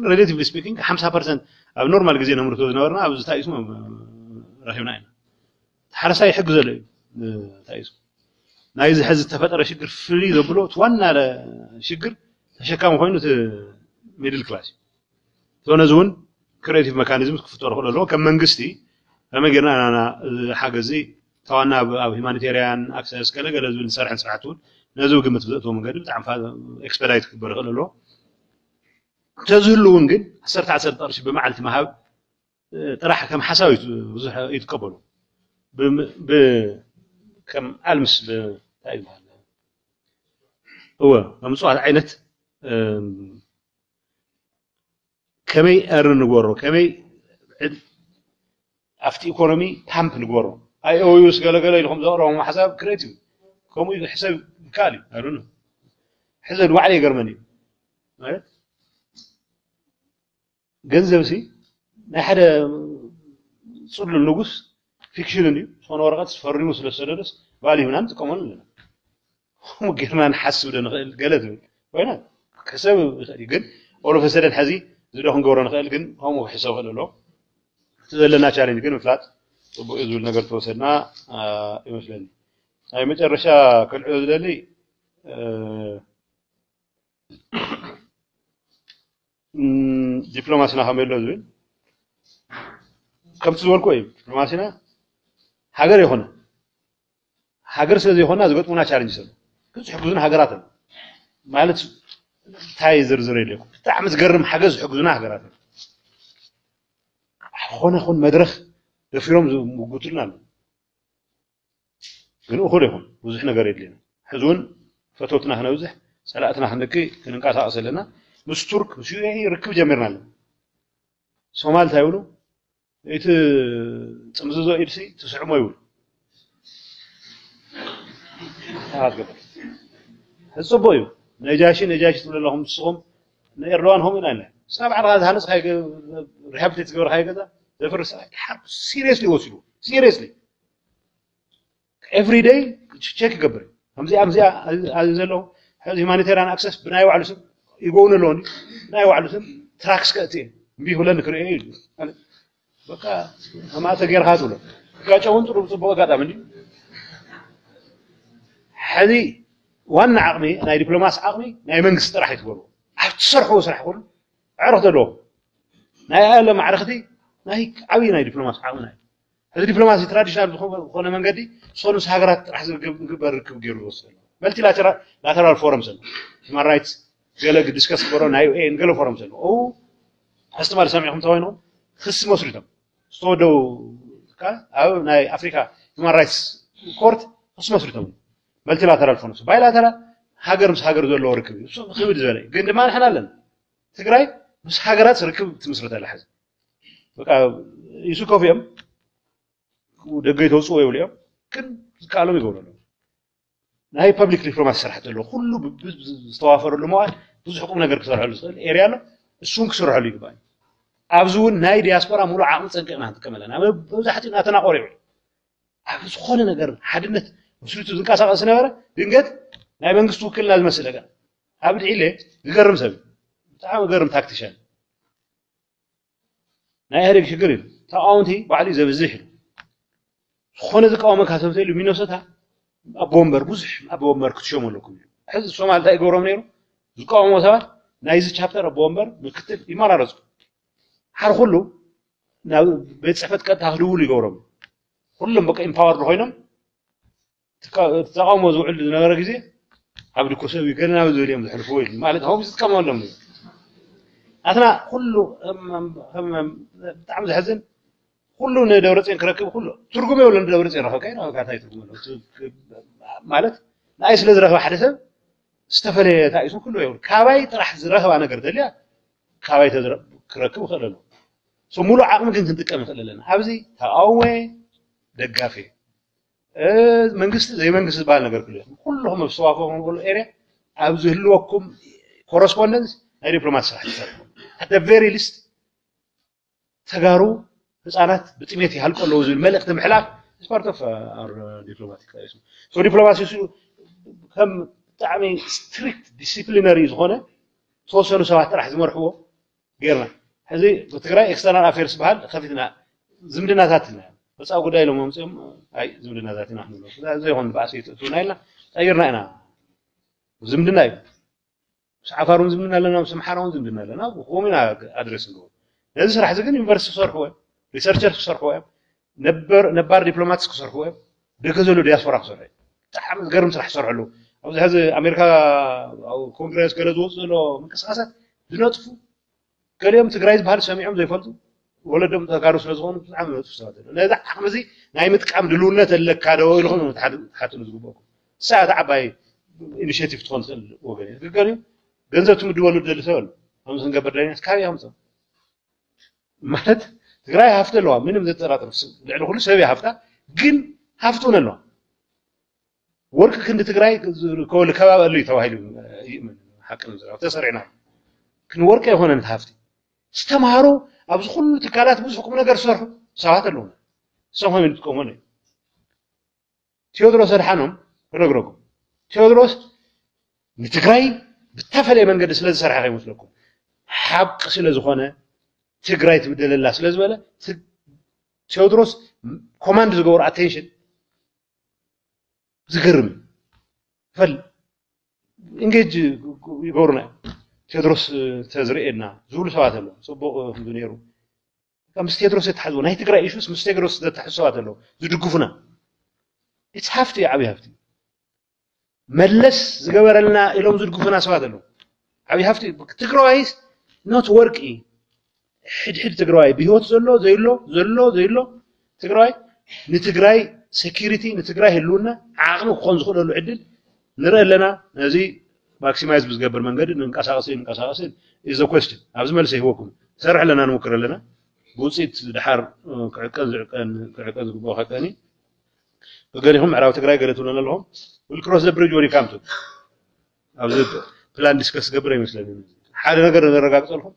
ግን ሬሌቲቭሊ ስፒኪንግ ሓምሳ ፐርሰንት ኣብ ኖርማል ግዜ ነምርቶ ዝነበርና ኣብ ዝታይስሞ ረኺብና ኢና ተሓረሳይ ሕጊ ዘሎ እዩ ታይስሞ ናይዚ ሕዚ ዝተፈጠረ ሽግር ፍልይ ዘብሎ እቲ ዋና ሽግር ተሸካሚ ኮይኑ እቲ ሚድል ክላስ እዩ ስለዚ እውን كريتيف ميكانيزم كفتور كل لو كم منغستي فما قلنا انا حاجزي توانا او هيمانيتيريان اكسس كلا قال لازم نسرح نسرحتون نزوج قمت بزاتهم قال بتاع اكسبيرايت كبر كل لو تزلون قد صرت على الطرش بمعلت مهاب تراح كم حساوي بزح يتقبلوا ب ب كم المس ب هو مصوره عينت أم... ከመይ ኣር ንገብሮ ከመይ ኣብቲ ኢኮኖሚ ታምፕ ንገብሮ ኣይኦዩስ ገለገለ ኢልኩም ዘቕረቦም ሓሳብ ክርኢት እዩ ከምኡ እዩ ሕሰብ ይከኣል እዩ ኣርኑ ሕዘ ድባዕለ የገርመን እዩ ማለት ገንዘብ ሲ ናይ ሓደ ፅሉል ንጉስ ፊክሽንን እዩ ዝኾነ ወረቐት ፈሪሙ ስለ ዝሰደደስ ባልዩና ንጥቀመሉ ኣለና ከምኡ ጌርና ንሓስብ ዶ ንኽእል ገለ ትብል ኮይና ክሰብ ይኽእል እዩ ግን ኦሎፈሰደን ሕዚ እዚ ዶ ክንገብሮ ንኽእል ግን ከምኡ ክሕሰብ ክእል ኣሎ እቲ ዘለና ቻለንጅ ግን ምፍላጥ ፅቡቅ እዩ ዝብል ነገር ተወሰድና ይመስለኒ ናይ መጨረሻ ክልዕዮ ዝደሊ ዲፕሎማሲና ከመይ ኣሎ ዝብል ከምቲ ዝበልኮ እዩ ዲፕሎማሲና ሃገር ይኮነ ሃገር ስለ ዘይኮና ዝገጥሙና ቻለንጅ ስለ ክፅሕጉዙን ሃገራት ማለት انتي زرزري لكم بتعم تقرم حاجة زحجزنا هجرات خون خون مدرخ دفيرهم موجودين لنا من أخو لهم وزحنا قريب لنا حزون فتوتنا هنا وزح سلعتنا هنكي كننقاط أصل لنا مسترك شو يعني ركب جميرنا لنا سومال تايولو إيت تمزوزو إرسي تسعو ما يقول هذا قبل هذا صبويو نجاشي نجاشي تقول لهم سقم نيروان هم لنا سبع رغاز هنس هاي رحبت تقول هاي كذا دفرس حرب سيريسلي وصلوا سيريسلي every day check قبل هم زي هم زي هذا زلهم هذه ما نتيران أكسس بناي وعلوسم يقولون لون بناي وعلوسم تراكس كاتين بيهو لن كريئي بقى هما تغير هاتولا بقى شو هون تروب تبقى قادة مني هذه وان عقمي ناي دبلوماس عقمي ناي منجس راح يتقولوا عرف تصرحوا صرح قول عرفت له ناي هلا انا ناي عوي ناي دبلوماس عقمي ناي هذا دبلوماسي تراديشنال بخونا من قدي صولو سهاجرات راح يقبر ركب جيرو وصل ملتي لاترا لاترا الفورم سن ما رايت قال لك ديسكاس كورو ناي اي انقلوا فورم سن او استمر سامعكم توينو خص مسلم صودو كا او ناي افريكا ما رايت كورت خص مسلم መልቲላተራል ፎንስ ባይላተራል ሃገር ምስ ሃገር ዘለዎ ርክብ እዩ ክብድ ዝበለ እዩ ግን ድማ ንሕና ኣለና ትግራይ ምስ ሃገራት ርክብ ትምስረት ኣላ ሕዚ በቃ ይሱ ከፍ እዮም ደገ ተውፅዎ ይብሉ እዮም ግን ዝከኣሎም ይገብሩ ኣለዉ ናይ ፐብሊክ ዲፕሎማሲ ስራሕቲ ኣለዎ ኩሉ ዝተዋፈረሉ መዋል ብዙሕ ቁም ነገር ክሰርሐሉ ዝኽእል ኤርያ ኣሎ እሱ እውን ክስርሐሉ ይግባእ ኣብዚ እውን ናይ ዲያስፖራ ሙሉእ ዓቕሚ ፀንቂቕና ክንጥቀመለና መብዛሕትኡ እናተናቆሩ ይብሉ ኣብ ዝኾነ ነገር ሓድነት ብስልቱ ዝንቀሳቀስ ዝነበረ ድንገት ናይ መንግስቲ ውክልና ዝመስል ነገር ኣብ ድዒለ ዝገርም ሰብ እዩ ብጣዕሚ ገርም ታክቲሽን ናይ ኢህደግ ሽግር እዩ ተቃውንቲ ባዕሉ እዩ ዘብዝሕ ኢሉ ዝኾነ ዝቃወመካ ሰብ ተኢሉ ሚኖሶታ ኣቦ ወንበር ብዙሕ ኣቦ ወንበር ክትሸሙ ኣለኩም እዩ ሕዚ ሶማል እንታይ ይገብሮም ነይሩ ዝቃወሞ ሰባት ናይዚ ቻፕተር ኣቦ ወንበር ምክትል ይመራረፁ ሓር ኩሉ ናብ ቤት ፅሕፈት ቀጥታ ክድውሉ ይገብሮም ኩሎም በቃ ኢምፓወርድ ኮይኖም تقاوم وزوحل نغرى كزي عبد الكوسو يقرنا وزولي مزحرفوي ما لد هو بيستقام ولا مزي أثناء كله هم هم تعم زحزن كله ندورة إن كركب كله ترجمة ولا ندورة إن رفع كاين أو كاتاي ترجمة ما لد نعيش لذ رفع حدث استفلا تعيش كله يقول كاوي راح زرها وأنا قرد ليه كاوي تزر كركب وخلله سو مولو عقم كنت تتكلم خلله أنا عبزي تقاوم دقافي መንግስቲ ዘይመንግስቲ ዝበሃል ነገር ክህሉ ኩልኩም ኣብ ዝተዋፈኹም ንክእሉ ኤርያ ኣብ ዝህልወኩም ኮረስፖንደንስ ናይ ዲፕሎማት ስራሕ ትሰርሑ ኣደ ቨሪ ሊስት ተጋሩ ህፃናት ብጥሜት ይሃልቁ ኣለዉ ዝብል መልእክቲ ምሕላፍ ስፓርት ኦፍ ኣር ዲፕሎማቲክ ሶ ዲፕሎማሲ ከም ብጣዕሚ ስትሪክት ዲስፕሊነሪ ዝኾነ ተወሰኑ ሰባት ጥራሕ ዝመርሕዎ ገይርና ሕዚ ብትግራይ ኤክስተርናል ኣፌርስ ዝበሃል ከፊትና ዝምድናታት ኢና ብፃ ጉዳይ ኢሎም ኣምፅኦም ኣይ ዝምድና ዛት ኢና ክንብሎ ዘይኮኑ በዓሲ ትእትውና ኢልና ቀይርና ኢና ዝምድና እዩ ምስ ዓፋር እውን ዝምድና ኣለና ምስ ኣምሓራ እውን ዝምድና ኣለና ከምኡ ኢና ኣድሬስ ንገብሩ ነዚ ስራሕ እዚ ግን ዩኒቨርሲቲ ክሰርሕዎ እዮም ሪሰርቸርስ ክሰርሕዎ እዮም ነባር ዲፕሎማትስ ክሰርሕዎ እዮም ደገ ዘሎ ዲያስፖራ ክሰርሑ እዩ ብጣዕሚ ዝገርም ስራሕ ክሰርሑ ኣለዉ ኣብዚ ሕዚ ኣሜሪካ ኮንግረስ ገለ ዝወፅእ ዘሎ ምንቅስቃሳት ዝነጥፉ ገሊኦም ትግራይ ዝበሃል ሰሚዖም ዘይፈልጡ ولدهم تذكروا سلزون عم تفسدون أنا ذا حمزي نايم تقام دلولنا تلك هذا هو يلخون متحد متحد نزوجكم ساعة عباي إنشيتيف تخلص الوفين قالوا جنزة تم دول دل سول هم زن قبر لين سكاري هم زن ما رد تقرأي هفت اللوا من مدة ترى ترفس لأنه كل سبي هفتة جن هفتون اللوا ورك كنت تقرأي كل كباب اللي توهيل حكم زراعة تسرعنا كن ورك هون انت هفتي ኣብዚ ኩሉ ትካላት ብዙሕ ቁም ነገር ዝሰርሑ ሰባት ኣለዉ ንሶም ከመይ ንጥቀመሉ እዩ ቴዎድሮስ ኣድሓኖም ክነግረኩም ቴዎድሮስ ንትግራይ ብተፈለየ መንገዲ ስለ ዝሰርሐ ከይመስለኩም ሓቂ ስለ ዝኾነ ትግራይ ትብደለላ ስለ ዝበለ ቴዎድሮስ ኮማንድ ዝገብሩ ኣቴንሽን ዝገርም እዩ ፈል እንጌጅ ይገብሩና እዩ ቴድሮስ ተዝርኤና ዝብሉ ሰባት ኣለዉ ፅቡቅ ከምዚ ነይሩ ምስ ቴድሮስ የተሓዝቡ ናይ ትግራይ ኢሹስ ምስ ቴድሮስ ዘተሓዙ ሰባት ኣለዉ ዝድግፉና እቲ ሃፍቲ እዩ ዓብዪ ሃፍቲ መለስ ዝገበረልና ኢሎም ዝድግፉና ሰባት ኣለዉ ዓብዪ ሃፍቲ ትግራዋይስ ኖት ወርቂ ሕድሕድ ትግራዋይ ብሂወት ዘሎ ዘይሎ ዘሎ ዘይሎ ትግራዋይ ንትግራይ ሴኪሪቲ ንትግራይ ህልውና ዓቕሚ ክኾን ዝኽእለሉ ዕድል ንርኢ ኣለና ነዚ maximize بزقبر من قدر إن كساسين كساسين is the question عايز ملسه هو كله سرح لنا نمكر لنا قوسيت دحر كعكز عكان كعكز بوها كاني قريهم عراو تقرأ قريتونا لهم والكروس لبرج وري كامتو عايز بلان ديسكس قبر يمسلني حاجة نقدر نرجع لهم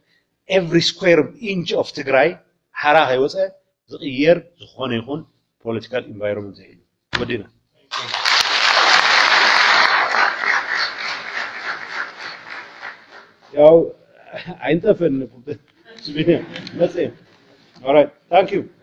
every square inch of تقرأي حراه يوسع زغير زخون يخون political environment زي ودينا Ja, (sighs) eintreffen. (laughs) Let's All right. Thank you.